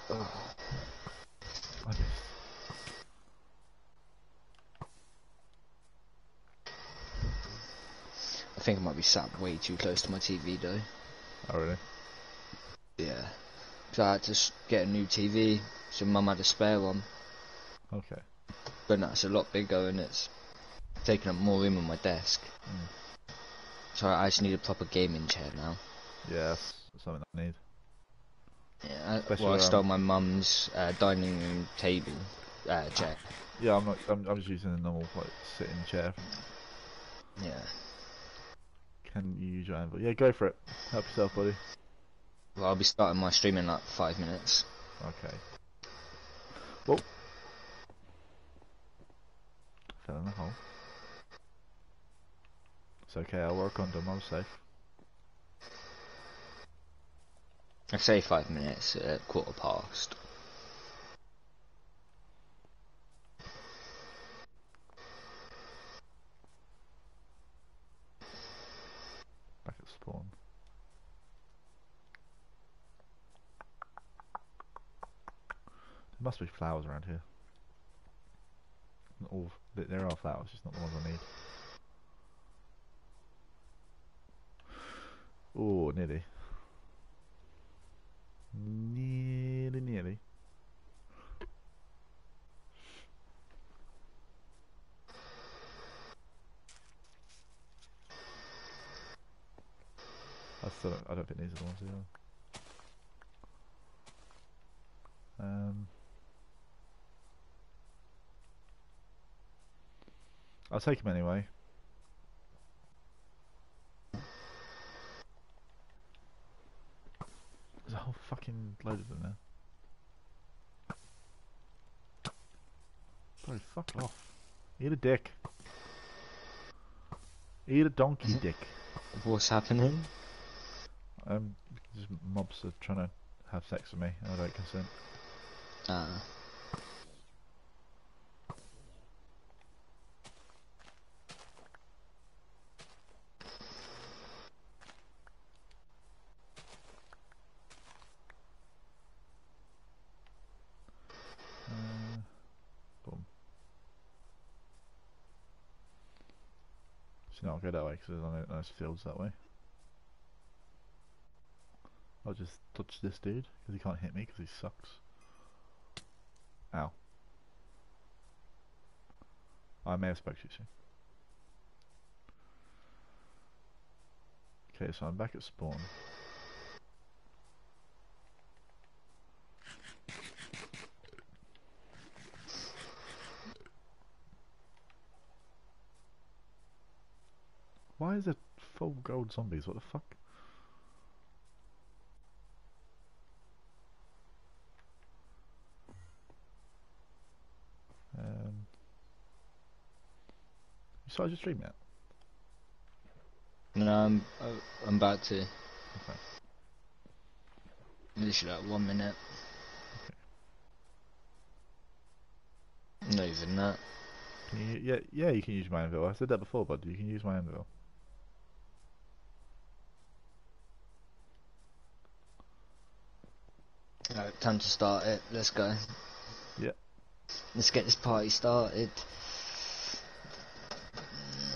S2: Oh.
S1: I.
S2: I think I might be sat way too close to my TV though.
S1: Oh really?
S2: Yeah. So I had to get a new TV, so mum had a spare one.
S1: Okay.
S2: But no, it's a lot bigger and it's taking up more room on my desk.
S1: Mm.
S2: So I just need a proper gaming chair now.
S1: Yeah, that's something I need.
S2: Yeah, I, well, I stole
S1: I'm-
S2: my mum's uh, dining room table uh, chair.
S1: Yeah, I'm not. I'm, I'm just using a normal like sitting chair.
S2: Yeah.
S1: Can you use your anvil? Yeah, go for it. Help yourself, buddy.
S2: Well, I'll be starting my stream in like five minutes.
S1: Okay. Well, fell in the hole. It's okay. I'll work on them. I'm safe.
S2: I say five minutes at quarter past.
S1: Must be flowers around here. Not all, there are flowers, just not the ones I need. Oh, nearly. Nearly, nearly. I still don't, I don't think these are the ones either. Um, I'll take him anyway. There's a whole fucking load of them there. Bro, fuck off. Eat a dick. Eat a donkey dick.
S2: What's happening?
S1: Um, just mobs are trying to have sex with me and I don't consent.
S2: Ah.
S1: Uh, go that way because there's no nice fields that way. I'll just touch this dude because he can't hit me because he sucks. Ow. I may have spoke too soon. Okay, so I'm back at spawn. Why is there full gold zombies? What the fuck? Um, you started your stream yet?
S2: No, I'm, uh, I'm about to.
S1: Okay.
S2: Literally like one minute. Not even that.
S1: You, yeah, yeah, you can use my anvil. I said that before, but you can use my anvil.
S2: Alright, time to start it. Let's go.
S1: Yeah.
S2: Let's get this party started.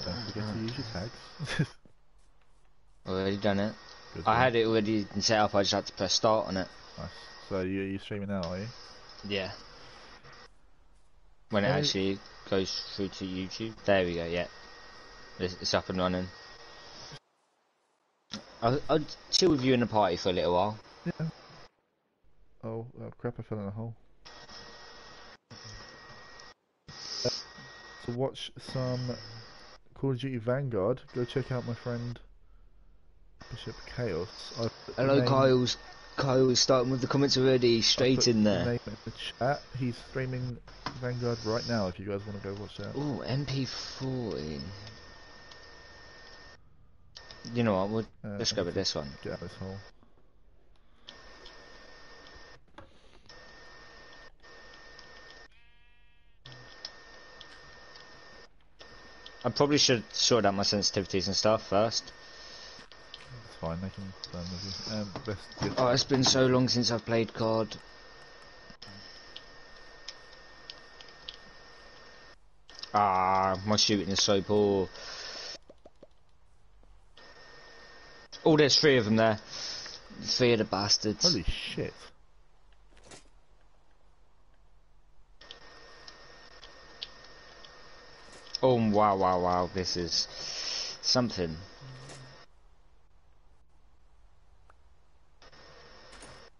S1: Don't forget to use your tags. <laughs>
S2: Already done it.
S1: Good
S2: I
S1: work.
S2: had it already set up. I just had to press start on it.
S1: Nice. So you you streaming now, are you?
S2: Yeah. When it actually goes through to YouTube. There we go. Yeah. It's, it's up and running. I'll, I'll chill with you in the party for a little while.
S1: Yeah. Oh, oh crap! I fell in a hole. To watch some Call of Duty Vanguard, go check out my friend Bishop Chaos.
S2: Hello, Kyle's. Kyle's starting with the comments already. Straight in there.
S1: in the chat. He's streaming Vanguard right now. If you guys want to go watch that.
S2: Oh, MP40. You know what? We'll,
S1: Uh,
S2: let's go with this one.
S1: Get out of this hole.
S2: I probably should sort out my sensitivities and stuff first.
S1: It's fine. They can with you. Um, best
S2: Oh, it's been so long since I've played COD. Ah, my shooting is so poor. Oh, there's three of them there. Three of the bastards.
S1: Holy shit!
S2: Oh, wow, wow, wow. This is something.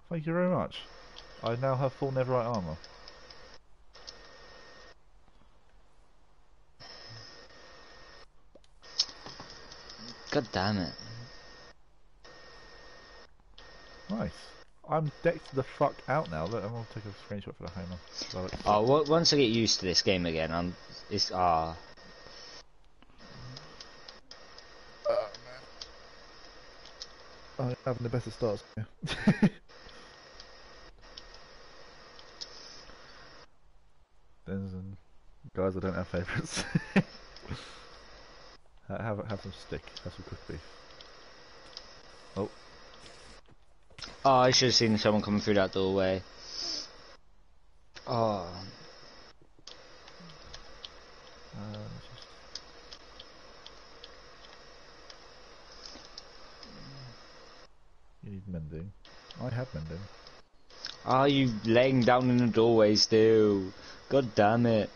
S1: Thank you very much. I now have full Netherite armor.
S2: God damn it.
S1: Nice. I'm decked the fuck out now. Look, I'm gonna take a screenshot for the Homer.
S2: Oh, once I get used to this game again, I'm. It's ah.
S1: I'm having the best of starts. <laughs> Yeah. There's um, guys, I don't have favourites. <laughs> Have have some stick. Have some cooked beef.
S2: Oh, I should have seen someone coming through that doorway. Oh,
S1: Uh, let's just- You need mending. I have mending.
S2: are you laying down in the doorway still? God damn it.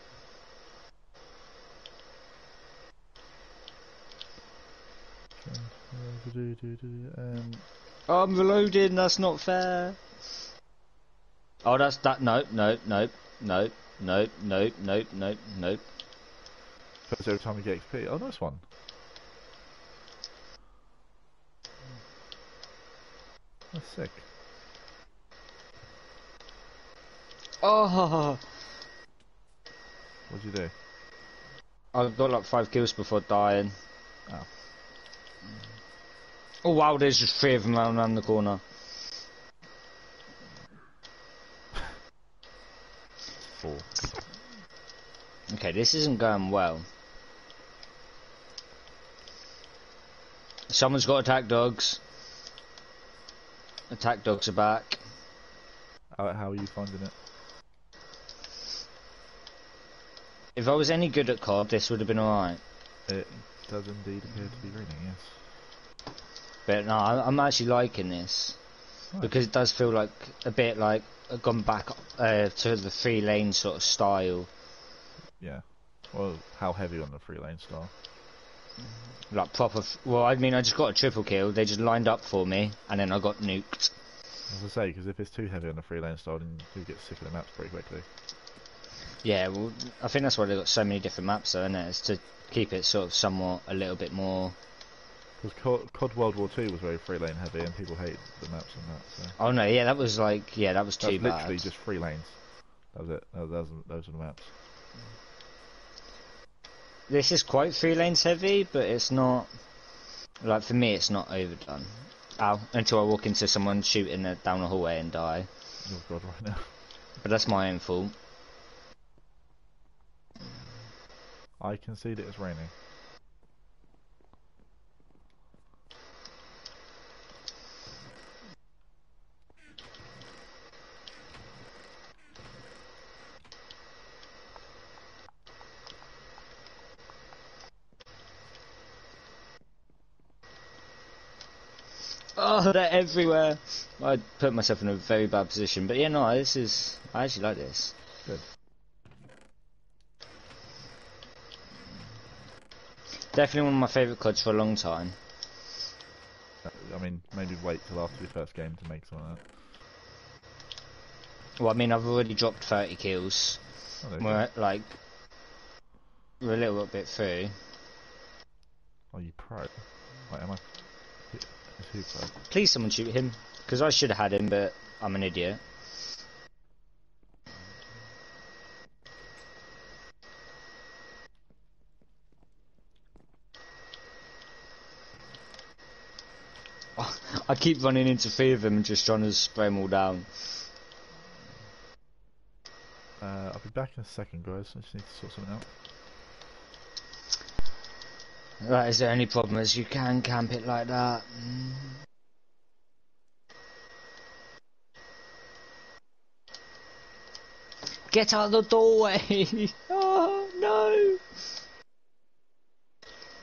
S1: Um,
S2: I'm reloading, that's not fair. Oh, that's that. Nope, nope, nope, nope, nope, nope, nope, nope, nope.
S1: first every time you get XP. Oh, nice one. That's sick.
S2: Oh,
S1: What'd you do?
S2: I got like five kills before dying.
S1: Oh.
S2: Oh wow, there's just three of them around, the corner.
S1: Four.
S2: Okay, this isn't going well. Someone's got attack dogs. Attack dogs are back.
S1: How, how are you finding it?
S2: If I was any good at COD, this would have been alright.
S1: It does indeed appear to be raining, yes.
S2: But no, I'm actually liking this. Because it does feel like a bit like uh, gone back uh, to the three lane sort of style.
S1: Yeah. Well, how heavy on the three lane style?
S2: Like proper. F- well, I mean, I just got a triple kill. They just lined up for me, and then I got nuked.
S1: As I say, because if it's too heavy on the three lane style, then you get sick of the maps pretty quickly.
S2: Yeah, well, I think that's why they've got so many different maps, though, isn't it? Is to keep it sort of somewhat a little bit more.
S1: Because COD, COD World War Two was very free lane heavy, and people hated the maps on that. So
S2: Oh no, yeah, that was like, yeah, that was
S1: that
S2: too
S1: was literally just three lanes. That was it. That was, that was, those were the maps.
S2: This is quite three lanes heavy, but it's not. Like for me, it's not overdone. Ow! Until I walk into someone shooting a, down a hallway and die.
S1: Oh god, right now.
S2: But that's my own fault.
S1: I concede that it is raining. <laughs>
S2: They're everywhere. I put myself in a very bad position, but yeah, no, this is. I actually like this.
S1: Good.
S2: Definitely one of my favourite CODs for a long time.
S1: I mean, maybe wait till after your first game to make some of that.
S2: Well, I mean, I've already dropped 30 kills.
S1: Oh,
S2: We're at, like. We're a little bit through.
S1: Are you pro? Wait, am I? Who- Is who pro?
S2: Please, someone shoot him. Because I should have had him, but I'm an idiot. <laughs> I keep running into three of them and just trying to spray them all down.
S1: Uh, I'll be back in a second, guys. I just need to sort something out.
S2: Right, is there any problem as you can camp it like that? Get out of the doorway! <laughs> oh no!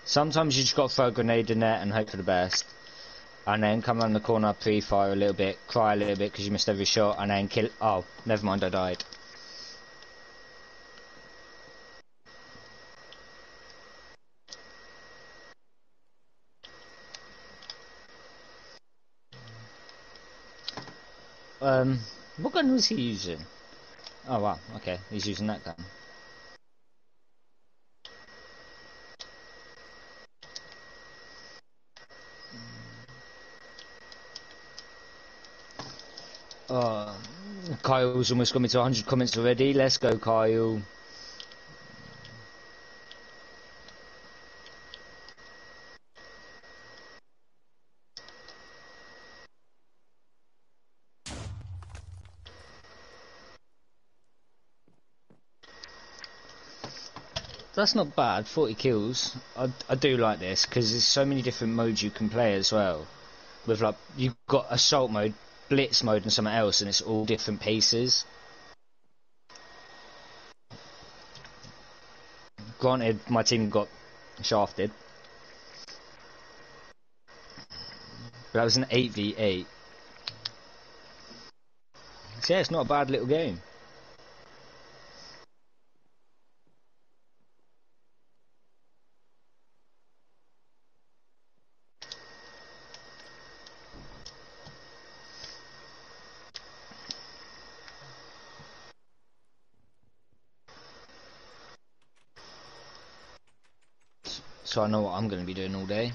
S2: Sometimes you just gotta throw a grenade in there and hope for the best. And then come around the corner, pre-fire a little bit, cry a little bit because you missed every shot, and then kill. Oh, never mind, I died. Um, what gun was he using? Oh wow, okay, he's using that gun. Oh, Kyle's almost got me to 100 comments already. Let's go, Kyle. that's not bad. 40 kills. I, I do like this because there's so many different modes you can play as well. With like you've got assault mode, blitz mode, and something else, and it's all different pieces. Granted, my team got shafted. But that was an 8v8. So yeah, it's not a bad little game. So I know what I'm going to be doing all day.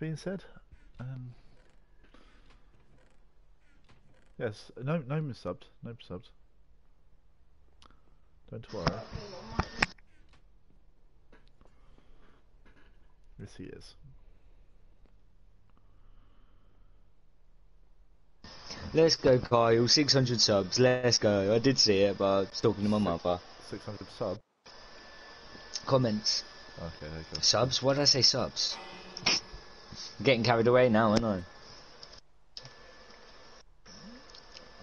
S1: Being said? Um, yes, no, no subbed, no subbed. Don't worry. Yes, he is.
S2: Let's go, Kyle. 600 subs. Let's go. I did see it, but I was talking to my mother.
S1: 600 subs?
S2: Comments.
S1: Okay, there you go.
S2: Subs? Why did I say subs? I'm getting carried away now, aren't I?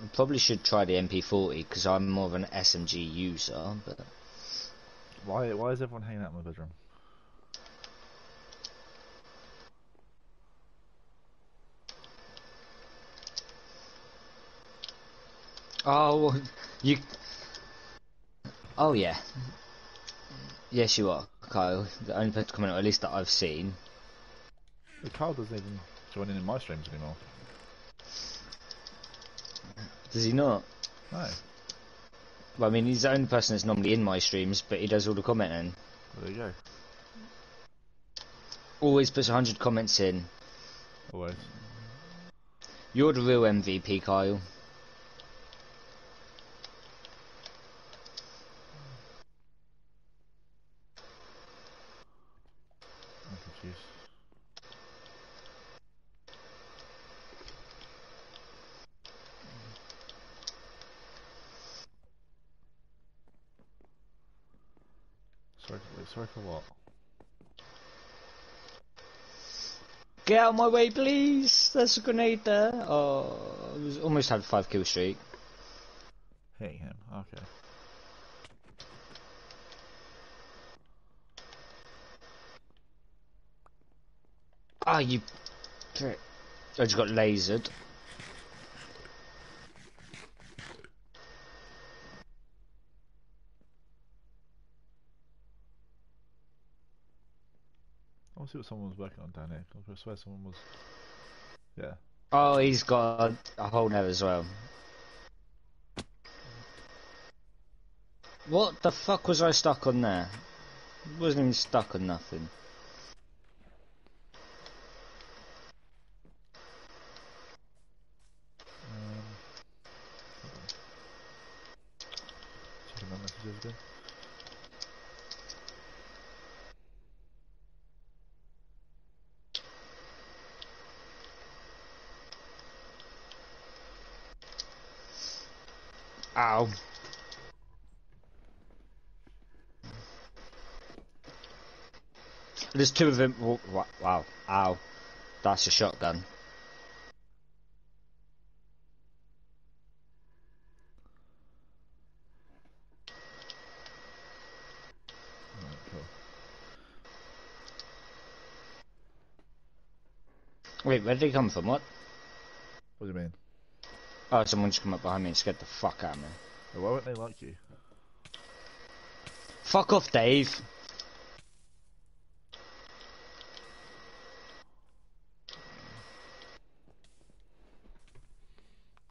S2: I probably should try the MP40 because I'm more of an SMG user, but
S1: Why, why is everyone hanging out in my bedroom?
S2: oh, you. Oh yeah. Yes, you are, Kyle. The only person coming out, at least that I've seen.
S1: The Carl doesn't even join in in my streams anymore.
S2: Does he not?
S1: No.
S2: Well, I mean, he's the only person that's normally in my streams, but he does all the commenting.
S1: Well, there you go.
S2: Always puts 100 comments in.
S1: Always.
S2: You're the real MVP, Kyle.
S1: I'm confused. Sorry, wait, sorry for what?
S2: Get out of my way, please! There's a grenade there. Oh, I was almost had a five kill streak.
S1: Hitting him, okay.
S2: Ah, you prick. I just got lasered.
S1: To see what someone was working on down here. I swear someone was. Yeah.
S2: Oh, he's got a hole there as well. What the fuck was I stuck on there? Wasn't even stuck on nothing.
S1: Um, hold on. Checking my messages again.
S2: Ow. There's two of them. Oh, wa- Wow. Ow. That's a shotgun. Wait, where did he come from? What?
S1: What do you mean?
S2: Oh, someone just come up behind me and scared the fuck out of me.
S1: Why won't they like you?
S2: Fuck off, Dave.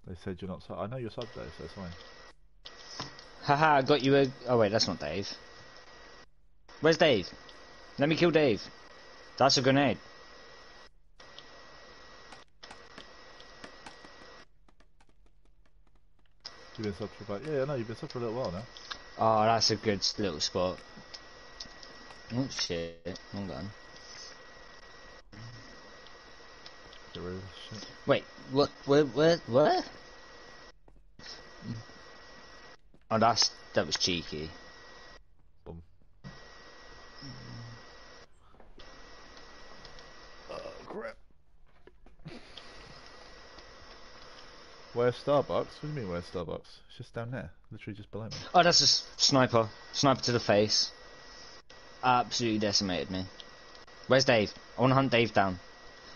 S1: They said you're not sub. I know you're sub Dave, so it's fine.
S2: Haha, I got you a. Oh, wait, that's not Dave. Where's Dave? Let me kill Dave. That's a grenade.
S1: been sub for about yeah, no, you've been sub for a little while now.
S2: Oh, that's a good little spot. Oh shit! Hold on.
S1: Get rid of this shit.
S2: Wait, what? Where? Where? Where? Oh, that's that was cheeky.
S1: Where's Starbucks? What do you mean where's Starbucks? It's just down there. Literally just below me.
S2: Oh, that's a sniper. Sniper to the face. Absolutely decimated me. Where's Dave? I want to hunt Dave down.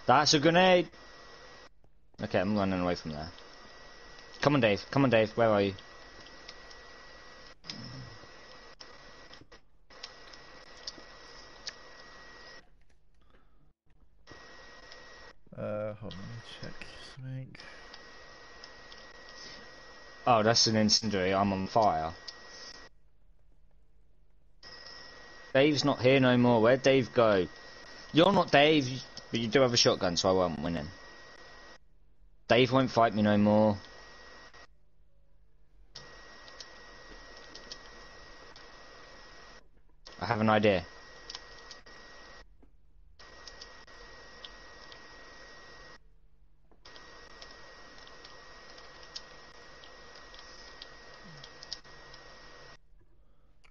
S2: That's a grenade. Okay, I'm running away from there. Come on, Dave. Come on, Dave. Where are you?
S1: Uh, hold on, let me check something.
S2: Oh, that's an incendiary. I'm on fire. Dave's not here no more. Where'd Dave go? You're not Dave, but you do have a shotgun, so I won't win him. Dave won't fight me no more. I have an idea.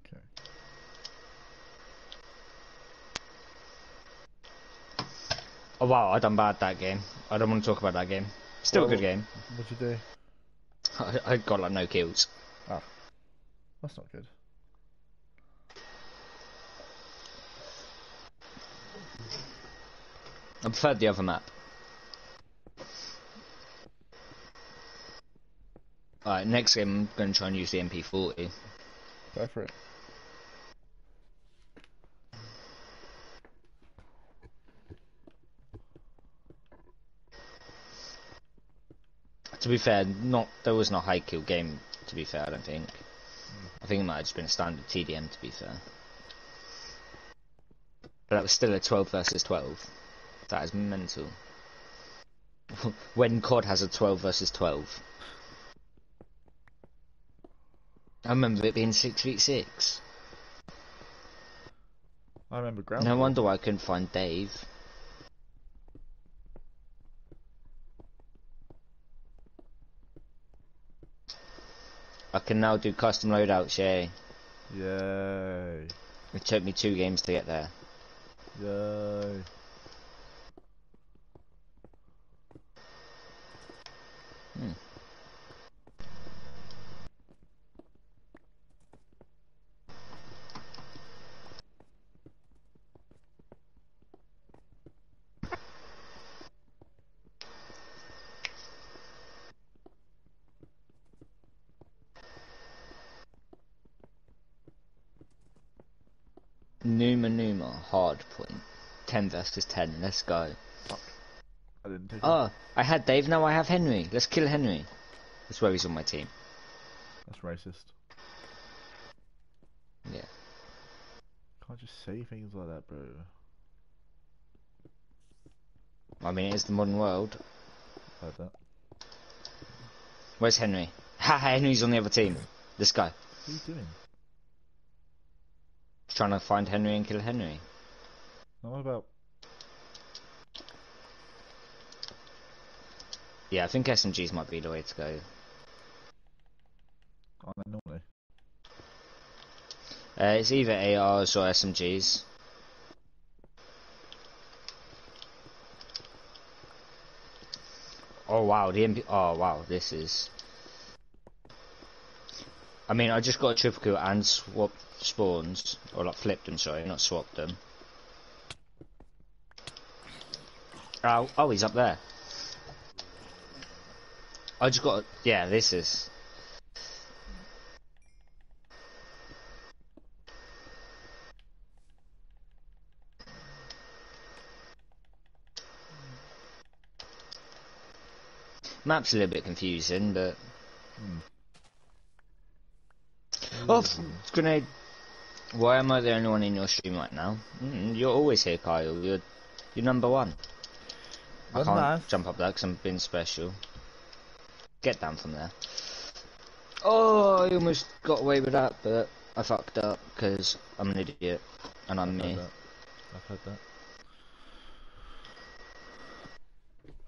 S1: Okay.
S2: Oh wow, I done bad that game. I don't want to talk about that game. Still a good game.
S1: What'd you do? <laughs>
S2: I, I got like no kills. Oh.
S1: That's not good.
S2: I preferred the other map. Alright, next game I'm going to try and use the MP40.
S1: Go for it.
S2: To be fair, not there was no high kill game. To be fair, I don't think. I think it might have just been a standard TDM. To be fair, but that was still a 12 versus 12. That is mental. <laughs> when COD has a 12 versus 12. I remember it being 6v6.
S1: I remember ground.
S2: No wonder why I couldn't find Dave. I can now do custom loadouts, yay.
S1: Yay.
S2: It took me two games to get there.
S1: Yay.
S2: Hmm. Hard point. 10 versus 10, let's go.
S1: I didn't take.
S2: Oh, I had Dave, now I have Henry. Let's kill Henry. That's where he's on my team.
S1: That's racist.
S2: Yeah.
S1: Can't just say things like that, bro.
S2: I mean, it is the modern world.
S1: Heard that.
S2: Where's Henry? Ha, Henry's on the other team. This guy.
S1: What are you doing?
S2: Trying to find Henry and kill Henry.
S1: No, what about?
S2: Yeah, I think SMGs might be the way to go.
S1: Aren't they normally?
S2: Uh, it's either ARs or SMGs. Oh wow, the MP. Oh wow, this is. I mean, I just got a triple kill and swapped spawns, or like flipped them. Sorry, not swapped them. Oh, oh, he's up there. I just got. Yeah, this is. Map's a little bit confusing, but. Oh, f- grenade. Why am I the only one in your stream right now? Mm, you're always here, Kyle. You're, you're number one. I can't
S1: nice.
S2: jump up there because I'm being special. Get down from there. Oh, I almost got away with that, but I fucked up because I'm an idiot and I'm
S1: I've
S2: me.
S1: heard that. I've heard that.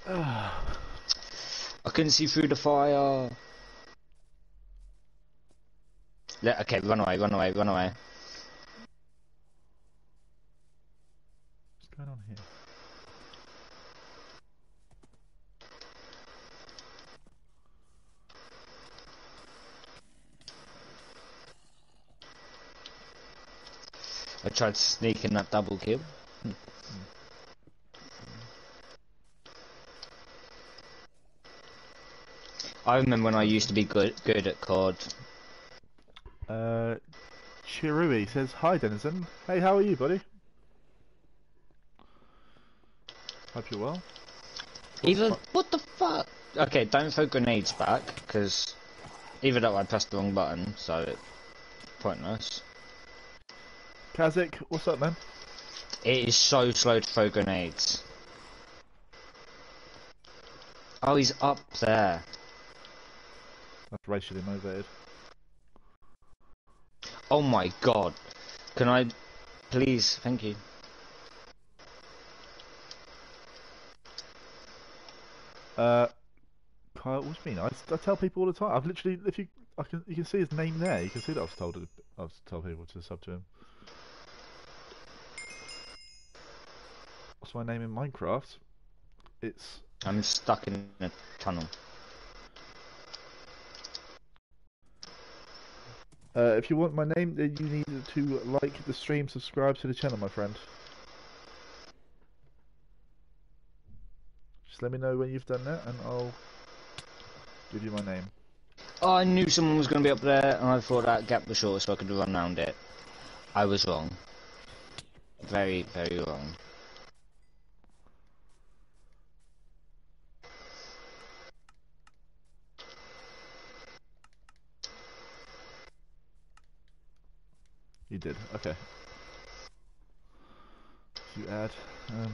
S1: <sighs>
S2: I couldn't see through the fire. Let, okay, run away, run away, run away.
S1: What's going on here?
S2: I tried sneaking in that double kill. I remember when I used to be good good at COD.
S1: Uh, Chirui says, Hi Denizen. Hey, how are you, buddy? Hope you're well.
S2: Either what the fuck? Okay, don't throw grenades back because either that I pressed the wrong button, so it pointless.
S1: Kazik, what's up, man?
S2: It is so slow to throw grenades. Oh, he's up there.
S1: That's racially motivated.
S2: Oh my god. Can I please? Thank you.
S1: Uh, Kyle, what do you mean? I, I tell people all the time. I've literally, if you, I can, you can see his name there. You can see that I've told, I've told people to sub to him. What's my name in Minecraft? It's
S2: I'm stuck in a tunnel.
S1: Uh, if you want my name, then you need to like the stream, subscribe to the channel, my friend. Just let me know when you've done that, and I'll give you my name.
S2: Oh, I knew someone was going to be up there, and I thought that gap was short, so I could run around it. I was wrong. Very, very wrong.
S1: Did. Okay. You add. Um,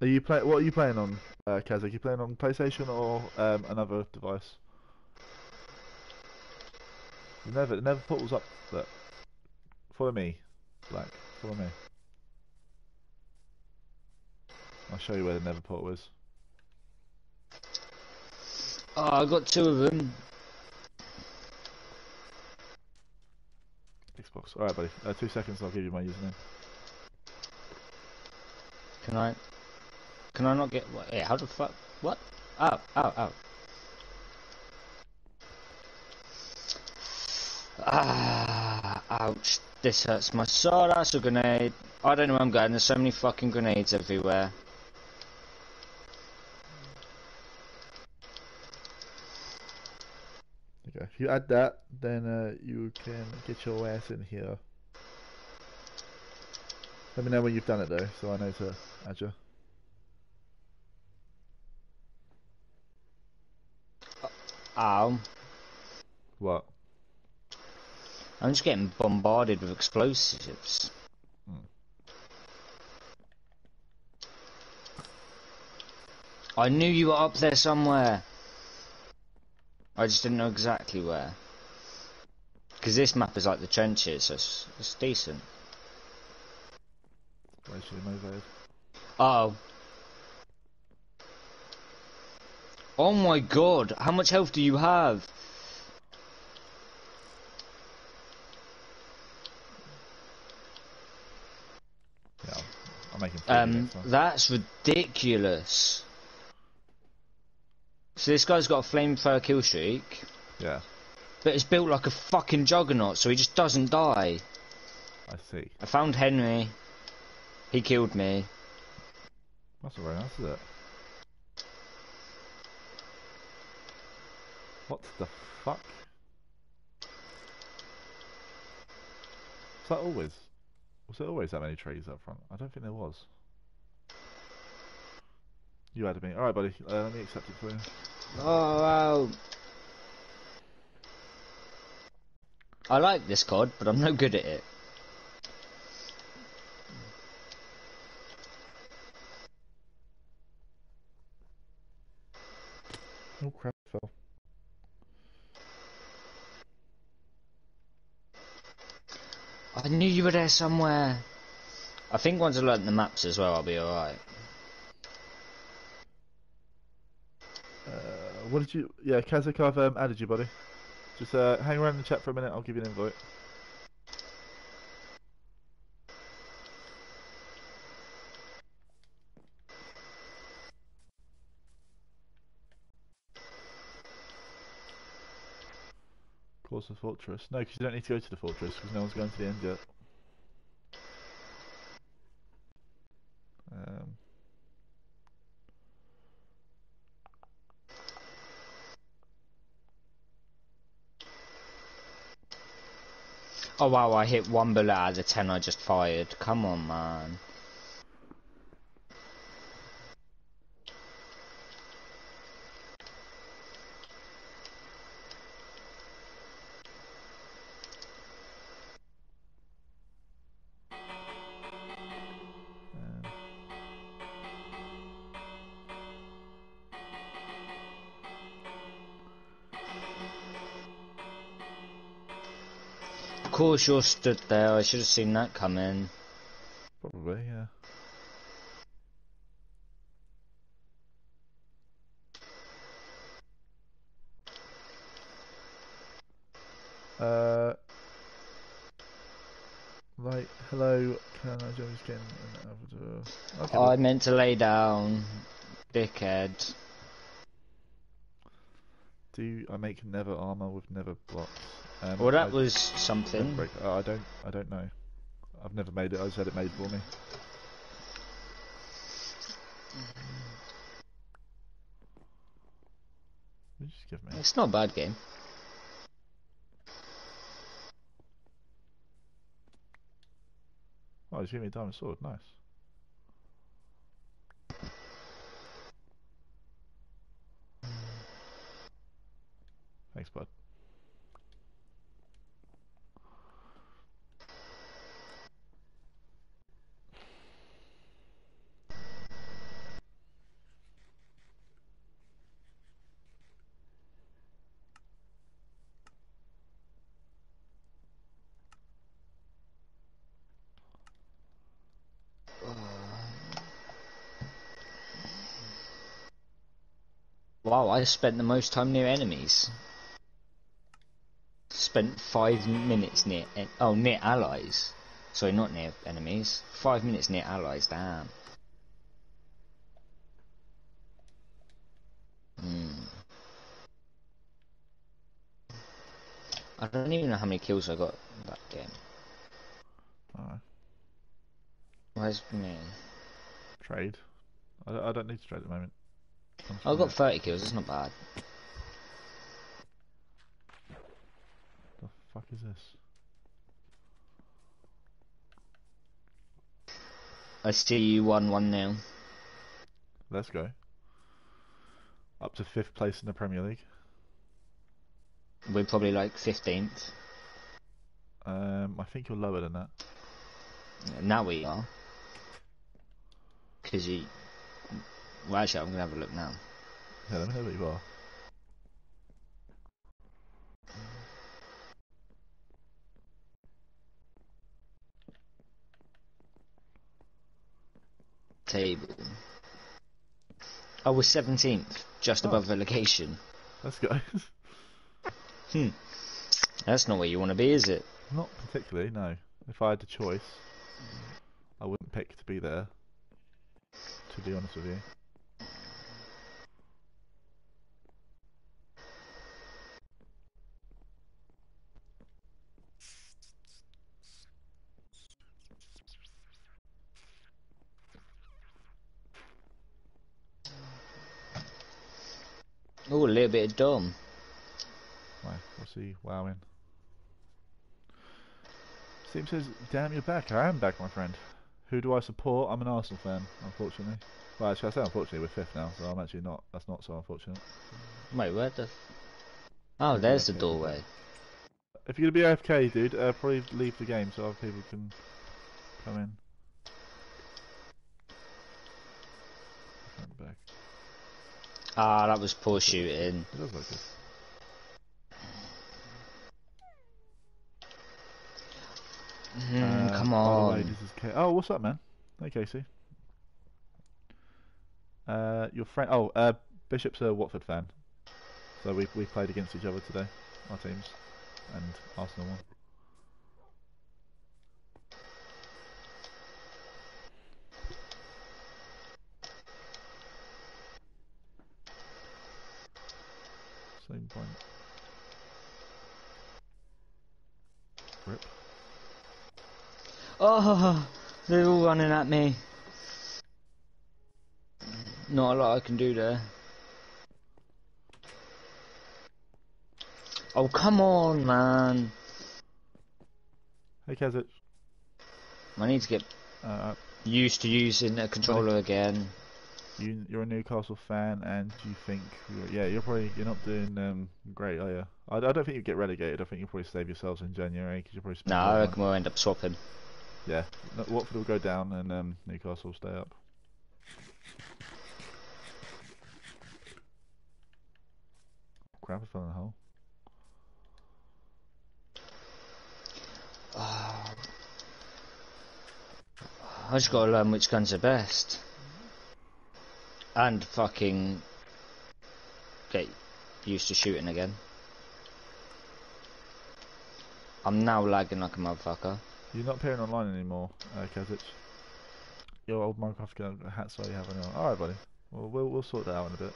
S1: are you play? What are you playing on, uh, Kazak? You playing on PlayStation or um, another device? You never, never portals up. Follow me, Black. Follow me. I'll show you where the portal is.
S2: Oh, I got two of them.
S1: Xbox. Alright, buddy. Uh, two seconds, I'll give you my username.
S2: Can I? Can I not get? What? Yeah, how the fuck? What? Ow! Ow! Ow! Ah! Ouch! This hurts my soul. That's a grenade. I don't know where I'm going. There's so many fucking grenades everywhere.
S1: Okay. If you add that, then uh, you can get your ass in here. Let me know when you've done it though, so I know to add you.
S2: Ow!
S1: What?
S2: I'm just getting bombarded with explosives.
S1: Hmm.
S2: I knew you were up there somewhere. I just didn't know exactly where. Because this map is like the trenches, so it's, it's decent.
S1: Racially motivated.
S2: Oh. Oh my god, how much health do you have?
S1: Yeah, I'm making
S2: Um, that's ridiculous. So this guy's got a flamethrower kill streak,
S1: Yeah,
S2: but it's built like a fucking juggernaut, so he just doesn't die.
S1: I see.
S2: I found Henry. He killed me.
S1: That's not very nice, is it? What the fuck? Was that always? Was there always that many trees up front? I don't think there was. You added me. Alright, buddy. Uh, let me accept it for you.
S2: Oh wow. I like this COD, but I'm no good at it.
S1: Oh crap, fell.
S2: I knew you were there somewhere. I think once I learnt the maps as well, I'll be alright.
S1: What did you? Yeah, Kazakh, I've um, added you, buddy. Just uh, hang around in the chat for a minute. I'll give you an invite. Course the fortress. No, because you don't need to go to the fortress because no one's going to the end yet.
S2: Oh wow, I hit one bullet out of the ten I just fired. Come on, man. Course you're stood there. I should have seen that coming.
S1: probably, yeah. Uh, like, hello, can I join this game? And avatar? Okay,
S2: I meant to lay down, dickhead.
S1: do I make never armor with never blocks? Um,
S2: Well, that
S1: I-
S2: was
S1: never
S2: something.
S1: break- oh, I don't, I don't know. I've never made it. I just had it made for me. You just give me.
S2: It's not a bad game.
S1: Oh, he's giving me a diamond sword. Nice. Thanks, bud.
S2: Wow, I spent the most time near enemies. Spent five minutes near, oh, near allies. Sorry, not near enemies. Five minutes near allies, damn. Hmm. I don't even know how many kills I got in that game.
S1: Alright.
S2: Where's me?
S1: Trade. I, I don't need to trade at the moment. I'm just
S2: I got 30 kills, that's not bad.
S1: The fuck is this?
S2: I see you won 1 0.
S1: Let's go. Up to fifth place in the Premier League.
S2: We're probably like 15th.
S1: Um, I think you're lower than that.
S2: Now we are. Because you. Well, actually, I'm going to have a look now.
S1: Yeah, let me know what you are.
S2: Table. I we're 17th, just
S1: Oh.
S2: above relegation.
S1: Let's go. <laughs>
S2: Hmm. That's not where you want to be, is it?
S1: Not particularly, no. If I had a choice, I wouldn't pick to be there. To be honest with you.
S2: Oh, a bit of dumb.
S1: Right, we'll see. Wowing. Steam says, damn, you're back. I am back, my friend. Who do I support? I'm an Arsenal fan, unfortunately. Well, actually, I say unfortunately, we're fifth now, so I'm actually not. That's not so unfortunate.
S2: Wait, where the. Oh, there's the doorway.
S1: If you're gonna be AFK, dude, uh, probably leave the game so other people can come in. Front back.
S2: Ah, that was poor shooting.
S1: It does look good.
S2: Hmm,
S1: Uh,
S2: come
S1: way,
S2: on.
S1: K- oh, what's up, man? Hey, Casey. Uh, your friend. Oh, uh, Bishop's a Watford fan. So we we played against each other today, our teams, and Arsenal won. Same point. Rip.
S2: Oh, they're all running at me. Not a lot I can do there. Oh, come on, man.
S1: Hey Kazich.
S2: I need to get
S1: Uh,
S2: used to using a controller again.
S1: You you're a Newcastle fan, and you think you're, yeah you're probably you're not doing um great, are you? I, I don't think you get relegated. I think you'll probably save yourselves in January because you'll probably.
S2: No, I reckon we'll end up swapping.
S1: Yeah, Watford will go down, and um, Newcastle will stay up. Crap! I fell in the hole.
S2: I just gotta learn which guns are best. And fucking get used to shooting again. I'm now lagging like a motherfucker.
S1: You're not appearing online anymore, uh. Your old Minecraft hats are you having on. Alright, buddy. Well, we'll we'll sort that out in a bit,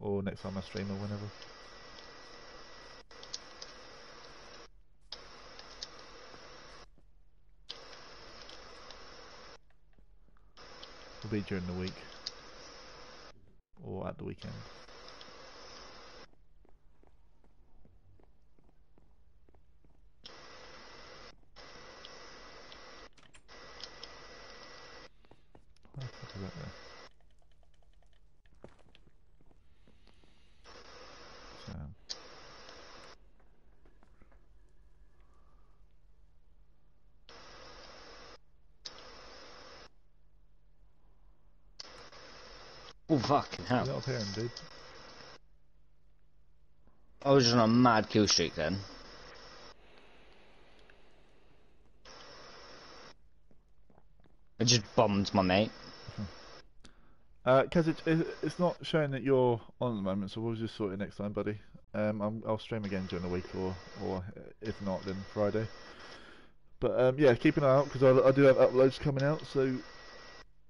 S1: or next time I stream or whenever. Will be during the week, or at the weekend. That? Sam.
S2: Oh fucking hell.
S1: not appearing, dude.
S2: I was just on a mad kill streak then. I just bombed my mate.
S1: Uh, Kazich, it, it's not showing that you're on at the moment, so we'll just sort it next time, buddy. Um, I'm, I'll stream again during the week, or, or if not, then Friday. But um, yeah, keep an eye out because I, I do have uploads coming out. So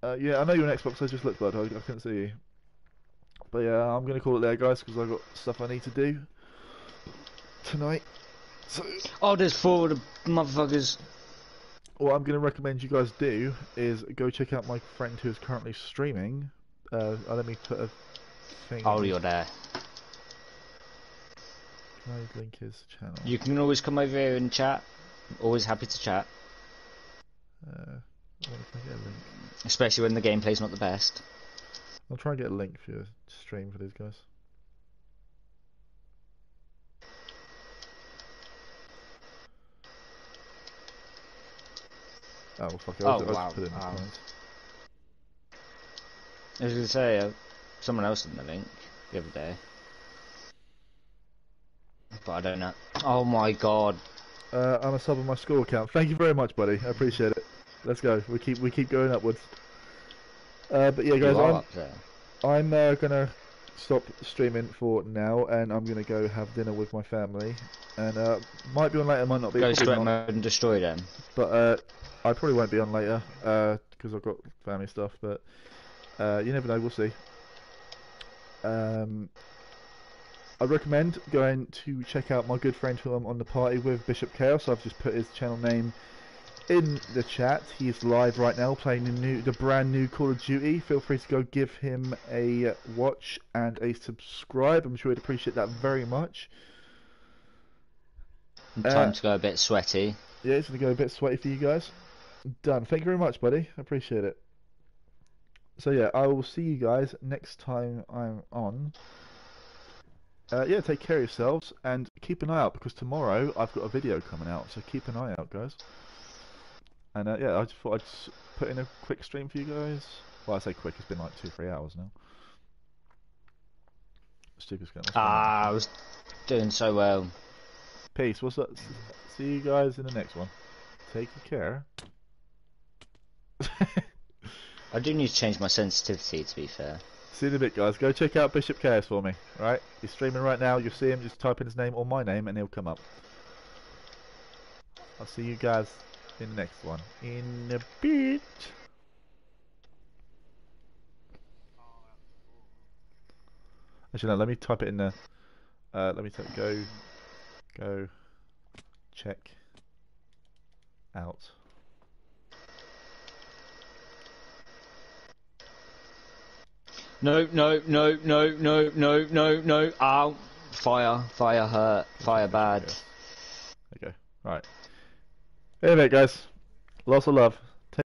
S1: uh, yeah, I know you're on Xbox. I just looked, bud. I, I couldn't see you. But yeah, I'm gonna call it there, guys, because I've got stuff I need to do tonight. So
S2: Oh, there's four of the motherfuckers.
S1: what I'm going to recommend you guys do is go check out my friend who is currently streaming. Uh, uh, let me put a thing.
S2: Oh, you're there.
S1: Can I link his channel?
S2: You can always come over here and chat. Always happy to chat,
S1: Uh, what if I get a link?
S2: especially when the gameplay's not the best.
S1: I'll try and get a link for your stream for these guys. Oh fuck it.
S2: Oh, wow,
S1: put it
S2: wow. I was gonna say, uh, someone else in the link the other day. But I don't know. Oh my god.
S1: Uh, I'm a sub on my school account. Thank you very much, buddy. I appreciate it. Let's go. We keep we keep going upwards. Uh, but yeah, guys, I'm. I'm uh, gonna stop streaming for now, and I'm gonna go have dinner with my family. And uh, might be on later, might not be.
S2: Go straight mode and destroy them.
S1: But uh, I probably won't be on later because I've got family stuff. But uh, you never know. We'll see. Um, I recommend going to check out my good friend who I'm on the party with, Bishop Chaos. I've just put his channel name in the chat. He's live right now playing the new, the brand new Call of Duty. Feel free to go give him a watch and a subscribe. I'm sure he'd appreciate that very much. Uh,
S2: Time to go a bit sweaty.
S1: Yeah, it's gonna go a bit sweaty for you guys. Done. Thank you very much, buddy. I appreciate it. So yeah, I will see you guys next time I'm on. Uh, yeah, take care of yourselves and keep an eye out because tomorrow I've got a video coming out. So keep an eye out, guys. And uh, yeah, I just thought I'd put in a quick stream for you guys. Well, I say quick. It's been like two, three hours now. Stupid's going.
S2: Ah, I was doing so well.
S1: Peace. What's up? See you guys in the next one. Take care. <laughs>
S2: I do need to change my sensitivity to be fair.
S1: See you in a bit, guys. Go check out Bishop Chaos for me. Right? He's streaming right now. You'll see him. Just type in his name or my name, and he'll come up. I'll see you guys in the next one in a bit. Actually, no. Let me type it in there. Uh, let me type go, go, check out.
S2: No, no, no, no, no, no, no, no. Ow. Fire, fire hurt, fire bad.
S1: Okay. There you. Right. Anyway, guys. Lots of love.